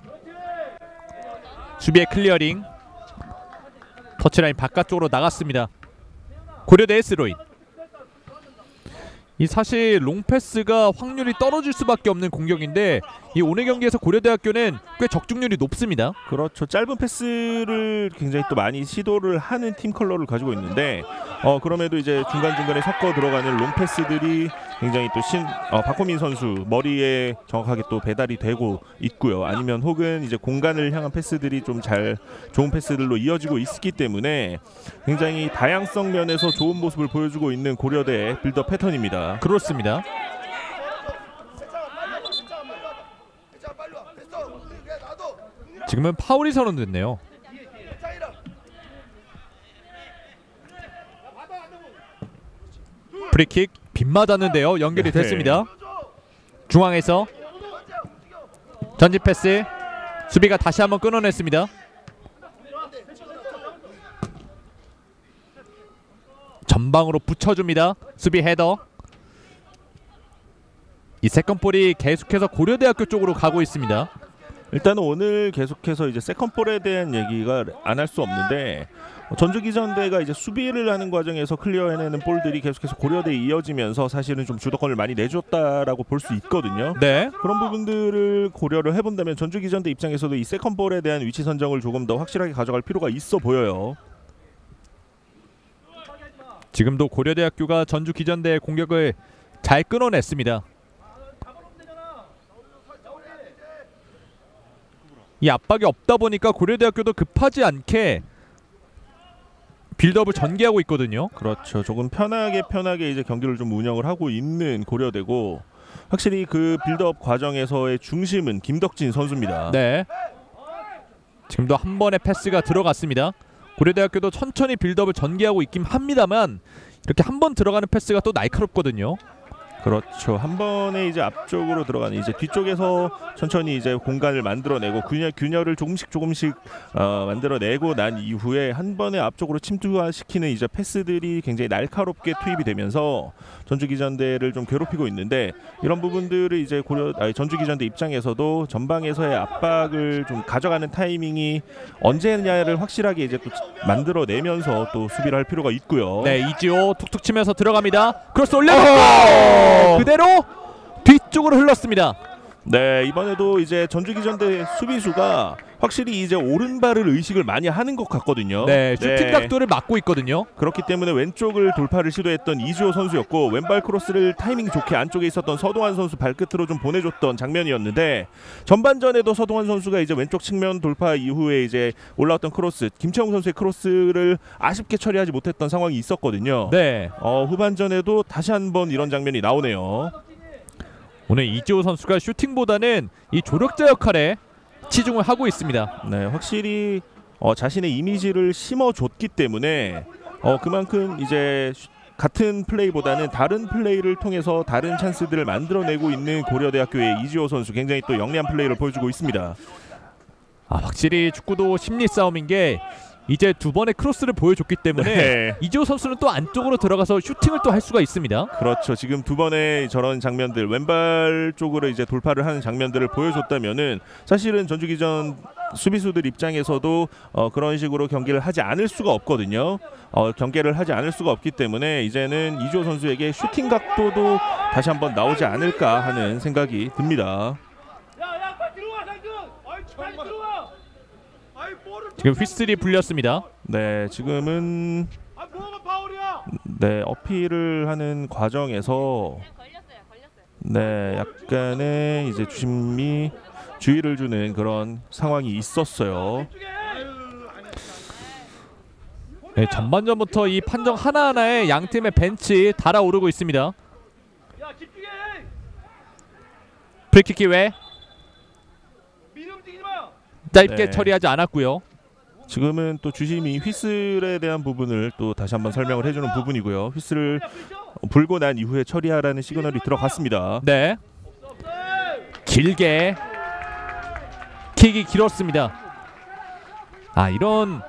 Speaker 4: 수비의 클리어링. 터치라인 바깥쪽으로 나갔습니다. 고려대의 스로인. 이 사실 롱패스가 확률이 떨어질 수밖에 없는 공격인데 이 오늘 경기에서 고려대학교는 꽤 적중률이 높습니다.
Speaker 5: 그렇죠. 짧은 패스를 굉장히 또 많이 시도를 하는 팀 컬러를 가지고 있는데 어 그럼에도 이제 중간 중간에 섞어 들어가는 롱 패스들이 굉장히 또 신 어, 박호민 선수 머리에 정확하게 또 배달이 되고 있고요. 아니면 혹은 이제 공간을 향한 패스들이 좀 잘 좋은 패스들로 이어지고 있기 때문에 굉장히 다양성 면에서 좋은 모습을 보여주고 있는 고려대의 빌더 패턴입니다.
Speaker 4: 그렇습니다. 지금은 파울이 선언됐네요. 프리킥 빗맞았는데요. 연결이
Speaker 5: 네.
Speaker 4: 됐습니다. 중앙에서 전진 패스 수비가 다시 한번 끊어냈습니다. 전방으로 붙여줍니다. 수비 헤더. 이 세컨볼이 계속해서 고려대학교 쪽으로 가고 있습니다.
Speaker 5: 일단은 오늘 계속해서 이제 세컨볼에 대한 얘기가 안 할 수 없는데 전주기전대가 이제 수비를 하는 과정에서 클리어해내는 볼들이 계속해서 고려대에 이어지면서 사실은 좀 주도권을 많이 내줬다라고 볼 수 있거든요.
Speaker 4: 네.
Speaker 5: 그런 부분들을 고려를 해본다면 전주기전대 입장에서도 이 세컨볼에 대한 위치 선정을 조금 더 확실하게 가져갈 필요가 있어 보여요.
Speaker 4: 지금도 고려대학교가 전주 기전대의 공격을 잘 끊어냈습니다. 이 압박이 없다 보니까 고려대학교도 급하지 않게 빌드업을 전개하고 있거든요.
Speaker 5: 그렇죠. 조금 편하게 편하게 이제 경기를 좀 운영을 하고 있는 고려대고 확실히 그 빌드업 과정에서의 중심은 김덕진 선수입니다.
Speaker 4: 네. 지금도 한 번의 패스가 들어갔습니다. 고려대학교도 천천히 빌드업을 전개하고 있긴 합니다만 이렇게 한 번 들어가는 패스가 또 날카롭거든요.
Speaker 5: 그렇죠. 한 번에 이제 앞쪽으로 들어가는 이제 뒤쪽에서 천천히 이제 공간을 만들어내고 균열 균열을 조금씩 조금씩 어, 만들어내고 난 이후에 한 번에 앞쪽으로 침투화시키는 이제 패스들이 굉장히 날카롭게 투입이 되면서 전주기전대를 좀 괴롭히고 있는데 이런 부분들을 이제 고려 아니, 전주기전대 입장에서도 전방에서의 압박을 좀 가져가는 타이밍이 언제냐를 확실하게 이제 또 만들어내면서 또 수비를 할 필요가 있고요.
Speaker 4: 네, 이지호 툭툭 치면서 들어갑니다. 크로스 올려놓고 그대로 뒤쪽으로 흘렀습니다.
Speaker 5: 네 이번에도 이제 전주기전대 수비수가 확실히 이제 오른발을 의식을 많이 하는 것 같거든요.
Speaker 4: 네, 슈팅 각도를 막고 있거든요.
Speaker 5: 그렇기 때문에 왼쪽을 돌파를 시도했던 이지호 선수였고 왼발 크로스를 타이밍 좋게 안쪽에 있었던 서동환 선수 발끝으로 좀 보내줬던 장면이었는데 전반전에도 서동환 선수가 이제 왼쪽 측면 돌파 이후에 이제 올라왔던 크로스 김채용 선수의 크로스를 아쉽게 처리하지 못했던 상황이 있었거든요.
Speaker 4: 네,
Speaker 5: 어, 후반전에도 다시 한번 이런 장면이 나오네요.
Speaker 4: 오늘 이지호 선수가 슈팅보다는 이 조력자 역할에 치중을 하고 있습니다.
Speaker 5: 네, 확실히 어, 자신의 이미지를 심어줬기 때문에 어, 그만큼 이제 슈- 같은 플레이보다는 다른 플레이를 통해서 다른 찬스들을 만들어내고 있는 고려대학교의 이지호 선수 굉장히 또 영리한 플레이를 보여주고 있습니다.
Speaker 4: 아, 확실히 축구도 심리 싸움인 게 이제 두 번의 크로스를 보여줬기 때문에
Speaker 5: 네.
Speaker 4: 이지호 선수는 또 안쪽으로 들어가서 슈팅을 또 할 수가 있습니다.
Speaker 5: 그렇죠. 지금 두 번의 저런 장면들 왼발 쪽으로 이제 돌파를 하는 장면들을 보여줬다면은 사실은 전주기전 수비수들 입장에서도 어, 그런 식으로 경기를 하지 않을 수가 없거든요. 어, 경기를 하지 않을 수가 없기 때문에 이제는 이주호 선수에게 슈팅 각도도 다시 한번 나오지 않을까 하는 생각이 듭니다.
Speaker 4: 지금 휘슬이 불렸습니다.
Speaker 5: 네, 지금은 네 어필을 하는 과정에서 네 약간의 이제 주심이 주의를 주는 그런 상황이 있었어요.
Speaker 4: 네, 전반전부터 이 판정 하나하나에 양 팀의 벤치 달아오르고 있습니다. 프리킥 기회 짧게
Speaker 5: 네.
Speaker 4: 처리하지 않았고요.
Speaker 5: 지금은 또 주심이 휘슬에 대한 부분을 또 다시 한번 설명을 해주는 부분이고요. 휘슬을 불고 난 이후에 처리하라는 시그널이 들어갔습니다.
Speaker 4: 네. 길게 킥이 길었습니다. 아 이런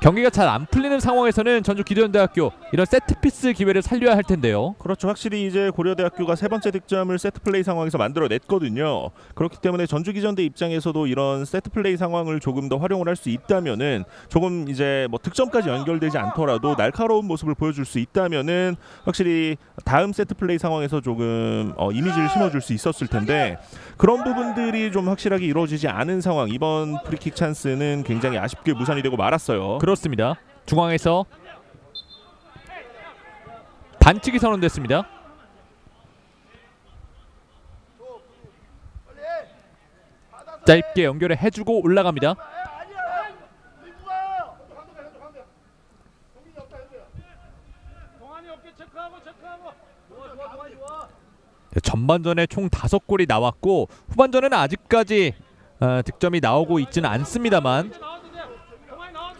Speaker 4: 경기가 잘 안 풀리는 상황에서는 전주 기전대학교 이런 세트 피스 기회를 살려야 할 텐데요.
Speaker 5: 그렇죠. 확실히 이제 고려대학교가 세 번째 득점을 세트 플레이 상황에서 만들어냈거든요. 그렇기 때문에 전주 기전대 입장에서도 이런 세트 플레이 상황을 조금 더 활용을 할 수 있다면은 조금 이제 뭐 득점까지 연결되지 않더라도 날카로운 모습을 보여줄 수 있다면은 확실히 다음 세트 플레이 상황에서 조금 어, 이미지를 심어줄 수 있었을 텐데 그런 부분들이 좀 확실하게 이루어지지 않은 상황. 이번 프리킥 찬스는 굉장히 아쉽게 무산이 되고 말았어요.
Speaker 4: 그렇습니다. 중앙에서 반칙이 선언됐습니다. 짧게 연결을 해주고 올라갑니다. 네, 전반전에 총 다섯 골이 나왔고 후반전에는 아직까지 어, 득점이 나오고 있지는 않습니다만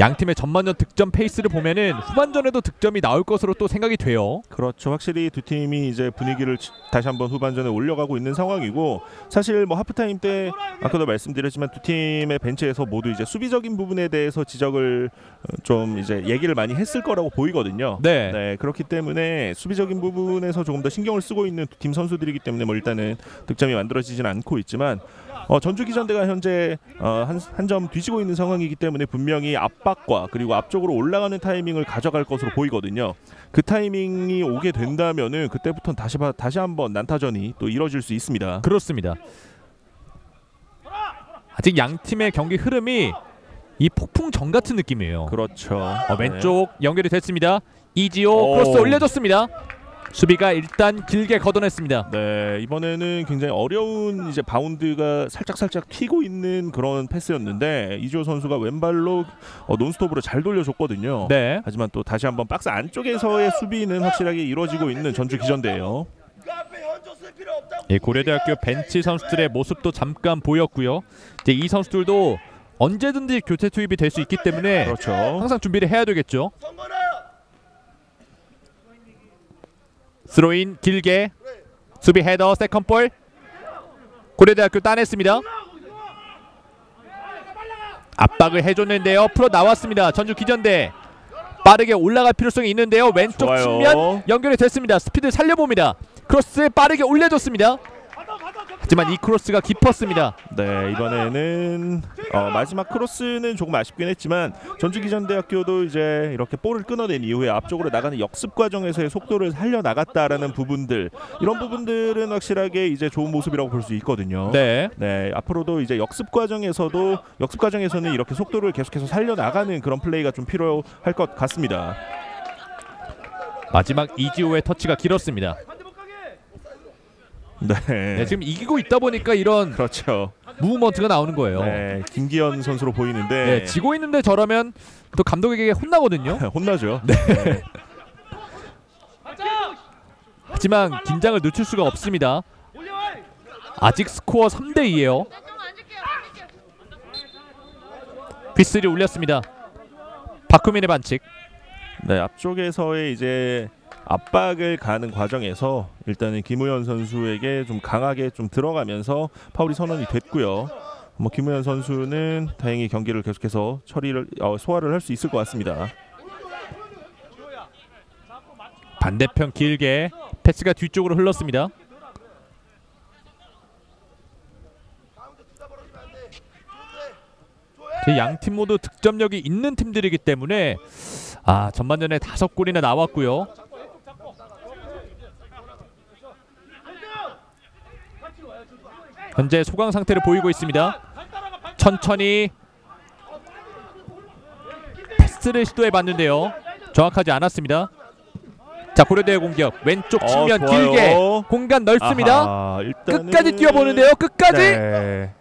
Speaker 4: 양 팀의 전반전 득점 페이스를 보면은 후반전에도 득점이 나올 것으로 또 생각이 돼요.
Speaker 5: 그렇죠. 확실히 두 팀이 이제 분위기를 치- 다시 한번 후반전에 올려가고 있는 상황이고 사실 뭐 하프타임 때 아까도 말씀드렸지만 두 팀의 벤치에서 모두 이제 수비적인 부분에 대해서 지적을 어, 좀 이제 얘기를 많이 했을 거라고 보이거든요.
Speaker 4: 네.
Speaker 5: 그렇기 때문에 수비적인 부분에서 조금 더 신경을 쓰고 있는 두 팀 선수들이기 때문에 뭐 일단은 득점이 만들어지지는 않고 있지만 어, 전주 기전대가 현재 어, 한점 뒤지고 있는 상황이기 때문에 분명히 압박과 그리고 앞쪽으로 올라가는 타이밍을 가져갈 것으로 보이거든요. 그 타이밍이 오게 된다면은 그때부터 다시 봐- 다시 한번 난타전이 또 이뤄질 수 있습니다.
Speaker 4: 그렇습니다. 아직 양 팀의 경기 흐름이 이 폭풍전야 같은 느낌이에요.
Speaker 5: 그렇죠.
Speaker 4: 어, 왼쪽 연결이 됐습니다. 이지호
Speaker 5: 오.
Speaker 4: 크로스 올려줬습니다. 수비가 일단 길게 걷어냈습니다.
Speaker 5: 네 이번에는 굉장히 어려운 이제 바운드가 살짝 살짝 튀고 있는 그런 패스였는데 이주호 선수가 왼발로 어, 논스톱으로 잘 돌려줬거든요.
Speaker 4: 네.
Speaker 5: 하지만 또 다시 한번 박스 안쪽에서의 수비는 확실하게 이루어지고 있는 전주 기전대예요.
Speaker 4: 예, 고려대학교 벤치 선수들의 모습도 잠깐 보였고요. 이제 이 선수들도 언제든지 교체 투입이 될 수 있기 때문에
Speaker 5: 그렇죠.
Speaker 4: 항상 준비를 해야 되겠죠. 스로인 길게 수비 헤더 second ball 고려대학교 따냈습니다. 압박을 해줬는데요. 풀어 나왔습니다. 전주 기전대 빠르게 올라갈 필요성이 있는데요. 왼쪽
Speaker 5: 좋아요.
Speaker 4: 측면 연결이 됐습니다. 스피드 살려봅니다. 크로스 빠르게 올려줬습니다. 하지만 이 크로스가 깊었습니다.
Speaker 5: 네 이번에는 어, 마지막 크로스는 조금 아쉽긴 했지만 전주 기전대학교도 이제 이렇게 볼을 끊어낸 이후에 앞쪽으로 나가는 역습 과정에서의 속도를 살려 나갔다라는 부분들 이런 부분들은 확실하게 이제 좋은 모습이라고 볼 수 있거든요.
Speaker 4: 네.
Speaker 5: 네 앞으로도 이제 역습 과정에서도 역습 과정에서는 이렇게 속도를 계속해서 살려 나가는 그런 플레이가 좀 필요할 것 같습니다.
Speaker 4: 마지막 이지호의 터치가 길었습니다.
Speaker 5: 네,
Speaker 4: 네, 지금 이기고 있다 보니까 이런
Speaker 5: 그렇죠.
Speaker 4: 무브먼트가 나오는 거예요.
Speaker 5: 네 김기현 선수로 보이는데
Speaker 4: 네, 지고 있는데 저러면 또 감독에게 혼나거든요.
Speaker 5: 혼나죠.
Speaker 4: 네. 하지만 긴장을 늦출 수가 없습니다. 아직 스코어 3대 2예요. 휘슬이 울렸습니다. 박후민의 반칙.
Speaker 5: 네 앞쪽에서의 이제 압박을 가는 과정에서 일단은 김우현 선수에게 좀 강하게 좀 들어가면서 파울이 선언이 됐고요. 뭐 김우현 선수는 다행히 경기를 계속해서 처리를 어, 소화를 할 수 있을 것 같습니다.
Speaker 4: 반대편 길게 패스가 뒤쪽으로 흘렀습니다. 양팀 모두 득점력이 있는 팀들이기 때문에 아 전반전에 다섯 골이나 나왔고요. 현재 소강 상태를 보이고 있습니다. 천천히 패스를 시도해 봤는데요. 정확하지 않았습니다. 자 고려대의 공격 왼쪽 측면
Speaker 5: 어.
Speaker 4: 길게 공간 넓습니다.
Speaker 5: 아하, 일단은
Speaker 4: 끝까지 뛰어보는데요. 끝까지.
Speaker 5: 네.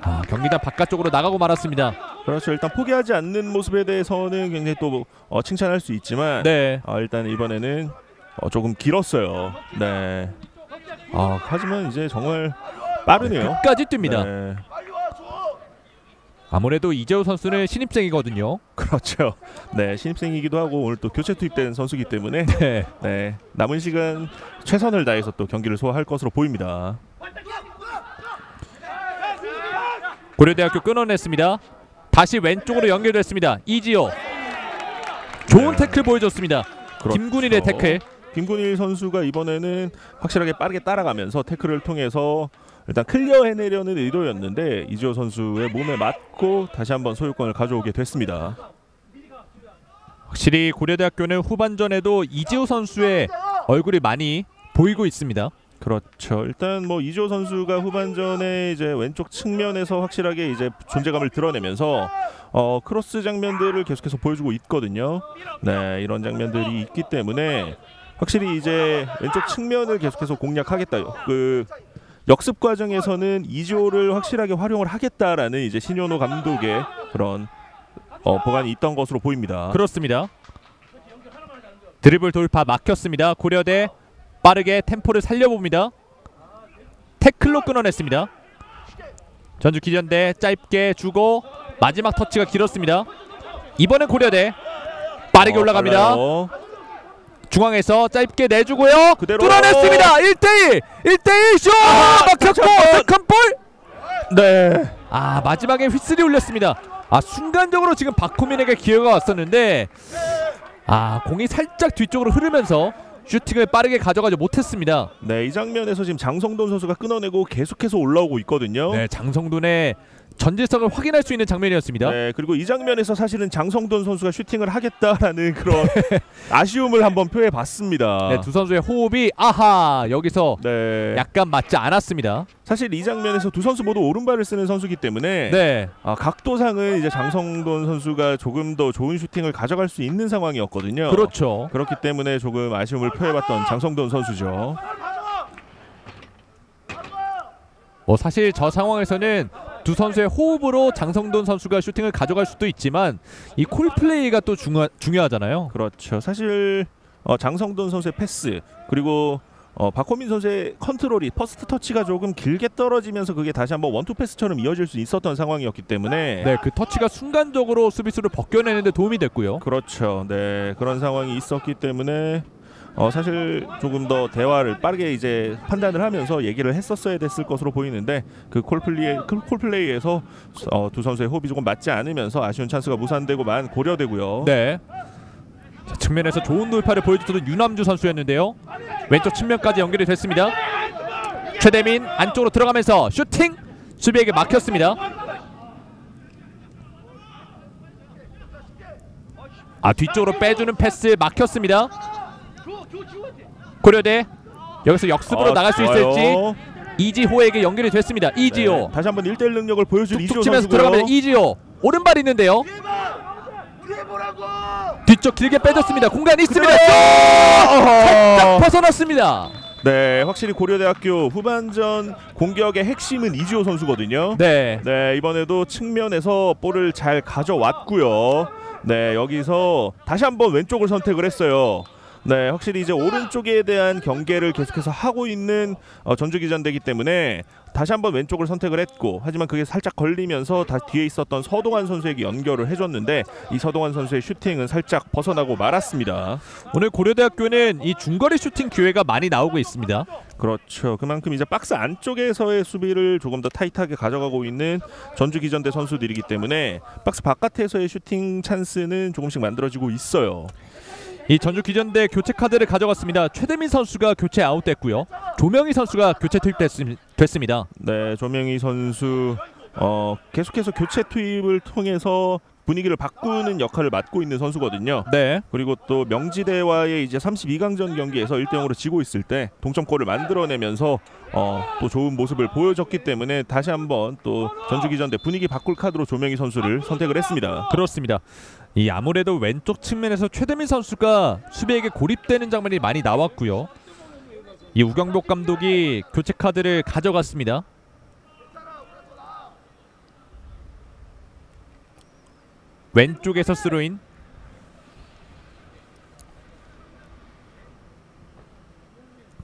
Speaker 4: 아, 경기장 바깥쪽으로 나가고 말았습니다.
Speaker 5: 그렇죠. 일단 포기하지 않는 모습에 대해서는 굉장히 또 어, 칭찬할 수 있지만
Speaker 4: 네.
Speaker 5: 어, 일단 이번에는 어, 조금 길었어요. 네. 아 하지만 이제 정말 빠르네요.
Speaker 4: 끝까지 뜁니다.
Speaker 5: 네.
Speaker 4: 아무래도 이재호 선수는 신입생이거든요.
Speaker 5: 그렇죠. 네 신입생이기도 하고 오늘 또 교체 투입된 선수기 때문에
Speaker 4: 네.
Speaker 5: 네 남은 시간 최선을 다해서 또 경기를 소화할 것으로 보입니다.
Speaker 4: 고려대학교 끊어냈습니다. 다시 왼쪽으로 연결됐습니다. 이지호. 좋은 태클 보여줬습니다.
Speaker 5: 그렇죠.
Speaker 4: 김군일의 태클.
Speaker 5: 김군일 선수가 이번에는 확실하게 빠르게 따라가면서 태클을 통해서 일단 클리어해내려는 의도였는데 이지호 선수의 몸에 맞고 다시 한번 소유권을 가져오게 됐습니다.
Speaker 4: 확실히 고려대학교는 후반전에도 이지호 선수의 얼굴이 많이 보이고 있습니다.
Speaker 5: 그렇죠. 일단 뭐 이지호 선수가 후반전에 이제 왼쪽 측면에서 확실하게 이제 존재감을 드러내면서 어 크로스 장면들을 계속해서 보여주고 있거든요. 네, 이런 장면들이 있기 때문에 확실히 이제 왼쪽 측면을 계속해서 공략하겠다. 그 역습 과정에서는 이지호를 확실하게 활용을 하겠다라는 이제 신현호 감독의 그런 어, 보관이 있던 것으로 보입니다.
Speaker 4: 그렇습니다. 드리블 돌파 막혔습니다. 고려대 빠르게 템포를 살려봅니다. 태클로 끊어냈습니다. 전주 기전대 짧게 주고 마지막 터치가 길었습니다. 이번엔 고려대 빠르게
Speaker 5: 어,
Speaker 4: 올라갑니다.
Speaker 5: 빨라요.
Speaker 4: 중앙에서 짧게 내주고요.
Speaker 5: 그대로.
Speaker 4: 뚫어냈습니다. 1대1 1대1 슛 막혔고 세컨볼.
Speaker 5: 네.
Speaker 4: 아 마지막에 휘슬이 울렸습니다. 아 순간적으로 지금 박호민에게 기회가 왔었는데 아 공이 살짝 뒤쪽으로 흐르면서 슈팅을 빠르게 가져가지 못했습니다.
Speaker 5: 네, 이 장면에서 지금 장성돈 선수가 끊어내고 계속해서 올라오고 있거든요.
Speaker 4: 네 장성돈의 전질성을 확인할 수 있는 장면이었습니다.
Speaker 5: 네, 그리고 이 장면에서 사실은 장성돈 선수가 슈팅을 하겠다라는 그런 아쉬움을 한번 표해 봤습니다.
Speaker 4: 네, 두 선수의 호흡이 아하 여기서
Speaker 5: 네.
Speaker 4: 약간 맞지 않았습니다.
Speaker 5: 사실 이 장면에서 두 선수 모두 오른발을 쓰는 선수기 때문에
Speaker 4: 네,
Speaker 5: 아, 각도상은 이제 장성돈 선수가 조금 더 좋은 슈팅을 가져갈 수 있는 상황이었거든요.
Speaker 4: 그렇죠.
Speaker 5: 그렇기 때문에 조금 아쉬움을 표해 봤던 장성돈 선수죠.
Speaker 4: 뭐 사실 저 상황에서는 두 선수의 호흡으로 장성돈 선수가 슈팅을 가져갈 수도 있지만 이 call play가 또 중요, 중요하잖아요.
Speaker 5: 그렇죠. 사실 어, 장성돈 선수의 패스 그리고 어, 박호민 선수의 컨트롤이 first touch가 조금 길게 떨어지면서 그게 다시 한번 원투 패스처럼 이어질 수 있었던 상황이었기 때문에
Speaker 4: 네, 그 터치가 순간적으로 수비수를 벗겨내는데 도움이 됐고요.
Speaker 5: 그렇죠. 네 그런 상황이 있었기 때문에 어, 사실 조금 더 대화를 빠르게 이제 판단을 하면서 얘기를 했었어야 됐을 것으로 보이는데 그 콜플레이 그 콜플레이에서 어, 두 선수의 호흡이 조금 맞지 않으면서 아쉬운 찬스가 무산되고만 고려되고요.
Speaker 4: 네. 자, 측면에서 좋은 돌파를 보여줬던 유남주 선수였는데요. 왼쪽 측면까지 연결이 됐습니다. 최대민 안쪽으로 들어가면서 슈팅 수비에게 막혔습니다. 아 뒤쪽으로 빼주는 패스 막혔습니다. 고려대 여기서 역습으로
Speaker 5: 어,
Speaker 4: 나갈 수
Speaker 5: 좋아요.
Speaker 4: 있을지 이지호에게 연결이 됐습니다. 이지호
Speaker 5: 네, 다시 한번 1대1 능력을 보여줄 이지호
Speaker 4: 치면서. 들어갑니다. 이지호 오른발 있는데요. 뒤쪽 길게 빼줬습니다. 공간 있습니다. 살짝 벗어났습니다.
Speaker 5: 네, 확실히 고려대학교 후반전 공격의 핵심은 이지호 선수거든요.
Speaker 4: 네.
Speaker 5: 네, 이번에도 측면에서 볼을 잘 가져왔고요. 네, 여기서 다시 한번 왼쪽을 선택을 했어요. 네, 확실히 이제 오른쪽에 대한 경계를 계속해서 하고 있는 어, 전주 기전대기 때문에 다시 한번 왼쪽을 선택을 했고 하지만 그게 살짝 걸리면서 다 뒤에 있었던 서동환 선수에게 연결을 해줬는데 이 서동환 선수의 슈팅은 살짝 벗어나고 말았습니다.
Speaker 4: 오늘 고려대학교는 이 중거리 슈팅 기회가 많이 나오고 있습니다.
Speaker 5: 그렇죠. 그만큼 이제 박스 안쪽에서의 수비를 조금 더 타이트하게 가져가고 있는 전주 기전대 선수들이기 때문에 박스 바깥에서의 슈팅 찬스는 조금씩 만들어지고 있어요.
Speaker 4: 이 전주 기전대 교체 카드를 가져갔습니다. 최대민 선수가 교체 아웃됐고요. 조명희 선수가 교체 투입됐습니다.
Speaker 5: 네, 조명희 선수 어, 계속해서 교체 투입을 통해서 분위기를 바꾸는 역할을 맡고 있는 선수거든요.
Speaker 4: 네.
Speaker 5: 그리고 또 명지대와의 이제 32강전 경기에서 1대 0으로 지고 있을 때 동점골을 만들어내면서 어, 또 좋은 모습을 보여줬기 때문에 다시 한번 또 전주기전대 분위기 바꿀 카드로 조명희 선수를 선택을 했습니다.
Speaker 4: 그렇습니다. 이 아무래도 왼쪽 측면에서 최대민 선수가 수비에게 고립되는 장면이 많이 나왔고요. 이 우경복 감독이 교체 카드를 가져갔습니다. 왼쪽에서 스로인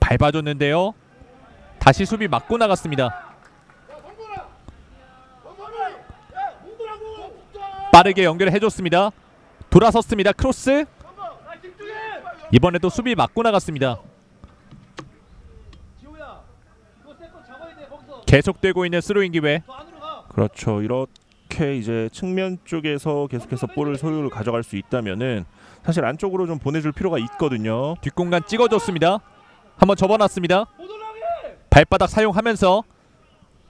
Speaker 4: 밟아줬는데요. 다시 수비 맞고 나갔습니다. 빠르게 연결해 줬습니다. 돌아섰습니다. 크로스. 이번에도 수비 맞고 나갔습니다. 계속되고 있는 스로인 기회.
Speaker 5: 그렇죠. 이렇게 이제 측면 쪽에서 계속해서 볼을 소유를 가져갈 수 있다면은 사실 안쪽으로 좀 보내줄 필요가 있거든요.
Speaker 4: 뒷공간 찍어줬습니다. 한번 접어놨습니다. 발바닥 사용하면서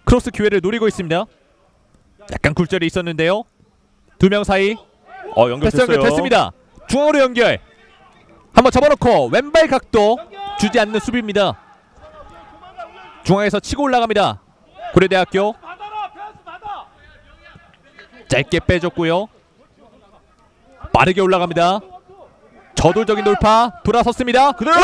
Speaker 4: 크로스 기회를 노리고 있습니다. 약간 굴절이 있었는데요. 두 명 사이
Speaker 5: 어 연결됐어요.
Speaker 4: 연결 됐습니다. 중앙으로 연결. 한번 접어놓고 왼발 각도 주지 않는 수비입니다. 중앙에서 치고 올라갑니다. 고려대학교 짧게 빼줬고요. 빠르게 올라갑니다. 저돌적인 돌파 돌아섰습니다.
Speaker 5: 그대로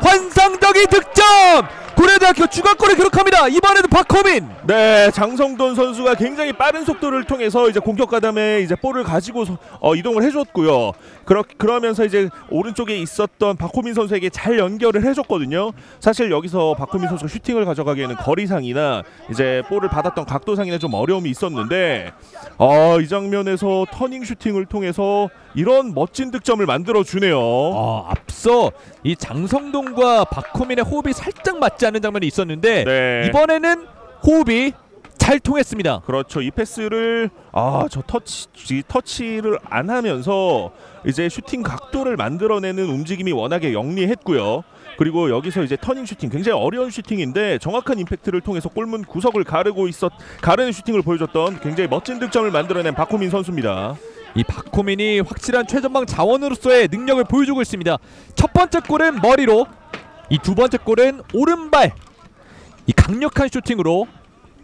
Speaker 4: 환상적인 득점! 고려대학교 추가골을 기록합니다. 이번에도 박호민.
Speaker 5: 네, 장성돈 선수가 굉장히 빠른 속도를 통해서 이제 공격 가담에 이제 볼을 가지고 서- 어, 이동을 해줬고요. 그러, 그러면서 이제 오른쪽에 있었던 박호민 선수에게 잘 연결을 해줬거든요. 사실 여기서 박호민 선수가 슈팅을 가져가기에는 거리상이나 이제 볼을 받았던 각도상이나 좀 어려움이 있었는데 어, 이 장면에서 터닝 슈팅을 통해서 이런 멋진 득점을 만들어 주네요.
Speaker 4: 아, 앞서 이 장성돈과 박호민의 호흡이 살짝 맞지 않는 장면이 있었는데
Speaker 5: 네.
Speaker 4: 이번에는 호흡이 잘 통했습니다.
Speaker 5: 그렇죠. 이 패스를 아 저 터치 이 터치를 안 하면서 이제 슈팅 각도를 만들어내는 움직임이 워낙에 영리했고요. 그리고 여기서 이제 터닝 슈팅 굉장히 어려운 슈팅인데 정확한 임팩트를 통해서 골문 구석을 가르고 있었 가르는 슈팅을 보여줬던 굉장히 멋진 득점을 만들어낸 박호민 선수입니다.
Speaker 4: 이 박호민이 확실한 최전방 자원으로서의 능력을 보여주고 있습니다. 첫 번째 골은 머리로, 이 두 번째 골은 오른발. 이 강력한 슈팅으로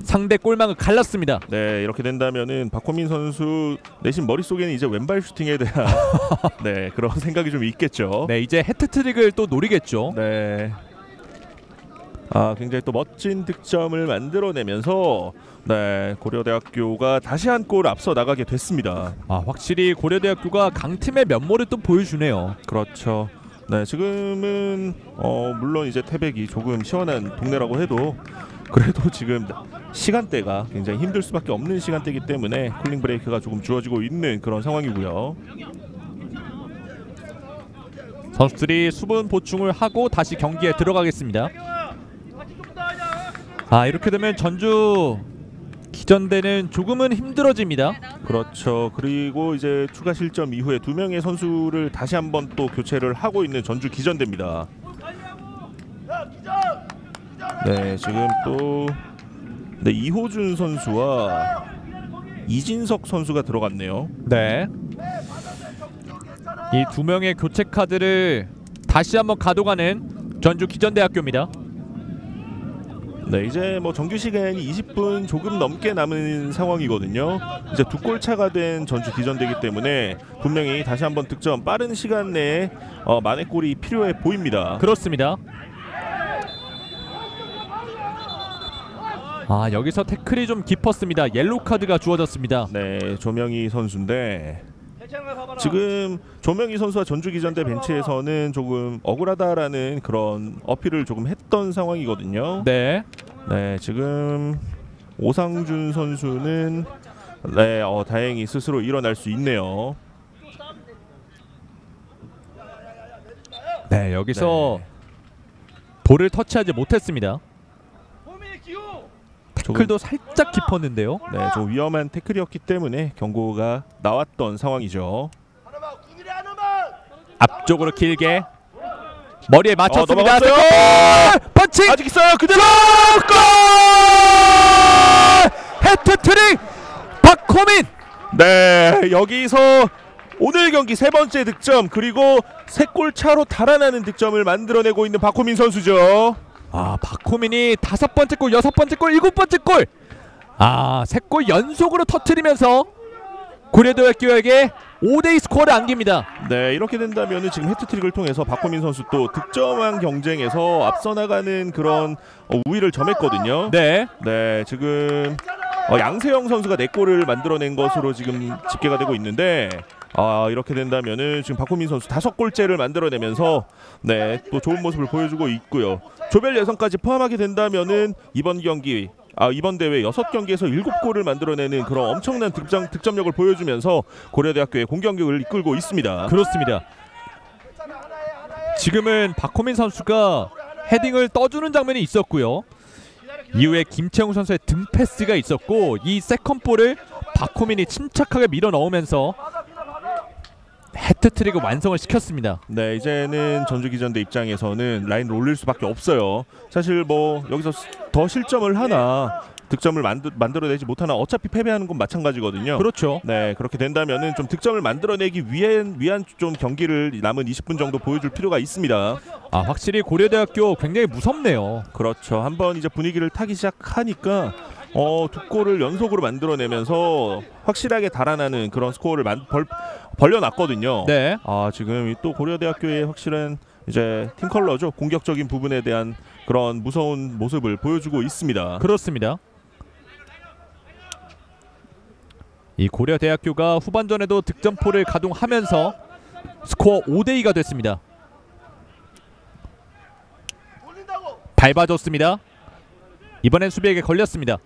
Speaker 4: 상대 골망을 갈랐습니다.
Speaker 5: 네 이렇게 된다면은 박호민 선수 내심 머릿속에는 이제 왼발 슈팅에 대한 네 그런 생각이 좀 있겠죠.
Speaker 4: 네, 이제 해트트릭을 또 노리겠죠.
Speaker 5: 네. 아 굉장히 또 멋진 득점을 만들어내면서 네 고려대학교가 다시 한 골 앞서 나가게 됐습니다.
Speaker 4: 아, 확실히 고려대학교가 강팀의 면모를 또 보여주네요.
Speaker 5: 그렇죠. 네 지금은 어 물론 이제 태백이 조금 시원한 동네라고 해도 그래도 지금 시간대가 굉장히 힘들 수밖에 없는 시간대이기 때문에 쿨링 브레이크가 조금 주어지고 있는 그런 상황이고요.
Speaker 4: 선수들이 수분 보충을 하고 다시 경기에 들어가겠습니다. 아 이렇게 되면 전주 기전대는 조금은 힘들어집니다.
Speaker 5: 그렇죠. 그리고 이제 추가 실점 이후에 두 명의 선수를 다시 한번 또 교체를 하고 있는 전주 기전대입니다. 네, 지금 또 네, 이호준 선수와 이진석 선수가 들어갔네요.
Speaker 4: 네. 이 두 명의 교체 카드를 다시 한번 가둬가는 전주 기전대학교입니다.
Speaker 5: 네, 이제 뭐 정규 시간이 20분 조금 넘게 남은 상황이거든요. 이제 두 골 차가 된 전주 기전대이기 때문에 분명히 다시 한번 득점 빠른 시간 내에 어, 만회 골이 필요해 보입니다.
Speaker 4: 그렇습니다. 아 여기서 태클이 좀 깊었습니다. 옐로우 카드가 주어졌습니다.
Speaker 5: 네, 조명희 선수인데 지금 조명희 선수와 전주 기 전대 벤치에서는 조금 억울하다라는 그런 어필을 조금 했던 상황이거든요.
Speaker 4: 네.
Speaker 5: 네, 지금 오상준 선수는 네, 어, 다행히 스스로 일어날 수 있네요.
Speaker 4: 네 여기서 볼을 터치하지 못했습니다. 태클도 살짝 깊었는데요.
Speaker 5: 네, 좀 위험한 태클이었기 때문에 경고가 나왔던 상황이죠.
Speaker 4: 앞쪽으로 길게 머리에 맞췄습니다.
Speaker 5: 어.
Speaker 4: 태클! 펀칭!
Speaker 5: 아직 있어요. 그대로
Speaker 4: 골! 해트트릭 박호민
Speaker 5: 네, 여기서 오늘 경기 세 번째 득점 그리고 세 골 차로 달아나는 득점을 만들어내고 있는 박호민 선수죠.
Speaker 4: 아 박호민이 다섯 번째 골 여섯 번째 골 일곱 번째 골 아세 골 연속으로 터트리면서 고려대학교에게 5대2 스코어를 안깁니다
Speaker 5: 네, 이렇게 된다면 지금 해트트릭을 통해서 박호민 선수 또 득점왕 경쟁에서 앞서 나가는 그런 어, 우위를 점했거든요.
Speaker 4: 네
Speaker 5: 네, 지금 어, 양세형 선수가 네 골을 만들어낸 것으로 지금 집계가 되고 있는데 아 이렇게 된다면은 지금 박호민 선수 다섯 골째를 만들어내면서 네 또 좋은 모습을 보여주고 있고요. 조별 예선까지 포함하게 된다면은 이번 경기 아 이번 대회 여섯 경기에서 일곱 골을 만들어내는 그런 엄청난 득점 득점력을 보여주면서 고려대학교의 공격력을 이끌고 있습니다.
Speaker 4: 그렇습니다 지금은 박호민 선수가 헤딩을 떠주는 장면이 있었고요 이후에 김채용 선수의 등 패스가 있었고 이 세컨볼을 박호민이 침착하게 밀어 넣으면서 해트트릭을 완성을 시켰습니다.
Speaker 5: 네, 이제는 전주 기전대 입장에서는 라인을 올릴 수밖에 없어요. 사실 뭐 여기서 스- 더 실점을 하나 득점을 만들, 만들어내지 못하나 어차피 패배하는 건 마찬가지거든요.
Speaker 4: 그렇죠.
Speaker 5: 네, 그렇게 된다면은 좀 득점을 만들어내기 위한 위한 좀 경기를 남은 20분 정도 보여줄 필요가 있습니다.
Speaker 4: 아 확실히 고려대학교 굉장히 무섭네요.
Speaker 5: 그렇죠. 한번 이제 분위기를 타기 시작하니까 어, 두 골을 연속으로 만들어내면서 확실하게 달아나는 그런 스코어를 만, 벌, 벌려놨거든요.
Speaker 4: 네.
Speaker 5: 아 지금 이또 고려대학교의 확실한 이제 팀 컬러죠. 공격적인 부분에 대한 그런 무서운 모습을 보여주고 있습니다.
Speaker 4: 그렇습니다. 이 고려대학교가 후반전에도 득점포를 가동하면서 스코어 5대 2가 됐습니다. 밟아줬습니다. 이번엔 수비에게 걸렸습니다.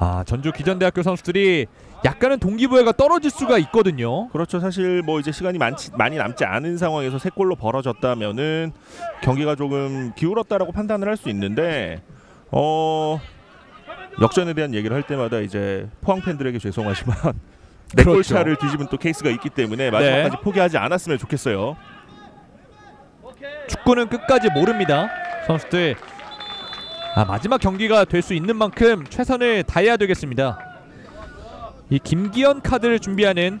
Speaker 4: 아 전주 기전대학교 선수들이 약간은 동기부여가 떨어질 수가 있거든요.
Speaker 5: 그렇죠. 사실 뭐 이제 시간이 많지, 많이 남지 않은 상황에서 세 골로 벌어졌다면은 경기가 조금 기울었다라고 판단을 할 수 있는데 어 역전에 대한 얘기를 할 때마다 이제 포항 팬들에게 죄송하지만 네
Speaker 4: 그렇죠.
Speaker 5: 골 차를 뒤집은 또 케이스가 있기 때문에 마지막까지 포기하지 않았으면 좋겠어요.
Speaker 4: 축구는 끝까지 모릅니다. 선수들 아, 마지막 경기가 될 수 있는 만큼 최선을 다해야 되겠습니다. 이 김기현 카드를 준비하는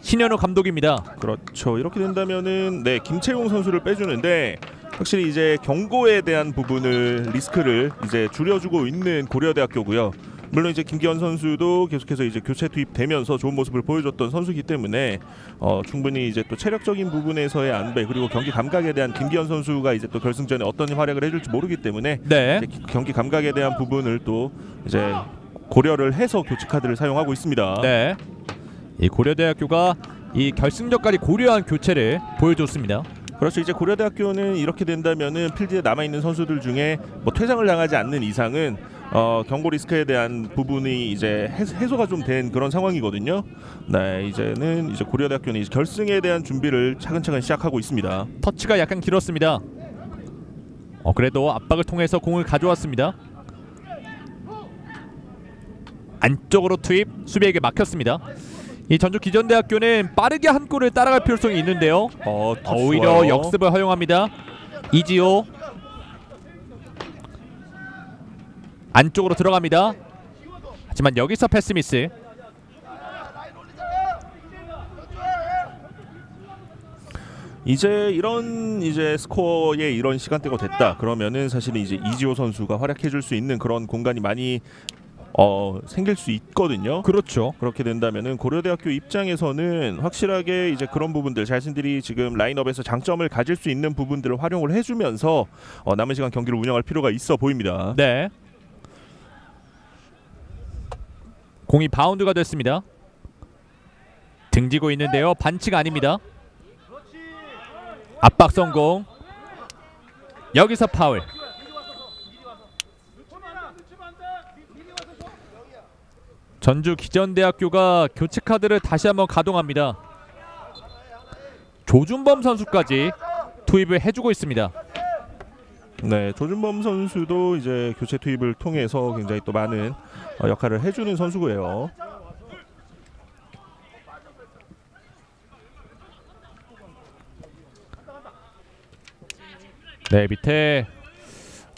Speaker 4: 신현우 감독입니다.
Speaker 5: 그렇죠. 이렇게 된다면은 네 김채용 선수를 빼주는데 확실히 이제 경고에 대한 부분을 리스크를 이제 줄여주고 있는 고려대학교고요. 물론 이제 김기현 선수도 계속해서 이제 교체 투입되면서 좋은 모습을 보여줬던 선수이기 때문에 어, 충분히 이제 또 체력적인 부분에서의 안배 그리고 경기 감각에 대한 김기현 선수가 이제 또 결승전에 어떤 활약을 해줄지 모르기 때문에
Speaker 4: 네.
Speaker 5: 경기 감각에 대한 부분을 또 이제 고려를 해서 교체 카드를 사용하고 있습니다.
Speaker 4: 네. 이 고려대학교가 이 결승전까지 고려한 교체를 보여줬습니다.
Speaker 5: 그렇죠. 이제 고려대학교는 이렇게 된다면은 필드에 남아 있는 선수들 중에 뭐 퇴장을 당하지 않는 이상은 어, 경고 리스크에 대한 부분이 이제 해, 해소가 좀 된 그런 상황이거든요. 네, 이제는 이제 고려대학교는 이제 결승에 대한 준비를 차근차근 시작하고 있습니다.
Speaker 4: 터치가 약간 길었습니다. 어 그래도 압박을 통해서 공을 가져왔습니다. 안쪽으로 투입 수비에게 막혔습니다. 이 전주 기전대학교는 빠르게 한 골을 따라갈 필요성이 있는데요.
Speaker 5: 어,
Speaker 4: 어, 오히려 역습을 허용합니다. 이지호 안쪽으로 들어갑니다. 하지만 여기서 패스 미스.
Speaker 5: 이제 이런 이제 스코어에 이런 시간대가 됐다. 그러면은 사실은 이제 이지호 선수가 활약해줄 수 있는 그런 공간이 많이 어, 생길 수 있거든요.
Speaker 4: 그렇죠.
Speaker 5: 그렇게 된다면은 고려대학교 입장에서는 확실하게 이제 그런 부분들 자신들이 지금 라인업에서 장점을 가질 수 있는 부분들을 활용을 해주면서 어, 남은 시간 경기를 운영할 필요가 있어 보입니다.
Speaker 4: 네. 공이 바운드가 됐습니다. 등지고 있는데요. 반칙 아닙니다. 압박 성공. 여기서 파울. 전주 기전대학교가 교체 카드를 다시 한번 가동합니다. 조준범 선수까지 투입을 해주고 있습니다.
Speaker 5: 네, 조준범 선수도 이제 교체 투입을 통해서 굉장히 또 많은 어, 역할을 해주는 선수고요.
Speaker 4: 네 밑에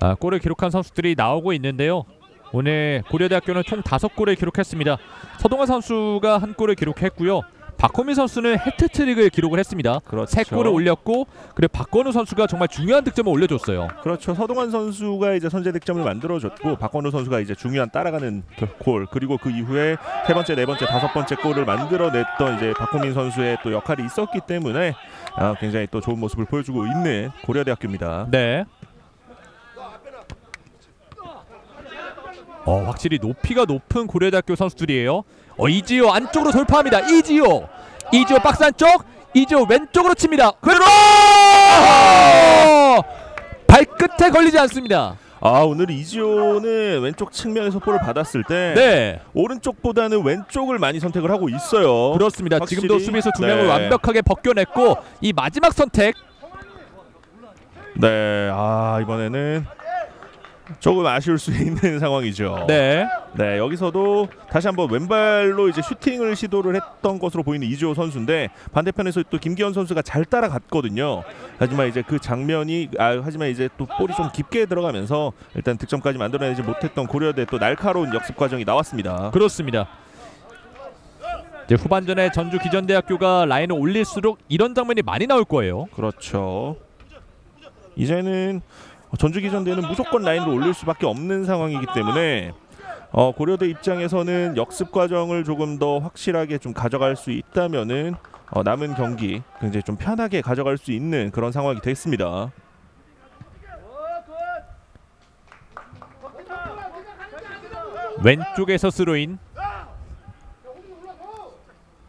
Speaker 4: 아, 골을 기록한 선수들이 나오고 있는데요. 오늘 고려대학교는 총 다섯 골을 기록했습니다. 서동환 선수가 한 골을 기록했고요. 박호민 선수는 해트트릭을 기록을 했습니다.
Speaker 5: 그렇죠.
Speaker 4: 세 골을 올렸고 그리고 박건우 선수가 정말 중요한 득점을 올려줬어요.
Speaker 5: 그렇죠. 서동환 선수가 이제 선제 득점을 만들어줬고 박건우 선수가 이제 중요한 따라가는 겨- 골 그리고 그 이후에 세 번째, 네 번째, 다섯 번째 골을 만들어냈던 이제 박호민 선수의 또 역할이 있었기 때문에 아, 굉장히 또 좋은 모습을 보여주고 있는 고려대학교입니다.
Speaker 4: 네. 어 확실히 높이가 높은 고려대학교 선수들이에요. 어 이지호 안쪽으로 돌파합니다. 이지호 이지호 박스 안쪽 이지호 왼쪽으로 칩니다. 그대로 발끝에 걸리지 않습니다.
Speaker 5: 아 오늘 이지호는 왼쪽 측면에서 볼을 받았을 때
Speaker 4: 네
Speaker 5: 오른쪽보다는 왼쪽을 많이 선택을 하고 있어요.
Speaker 4: 그렇습니다.
Speaker 5: 확실히,
Speaker 4: 지금도 수비수 두 명을
Speaker 5: 네.
Speaker 4: 완벽하게 벗겨냈고 이 마지막 선택
Speaker 5: 네, 아 이번에는 조금 아쉬울 수 있는 상황이죠.
Speaker 4: 네.
Speaker 5: 네, 여기서도 다시 한번 왼발로 이제 슈팅을 시도를 했던 것으로 보이는 이주호 선수인데 반대편에서 또 김기현 선수가 잘 따라갔거든요. 하지만 이제 그 장면이 아 하지만 이제 또 볼이 좀 깊게 들어가면서 일단 득점까지 만들어내지 못했던 고려대 또 날카로운 역습 과정이 나왔습니다.
Speaker 4: 그렇습니다. 이제 후반전에 전주 기전대학교가 라인을 올릴수록 이런 장면이 많이 나올 거예요.
Speaker 5: 그렇죠. 이제는 전주 기전대는 무조건 라인을 올릴 수밖에 없는 상황이기 때문에 어, 고려대 입장에서는 역습 과정을 조금 더 확실하게 좀 가져갈 수 있다면은 어, 남은 경기 굉장히 좀 편하게 가져갈 수 있는 그런 상황이 됐습니다.
Speaker 4: 왼쪽에서 스로인.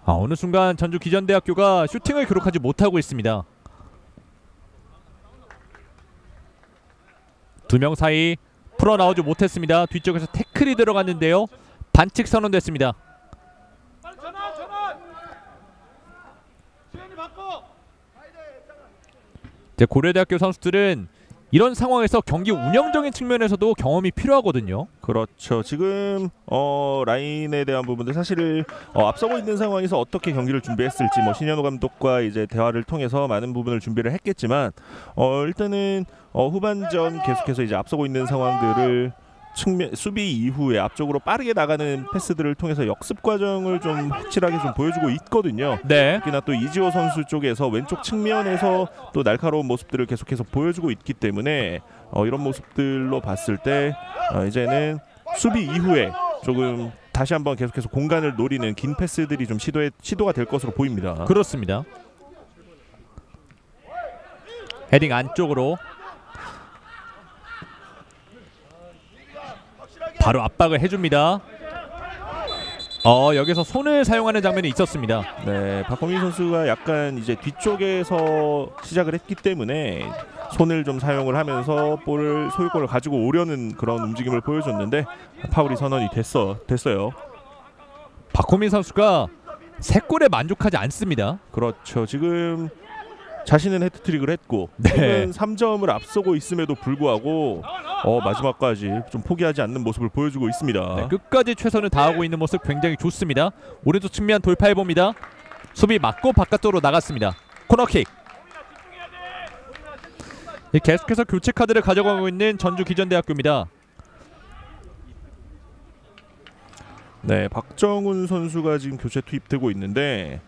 Speaker 4: 아, 어느 순간 전주 기전대학교가 슈팅을 기록하지 못하고 있습니다. 두 명 사이 풀어 나오지 못했습니다. 뒤쪽에서 태클이 들어갔는데요. 반칙 선언됐습니다. 이제 고려대학교 선수들은 이런 상황에서 경기 운영적인 측면에서도 경험이 필요하거든요.
Speaker 5: 그렇죠. 지금 어, 라인에 대한 부분들 사실 어, 앞서고 있는 상황에서 어떻게 경기를 준비했을지 뭐 신현호 감독과 이제 대화를 통해서 많은 부분을 준비를 했겠지만 어, 일단은 어, 후반전 계속해서 이제 앞서고 있는 상황들을 측면 수비 이후에 앞쪽으로 빠르게 나가는 패스들을 통해서 역습 과정을 좀 확실하게 좀 보여주고 있거든요.
Speaker 4: 네.
Speaker 5: 특히나 또 이지호 선수 쪽에서 왼쪽 측면에서 또 날카로운 모습들을 계속해서 보여주고 있기 때문에 어, 이런 모습들로 봤을 때 어, 이제는 수비 이후에 조금 다시 한번 계속해서 공간을 노리는 긴 패스들이 좀 시도에 시도가 될 것으로 보입니다.
Speaker 4: 그렇습니다. 헤딩 안쪽으로 바로 압박을 해줍니다. 어 여기서 손을 사용하는 장면이 있었습니다.
Speaker 5: 네, 박범민 선수가 약간 이제 뒤쪽에서 시작을 했기 때문에 손을 좀 사용을 하면서 볼을 소유권을 가지고 오려는 그런 움직임을 보여줬는데 파울이 선언이 됐어 됐어요.
Speaker 4: 박호민 선수가 세 골에 만족하지 않습니다.
Speaker 5: 그렇죠. 지금 자신은 헤트트릭을 했고
Speaker 4: 네.
Speaker 5: 팀은 3점을 앞서고 있음에도 불구하고 어, 마지막까지 좀 포기하지 않는 모습을 보여주고 있습니다.
Speaker 4: 네, 끝까지 최선을 다하고 있는 모습 굉장히 좋습니다. 오른쪽 측면 돌파해 봅니다. 수비 맞고 바깥쪽으로 나갔습니다. 코너킥. 네, 계속해서 교체 카드를 가져가고 있는 전주 기전대학교입니다.
Speaker 5: 네, 박정훈 선수가 지금 교체 투입되고 있는데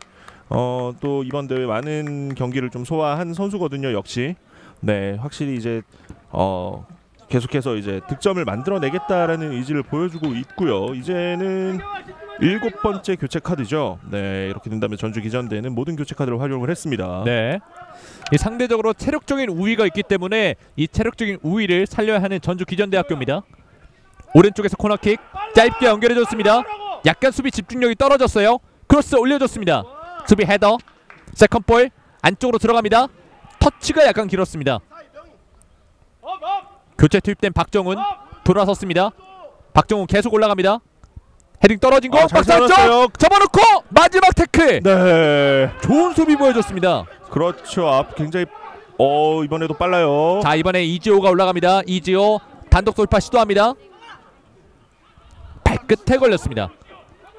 Speaker 5: 어, 또 이번 대회 많은 경기를 좀 소화한 선수거든요. 역시 네, 확실히 이제 어, 계속해서 이제 득점을 만들어내겠다라는 의지를 보여주고 있고요. 이제는 일곱 번째 교체 카드죠. 네, 이렇게 된다면 전주 기전대는 모든 교체 카드를 활용을 했습니다.
Speaker 4: 네. 이 상대적으로 체력적인 우위가 있기 때문에 이 체력적인 우위를 살려야 하는 전주 기전대학교입니다. 오른쪽에서 코너킥 짧게 연결해줬습니다. 약간 수비 집중력이 떨어졌어요. 크로스 올려줬습니다. 수비 헤더 second ball 안쪽으로 들어갑니다. 터치가 약간 길었습니다. 교체 투입된 박정훈 돌아섰습니다. 박정훈 계속 올라갑니다. 헤딩 떨어진 거
Speaker 5: 아, 잘
Speaker 4: 박스 안쪽. 접어놓고 마지막 태클
Speaker 5: 네,
Speaker 4: 좋은 수비 보여줬습니다.
Speaker 5: 그렇죠. 앞 굉장히 어 이번에도 빨라요.
Speaker 4: 자 이번에 이지호가 올라갑니다. 이지호 단독 돌파 시도합니다. 발끝에 걸렸습니다.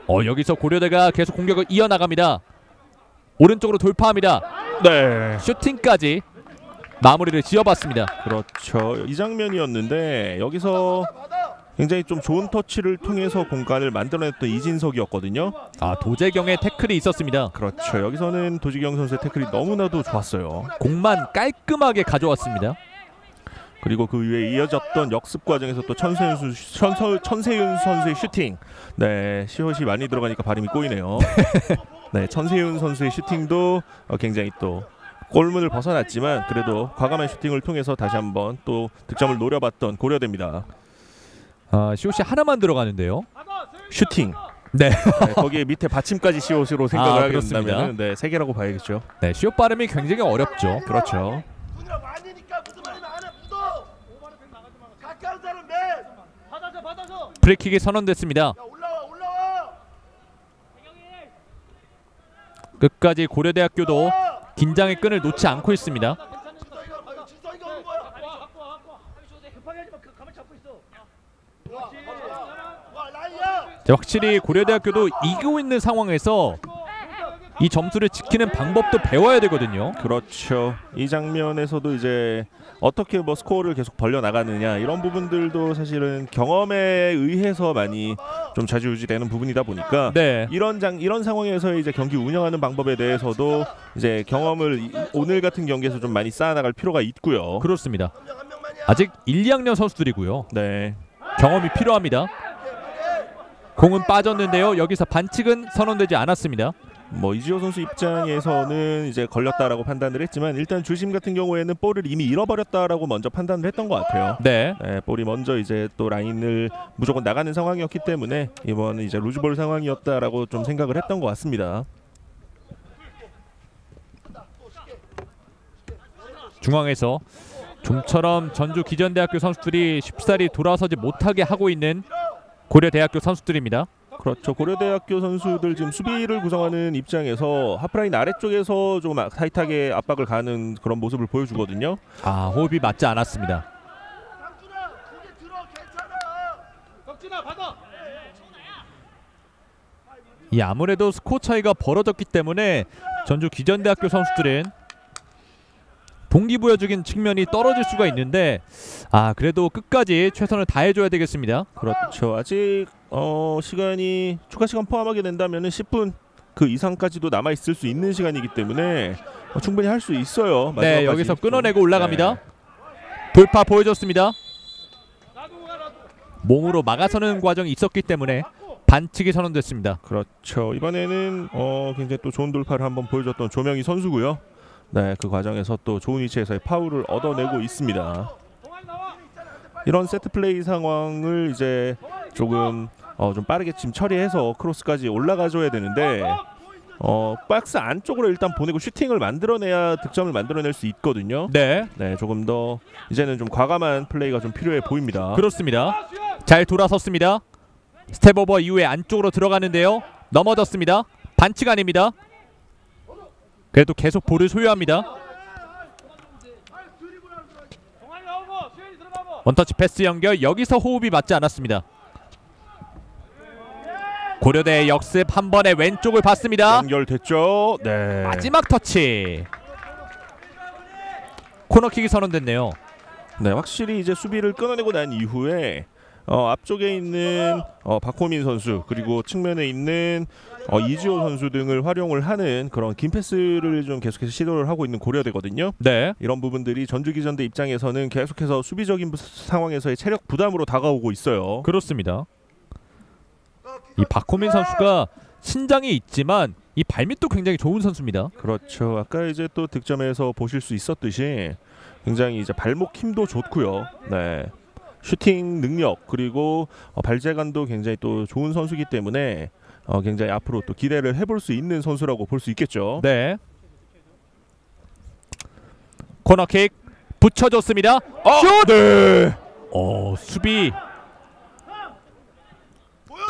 Speaker 4: 어 여기서 고려대가 계속 공격을 이어나갑니다. 오른쪽으로 돌파합니다.
Speaker 5: 네,
Speaker 4: 슈팅까지 마무리를 지어봤습니다.
Speaker 5: 그렇죠. 이 장면이었는데 여기서 굉장히 좀 좋은 터치를 통해서 공간을 만들어냈던 이진석이었거든요.
Speaker 4: 아 도재경의 태클이 있었습니다.
Speaker 5: 그렇죠. 여기서는 도지경 선수의 태클이 너무나도 좋았어요.
Speaker 4: 공만 깔끔하게 가져왔습니다.
Speaker 5: 그리고 그 뒤에 이어졌던 역습 과정에서 또 천세윤, 수, 천서, 천세윤 선수의 슈팅. 네, 시옷이 많이 들어가니까 발음이 꼬이네요. 네, 천세윤 선수의 슈팅도 어, 굉장히 또 골문을 벗어났지만 그래도 과감한 슈팅을 통해서 다시 한번 또 득점을 노려봤던 고려대입니다.
Speaker 4: 아 시옷이 하나만 들어가는데요.
Speaker 5: 슈팅.
Speaker 4: 네.
Speaker 5: 네, 거기에 밑에 받침까지 시옷으로 생각을
Speaker 4: 아,
Speaker 5: 하게. 된다면 네, 세 개라고 봐야겠죠.
Speaker 4: 네 시옷 발음이 굉장히 어렵죠.
Speaker 5: 그렇죠.
Speaker 4: 프리킥이 선언됐습니다. 끝까지 고려대학교도 긴장의 끈을 놓지 않고 있습니다. 확실히 고려대학교도 이기고 있는 상황에서 이 점수를 지키는 방법도 배워야 되거든요.
Speaker 5: 그렇죠. 이 장면에서도 이제 어떻게 뭐 스코어를 계속 벌려 나가느냐 이런 부분들도 사실은 경험에 의해서 많이 좀 좌지우지되는 부분이다 보니까
Speaker 4: 네.
Speaker 5: 이런 장 이런 상황에서 이제 경기 운영하는 방법에 대해서도 이제 경험을 이- 오늘 같은 경기에서 좀 많이 쌓아나갈 필요가 있고요.
Speaker 4: 그렇습니다. 아직 1, 2학년 선수들이고요.
Speaker 5: 네.
Speaker 4: 경험이 필요합니다. 공은 빠졌는데요. 여기서 반칙은 선언되지 않았습니다.
Speaker 5: 뭐 이지호 선수 입장에서는 이제 걸렸다라고 판단을 했지만 일단 주심 같은 경우에는 볼을 이미 잃어버렸다라고 먼저 판단을 했던 것 같아요.
Speaker 4: 네.
Speaker 5: 네, 볼이 먼저 이제 또 라인을 무조건 나가는 상황이었기 때문에 이번은 이제 루즈볼 상황이었다라고 좀 생각을 했던 것 같습니다.
Speaker 4: 중앙에서 좀처럼 전주 기전대학교 선수들이 쉽사리 돌아서지 못하게 하고 있는 고려대학교 선수들입니다.
Speaker 5: 그렇죠. 고려대학교 선수들 지금 수비를 구성하는 입장에서 하프라인 아래쪽에서 좀 아- 타이트하게 압박을 가는 그런 모습을 보여주거든요.
Speaker 4: 아 호흡이 맞지 않았습니다. 이 아무래도 스코어 차이가 벌어졌기 때문에 전주 기전대학교 선수들은 동기부여적인 측면이 떨어질 수가 있는데 아 그래도 끝까지 최선을 다해줘야 되겠습니다.
Speaker 5: 그렇죠. 아직 어, 시간이 추가 시간 포함하게 된다면은 10분 그 이상까지도 남아 있을 수 있는 시간이기 때문에 어, 충분히 할 수 있어요.
Speaker 4: 네 여기서
Speaker 5: 좀.
Speaker 4: 끊어내고 올라갑니다.
Speaker 5: 네.
Speaker 4: 돌파 보여줬습니다. 몸으로 막아서는 과정이 있었기 때문에 반칙이 선언됐습니다.
Speaker 5: 그렇죠. 이번에는 어, 굉장히 또 좋은 돌파를 한번 보여줬던 조명희 선수고요. 네, 그 과정에서 또 좋은 위치에서의 파울을 얻어내고 있습니다. 이런 세트 플레이 상황을 이제 조금 어, 좀 빠르게 지금 처리해서 크로스까지 올라가줘야 되는데 어, 박스 안쪽으로 일단 보내고 슈팅을 만들어내야 득점을 만들어낼 수 있거든요.
Speaker 4: 네
Speaker 5: 네, 조금 더 이제는 좀 과감한 플레이가 좀 필요해 보입니다.
Speaker 4: 그렇습니다. 잘 돌아섰습니다. step over 이후에 안쪽으로 들어가는데요. 넘어졌습니다. 반칙 아닙니다. 그래도 계속 볼을 소유합니다. 원터치 패스 연결 여기서 호흡이 맞지 않았습니다. 고려대 역습 한 번에 왼쪽을 봤습니다.
Speaker 5: 연결됐죠? 네.
Speaker 4: 마지막 터치. 코너킥이 선언됐네요.
Speaker 5: 네, 확실히 이제 수비를 끊어내고 난 이후에 어, 앞쪽에 있는 어, 박호민 선수 그리고 측면에 있는 어, 이지호 선수 등을 활용을 하는 그런 긴 패스를 좀 계속해서 시도를 하고 있는 고려대거든요.
Speaker 4: 네.
Speaker 5: 이런 부분들이 전주기전대 입장에서는 계속해서 수비적인 부- 상황에서의 체력 부담으로 다가오고 있어요.
Speaker 4: 그렇습니다. 이 박호민 선수가 신장이 있지만 이 발밑도 굉장히 좋은 선수입니다.
Speaker 5: 그렇죠. 아까 이제 또 득점에서 보실 수 있었듯이 굉장히 이제 발목 힘도 좋고요. 네. 슈팅 능력 그리고 어, 발재간도 굉장히 또 좋은 선수기 때문에 어, 굉장히 앞으로 또 기대를 해볼 수 있는 선수라고 볼 수 있겠죠.
Speaker 4: 네. 코너킥 붙여줬습니다. 슛!
Speaker 5: 네.
Speaker 4: 어 수비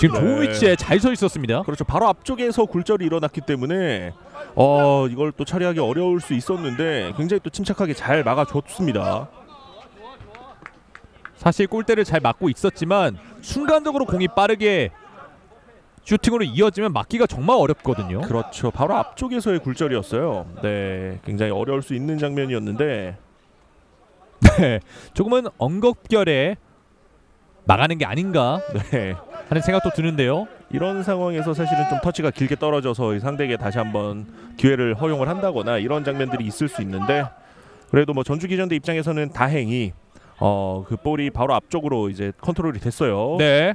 Speaker 4: 지금 좋은
Speaker 5: 네.
Speaker 4: 위치에 잘 서 있었습니다.
Speaker 5: 그렇죠. 바로 앞쪽에서 굴절이 일어났기 때문에 어, 이걸 또 처리하기 어려울 수 있었는데 굉장히 또 침착하게 잘 막아줬습니다.
Speaker 4: 사실 골대를 잘 맞고 있었지만 순간적으로 공이 빠르게 슈팅으로 이어지면 막기가 정말 어렵거든요.
Speaker 5: 그렇죠. 바로 앞쪽에서의 굴절이었어요. 네, 굉장히 어려울 수 있는 장면이었는데
Speaker 4: 네, 조금은 엉겁결에 막아낸 게 아닌가
Speaker 5: 네.
Speaker 4: 하는 생각도 드는데요.
Speaker 5: 이런 상황에서 사실은 좀 터치가 길게 떨어져서 이 상대에게 다시 한번 기회를 허용을 한다거나 이런 장면들이 있을 수 있는데 그래도 뭐 전주 기전대 입장에서는 다행히 어 그 볼이 바로 앞쪽으로 이제 컨트롤이 됐어요.
Speaker 4: 네.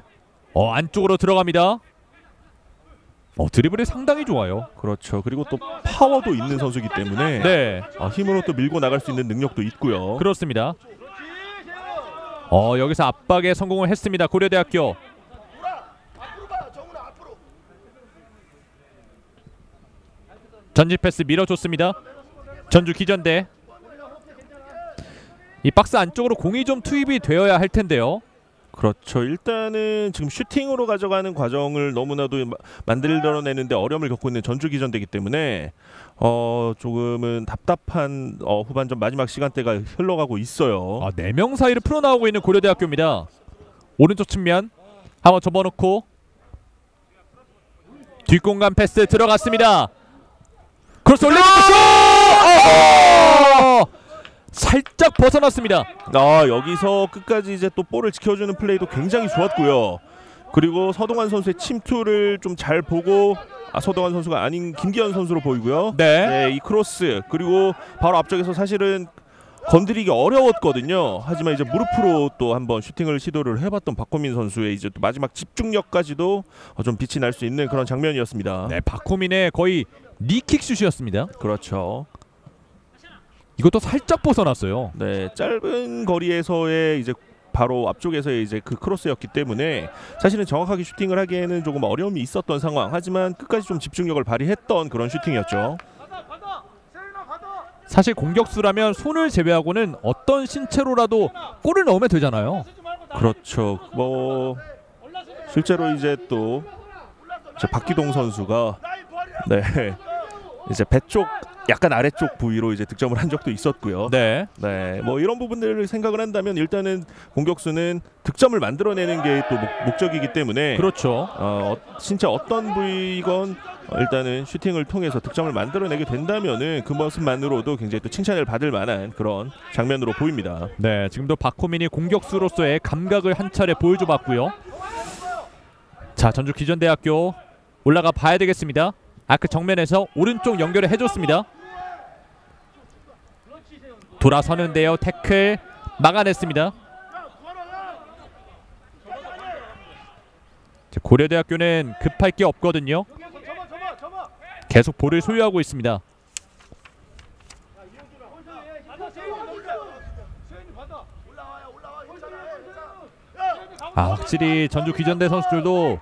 Speaker 4: 어 안쪽으로 들어갑니다. 어 드리블이 상당히 좋아요.
Speaker 5: 그렇죠. 그리고 또 파워도 있는 선수이기 때문에
Speaker 4: 네.
Speaker 5: 어, 힘으로 또 밀고 나갈 수 있는 능력도 있고요.
Speaker 4: 그렇습니다. 어 여기서 압박에 성공을 했습니다. 고려대학교. 전진 패스 밀어줬습니다. 전주 기전대. 이 박스 안쪽으로 공이 좀 투입이 되어야 할 텐데요.
Speaker 5: 그렇죠. 일단은 지금 슈팅으로 가져가는 과정을 너무나도 마- 만들어내는데 어려움을 겪고 있는 전주 기전대기 때문에 어 조금은 답답한 어, 후반전 마지막 시간대가 흘러가고 있어요.
Speaker 4: 아, 네명 사이를 풀어나오고 있는 고려대학교입니다. 오른쪽 측면 한번 접어놓고 뒷공간 패스 들어갔습니다. 크로스 슛! 어! 살짝 벗어났습니다.
Speaker 5: 아 여기서 끝까지 이제 또 볼을 지켜주는 플레이도 굉장히 좋았고요. 그리고 서동환 선수의 침투를 좀 잘 보고 아 서동환 선수가 아닌 김기현 선수로 보이고요.
Speaker 4: 네.
Speaker 5: 네, 이 크로스 그리고 바로 앞쪽에서 사실은 건드리기 어려웠거든요. 하지만 이제 무릎으로 또 한번 슈팅을 시도를 해봤던 박호민 선수의 이제 또 마지막 집중력까지도 어, 좀 빛이 날 수 있는 그런 장면이었습니다.
Speaker 4: 네, 박호민의 거의 knee kick 슛이었습니다.
Speaker 5: 그렇죠.
Speaker 4: 이것도 살짝 벗어났어요.
Speaker 5: 네, 짧은 거리에서의 이제 바로 앞쪽에서의 이제 그 크로스였기 때문에 사실은 정확하게 슈팅을 하기에는 조금 어려움이 있었던 상황. 하지만 끝까지 좀 집중력을 발휘했던 그런 슈팅이었죠.
Speaker 4: 사실 공격수라면 손을 제외하고는 어떤 신체로라도 골을 넣으면 되잖아요.
Speaker 5: 그렇죠. 뭐 실제로 이제 또 박기동 선수가 네 이제 배쪽 약간 아래쪽 부위로 이제 득점을 한 적도 있었고요.
Speaker 4: 네.
Speaker 5: 네, 뭐 이런 부분들을 생각을 한다면 일단은 공격수는 득점을 만들어내는 게 또 목적이기 때문에
Speaker 4: 그렇죠.
Speaker 5: 어, 어, 진짜 어떤 부위건 어, 일단은 슈팅을 통해서 득점을 만들어내게 된다면은 그 모습만으로도 굉장히 또 칭찬을 받을 만한 그런 장면으로 보입니다.
Speaker 4: 네, 지금도 박호민이 공격수로서의 감각을 한 차례 보여줘 봤고요. 자, 전주 기전대학교 올라가 봐야 되겠습니다. 아크 정면에서 오른쪽 연결을 해줬습니다. 돌아서는데요. 태클 막아냈습니다. 자, 고려대학교는 급할 게 없거든요. 계속 볼을 소유하고 있습니다. 아 확실히 전주 귀전대 선수들도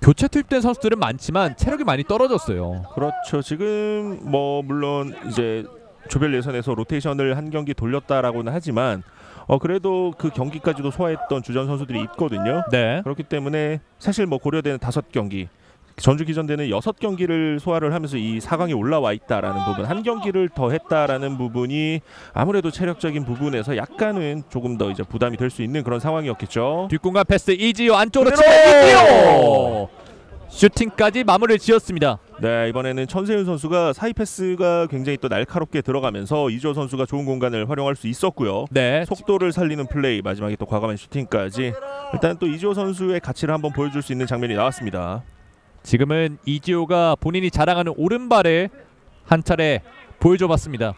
Speaker 4: 교체 투입된 선수들은 많지만 체력이 많이 떨어졌어요.
Speaker 5: 그렇죠. 지금 뭐 물론 이제 조별 예선에서 로테이션을 한 경기 돌렸다라고는 하지만 어 그래도 그 경기까지도 소화했던 주전 선수들이 있거든요.
Speaker 4: 네.
Speaker 5: 그렇기 때문에 사실 뭐 고려대는 다섯 경기 전주 기전대는 여섯 경기를 소화를 하면서 이 4강에 올라와 있다라는 부분 한 경기를 더 했다라는 부분이 아무래도 체력적인 부분에서 약간은 조금 더 이제 부담이 될 수 있는 그런 상황이었겠죠.
Speaker 4: 뒷공간 패스 이지호 안쪽으로! 치고 이지호 슈팅까지 마무리를 지었습니다.
Speaker 5: 네 이번에는 천세윤 선수가 사이 패스가 굉장히 또 날카롭게 들어가면서 이지호 선수가 좋은 공간을 활용할 수 있었고요.
Speaker 4: 네.
Speaker 5: 속도를 살리는 플레이 마지막에 또 과감한 슈팅까지 일단 또 이조 선수의 가치를 한번 보여줄 수 있는 장면이 나왔습니다.
Speaker 4: 지금은 이지호가 본인이 자랑하는 오른발을 한 차례 보여줘 봤습니다.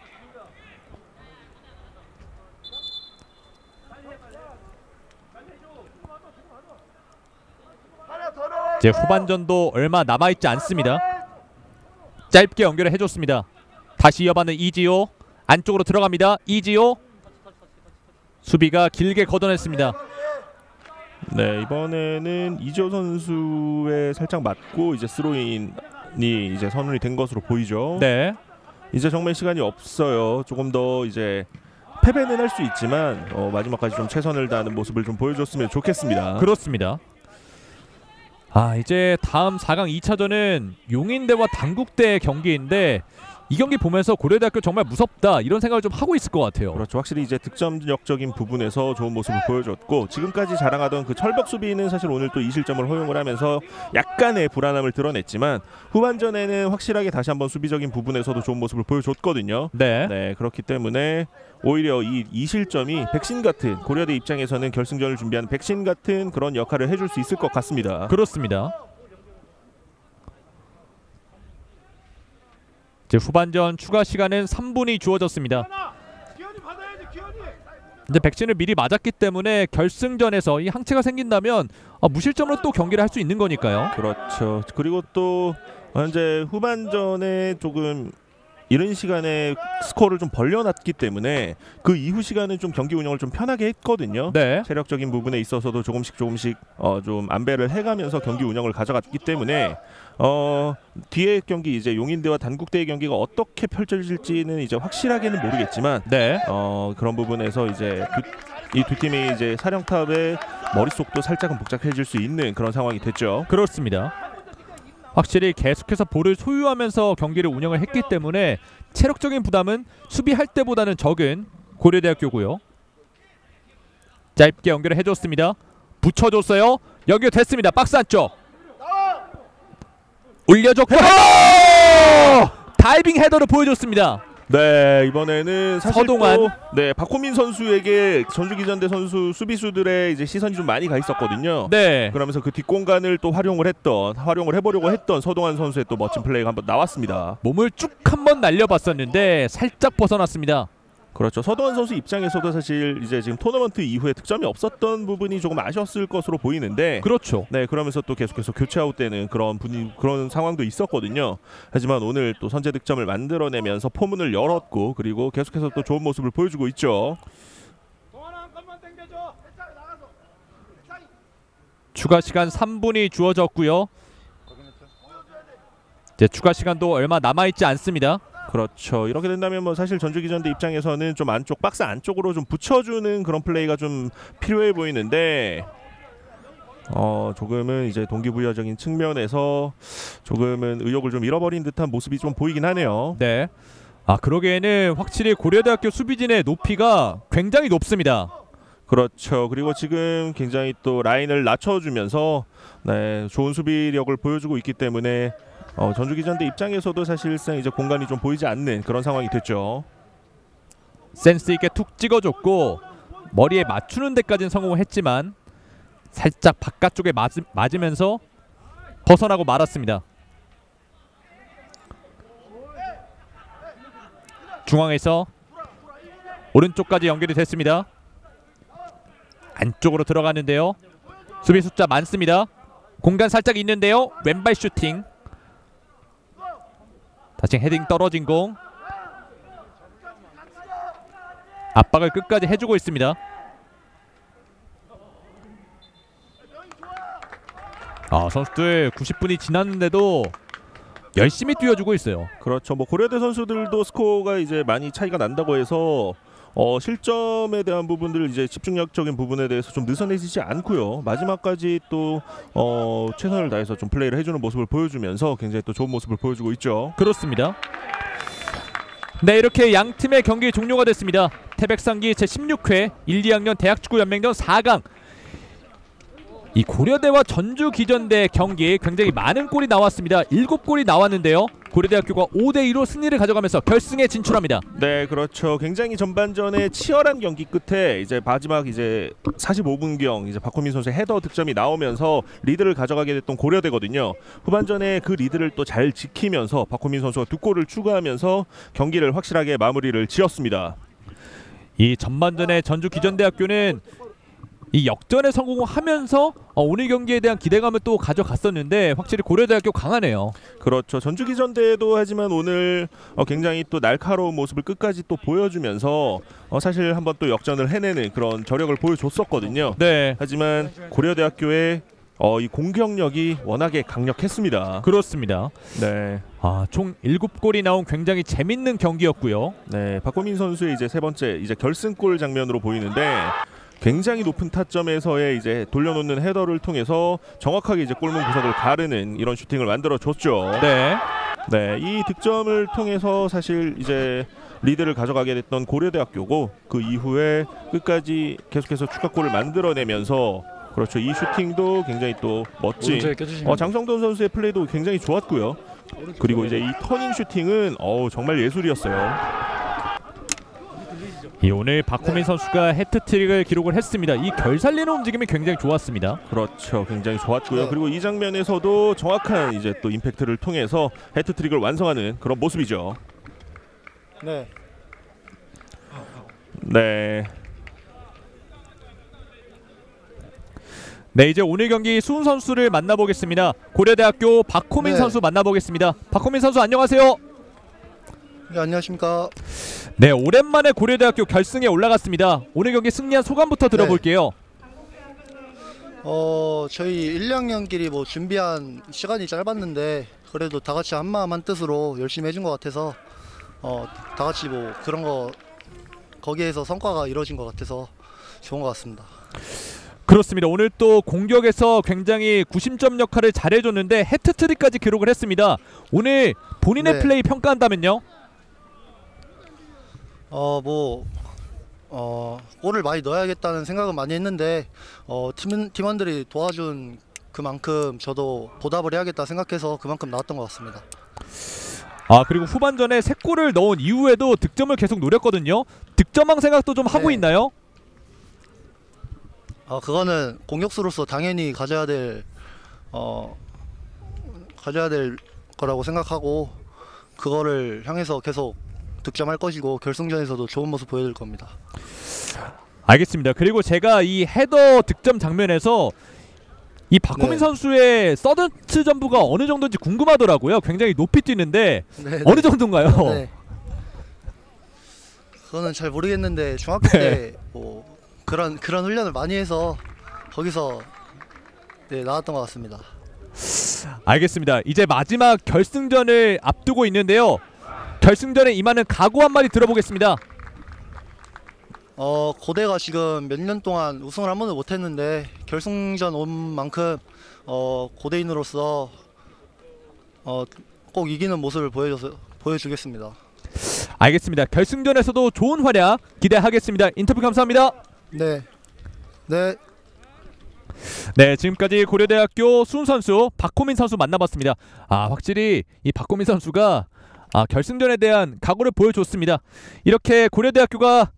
Speaker 4: 이제 후반전도 얼마 남아있지 않습니다. 짧게 연결을 해줬습니다. 다시 이어받는 이지호 안쪽으로 들어갑니다. 이지호 수비가 길게 걷어냈습니다.
Speaker 5: 네 이번에는 이조 선수의 살짝 맞고 이제 스로인이 이제 선언이 된 것으로 보이죠.
Speaker 4: 네.
Speaker 5: 이제 정말 시간이 없어요. 조금 더 이제 패배는 할 수 있지만 어, 마지막까지 좀 최선을 다하는 모습을 좀 보여줬으면 좋겠습니다.
Speaker 4: 그렇습니다. 아 이제 다음 4강 2차전은 용인대와 당국대 경기인데 이 경기 보면서 고려대학교 정말 무섭다 이런 생각을 좀 하고 있을 것 같아요.
Speaker 5: 그렇죠. 확실히 이제 득점력적인 부분에서 좋은 모습을 보여줬고 지금까지 자랑하던 그 철벽 수비는 사실 오늘 또이 실점을 허용을 하면서 약간의 불안함을 드러냈지만 후반전에는 확실하게 다시 한번 수비적인 부분에서도 좋은 모습을 보여줬거든요.
Speaker 4: 네.
Speaker 5: 네 그렇기 때문에 오히려 이, 이 실점이 백신 같은 고려대 입장에서는 결승전을 준비하는 백신 같은 그런 역할을 해줄 수 있을 것 같습니다.
Speaker 4: 그렇습니다. 이제 후반전 추가 시간은 3분이 주어졌습니다. 이제 백신을 미리 맞았기 때문에 결승전에서 이 항체가 생긴다면 아, 무실점으로 또 경기를 할 수 있는 거니까요.
Speaker 5: 그렇죠. 그리고 또 현재 후반전에 조금 이른 시간에 스코어를 좀 벌려놨기 때문에 그 이후 시간은 좀 경기 운영을 좀 편하게 했거든요.
Speaker 4: 네.
Speaker 5: 체력적인 부분에 있어서도 조금씩 조금씩 어, 좀 안배를 해가면서 경기 운영을 가져갔기 때문에 어, 뒤에 경기 이제 용인대와 단국대의 경기가 어떻게 펼쳐질지는 이제 확실하게는 모르겠지만
Speaker 4: 네.
Speaker 5: 어, 그런 부분에서 이제 이두 팀이 이제 사령탑의 머릿속도 살짝은 복잡해질 수 있는 그런 상황이 됐죠.
Speaker 4: 그렇습니다. 확실히 계속해서 볼을 소유하면서 경기를 운영을 했기 때문에 체력적인 부담은 수비할 때보다는 적은 고려대학교고요. 짧게 연결을 해줬습니다. 붙여줬어요. 연결됐습니다. 박스 안쪽. 올려줬고 헤더! 다이빙 헤더를 보여줬습니다.
Speaker 5: 네 이번에는
Speaker 4: 서동환.
Speaker 5: 또, 네 박호민 선수에게 전주기전대 선수 수비수들의 이제 시선이 좀 많이 가 있었거든요.
Speaker 4: 네.
Speaker 5: 그러면서 그 뒷공간을 또 활용을 했던 활용을 해보려고 했던 서동환 선수의 또 멋진 플레이가 한번 나왔습니다.
Speaker 4: 몸을 쭉 한번 날려봤었는데 살짝 벗어났습니다.
Speaker 5: 그렇죠. 서동환 선수 입장에서도 사실 이제 지금 토너먼트 이후에 득점이 없었던 부분이 조금 아쉬웠을 것으로 보이는데
Speaker 4: 그렇죠.
Speaker 5: 네 그러면서 또 계속해서 교체 아웃되는 그런 분위 그런 상황도 있었거든요. 하지만 오늘 또 선제 득점을 만들어내면서 포문을 열었고 그리고 계속해서 또 좋은 모습을 보여주고 있죠.
Speaker 4: 추가 시간 3분이 주어졌고요. 이제 추가 시간도 얼마 남아 있지 않습니다.
Speaker 5: 그렇죠. 이렇게 된다면 뭐 사실 전주 기전대 입장에서는 좀 안쪽 박스 안쪽으로 좀 붙여주는 그런 플레이가 좀 필요해 보이는데 어 조금은 이제 동기부여적인 측면에서 조금은 의욕을 좀 잃어버린 듯한 모습이 좀 보이긴 하네요.
Speaker 4: 네. 아 그러기에는 확실히 고려대학교 수비진의 높이가 굉장히 높습니다.
Speaker 5: 그렇죠. 그리고 지금 굉장히 또 라인을 낮춰주면서 네 좋은 수비력을 보여주고 있기 때문에 어, 전주 기전대 입장에서도 사실상 이제 공간이 좀 보이지 않는 그런 상황이 됐죠.
Speaker 4: 센스 있게 툭 찍어줬고 머리에 맞추는 데까지는 성공을 했지만 살짝 바깥쪽에 맞, 맞으면서 벗어나고 말았습니다. 중앙에서 오른쪽까지 연결이 됐습니다. 안쪽으로 들어가는데요. 수비 숫자 많습니다. 공간 살짝 있는데요. 왼발 슈팅. 다시 헤딩 떨어진 공. 압박을 끝까지 해주고 있습니다. 아 선수들 90분이 지났는데도 열심히 뛰어주고 있어요.
Speaker 5: 그렇죠. 뭐 고려대 선수들도 스코어가 이제 많이 차이가 난다고 해서 어, 실점에 대한 부분들 이제 집중력적인 부분에 대해서 좀 느슨해지지 않고요. 마지막까지 또 어, 최선을 다해서 좀 플레이를 해주는 모습을 보여주면서 굉장히 또 좋은 모습을 보여주고 있죠.
Speaker 4: 그렇습니다. 네 이렇게 양 팀의 경기 종료가 됐습니다. 태백상기 제 16회 1, 2학년 대학축구연맹전 4강 이 고려대와 전주 기전대 경기 굉장히 많은 골이 나왔습니다. 7골이 나왔는데요. 고려대학교가 5대 2로 승리를 가져가면서 결승에 진출합니다.
Speaker 5: 네, 그렇죠. 굉장히 전반전에 치열한 경기 끝에 이제 마지막 이제 45분경 이제 박호민 선수의 헤더 득점이 나오면서 리드를 가져가게 됐던 고려대거든요. 후반전에 그 리드를 또 잘 지키면서 박호민 선수가 두 골을 추가하면서 경기를 확실하게 마무리를 지었습니다.
Speaker 4: 이 전반전에 전주 기전대학교는 이 역전에 성공하면서 어, 오늘 경기에 대한 기대감을 또 가져갔었는데 확실히 고려대학교 강하네요.
Speaker 5: 그렇죠. 전주기전대도 하지만 오늘 어, 굉장히 또 날카로운 모습을 끝까지 또 보여주면서 어, 사실 한번 또 역전을 해내는 그런 저력을 보여줬었거든요.
Speaker 4: 네,
Speaker 5: 하지만 고려대학교의 어, 이 공격력이 워낙에 강력했습니다.
Speaker 4: 그렇습니다.
Speaker 5: 네.
Speaker 4: 아, 총 7골이 나온 굉장히 재밌는 경기였고요.
Speaker 5: 네, 박고민 선수의 이제 세 번째 이제 결승골 장면으로 보이는데 굉장히 높은 타점에서의 이제 돌려놓는 헤더를 통해서 정확하게 이제 골문 구석을 가르는 이런 슈팅을 만들어 줬죠.
Speaker 4: 네.
Speaker 5: 네, 이 득점을 통해서 사실 이제 리드를 가져가게 됐던 고려대학교고 그 이후에 끝까지 계속해서 추가골을 만들어내면서 그렇죠. 이 슈팅도 굉장히 또 멋진 어, 장성돈 선수의 플레이도 굉장히 좋았고요. 그리고 이제 이 터닝 슈팅은 어우 정말 예술이었어요.
Speaker 4: 이 오늘 박호민 선수가 해트트릭을 기록을 했습니다. 이 결살리는 움직임이 굉장히 좋았습니다.
Speaker 5: 그렇죠. 굉장히 좋았고요. 그리고 이 장면에서도 정확한 이제 또 임팩트를 통해서 해트트릭을 완성하는 그런 모습이죠.
Speaker 6: 네.
Speaker 5: 네.
Speaker 4: 네, 이제 오늘 경기 수훈 선수를 만나보겠습니다. 고려대학교 박호민
Speaker 9: 네.
Speaker 4: 선수 만나보겠습니다. 박호민 선수 안녕하세요.
Speaker 9: 네, 안녕하십니까.
Speaker 4: 네, 오랜만에 고려대학교 결승에 올라갔습니다. 오늘 경기 승리한 소감부터 들어볼게요.
Speaker 9: 어, 저희 1, 2학년끼리 뭐 준비한 시간이 짧았는데 그래도 다 같이 한 마음 한 뜻으로 열심히 해준 것 같아서 어, 다 같이 뭐 그런 거 거기에서 성과가 이루어진 것 같아서 좋은 것 같습니다.
Speaker 4: 그렇습니다. 오늘 또 공격에서 굉장히 구심점 역할을 잘해줬는데 해트트릭까지 기록을 했습니다. 오늘 본인의
Speaker 9: 네.
Speaker 4: 플레이 평가한다면요?
Speaker 9: 어, 뭐 어, 골을 많이 넣어야겠다는 생각은 많이 했는데 어, 팀 팀원들이 도와준 그만큼 저도 보답을 해야겠다 생각해서 그만큼 나왔던 것 같습니다.
Speaker 4: 아 그리고 후반전에 세 골을 넣은 이후에도 득점을 계속 노렸거든요. 득점왕 생각도 좀 하고
Speaker 9: 네.
Speaker 4: 있나요?
Speaker 9: 어, 그거는 공격수로서 당연히 가져야 될 어, 가져야 될 거라고 생각하고 그거를 향해서 계속 득점할 것이고 결승전에서도 좋은 모습 보여줄 겁니다.
Speaker 4: 알겠습니다. 그리고 제가 이 헤더 득점 장면에서 이 박호민
Speaker 9: 네.
Speaker 4: 선수의 서든트 점프가 어느 정도인지 궁금하더라고요. 굉장히 높이 뛰는데
Speaker 9: 네,
Speaker 4: 어느 정도인가요?
Speaker 9: 네. 그거는 잘 모르겠는데 중학교
Speaker 4: 네.
Speaker 9: 때뭐 그런 그런 훈련을 많이 해서 거기서 네, 나왔던 것 같습니다.
Speaker 4: 알겠습니다. 이제 마지막 결승전을 앞두고 있는데요. 결승전에 임하는 각오 한마디 들어보겠습니다.
Speaker 9: 어 고대가 지금 몇 년 동안 우승을 한 번도 못했는데 결승전 온 만큼 어 고대인으로서 어 꼭 이기는 모습을 보여줘서 보여주겠습니다.
Speaker 4: 알겠습니다. 결승전에서도 좋은 활약 기대하겠습니다. 인터뷰 감사합니다.
Speaker 9: 네, 네.
Speaker 4: 네, 지금까지 고려대학교 수훈 선수, 박호민 선수 만나봤습니다. 아, 확실히 이 박호민 선수가 아, 결승전에 대한 각오를 보여줬습니다. 이렇게 고려대학교가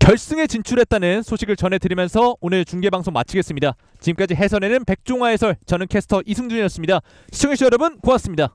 Speaker 4: 결승에 진출했다는 소식을 전해드리면서 오늘 중계 방송 마치겠습니다. 지금까지 해설에는 백종화 해설, 저는 캐스터 이승준이었습니다. 시청해주신 여러분 고맙습니다.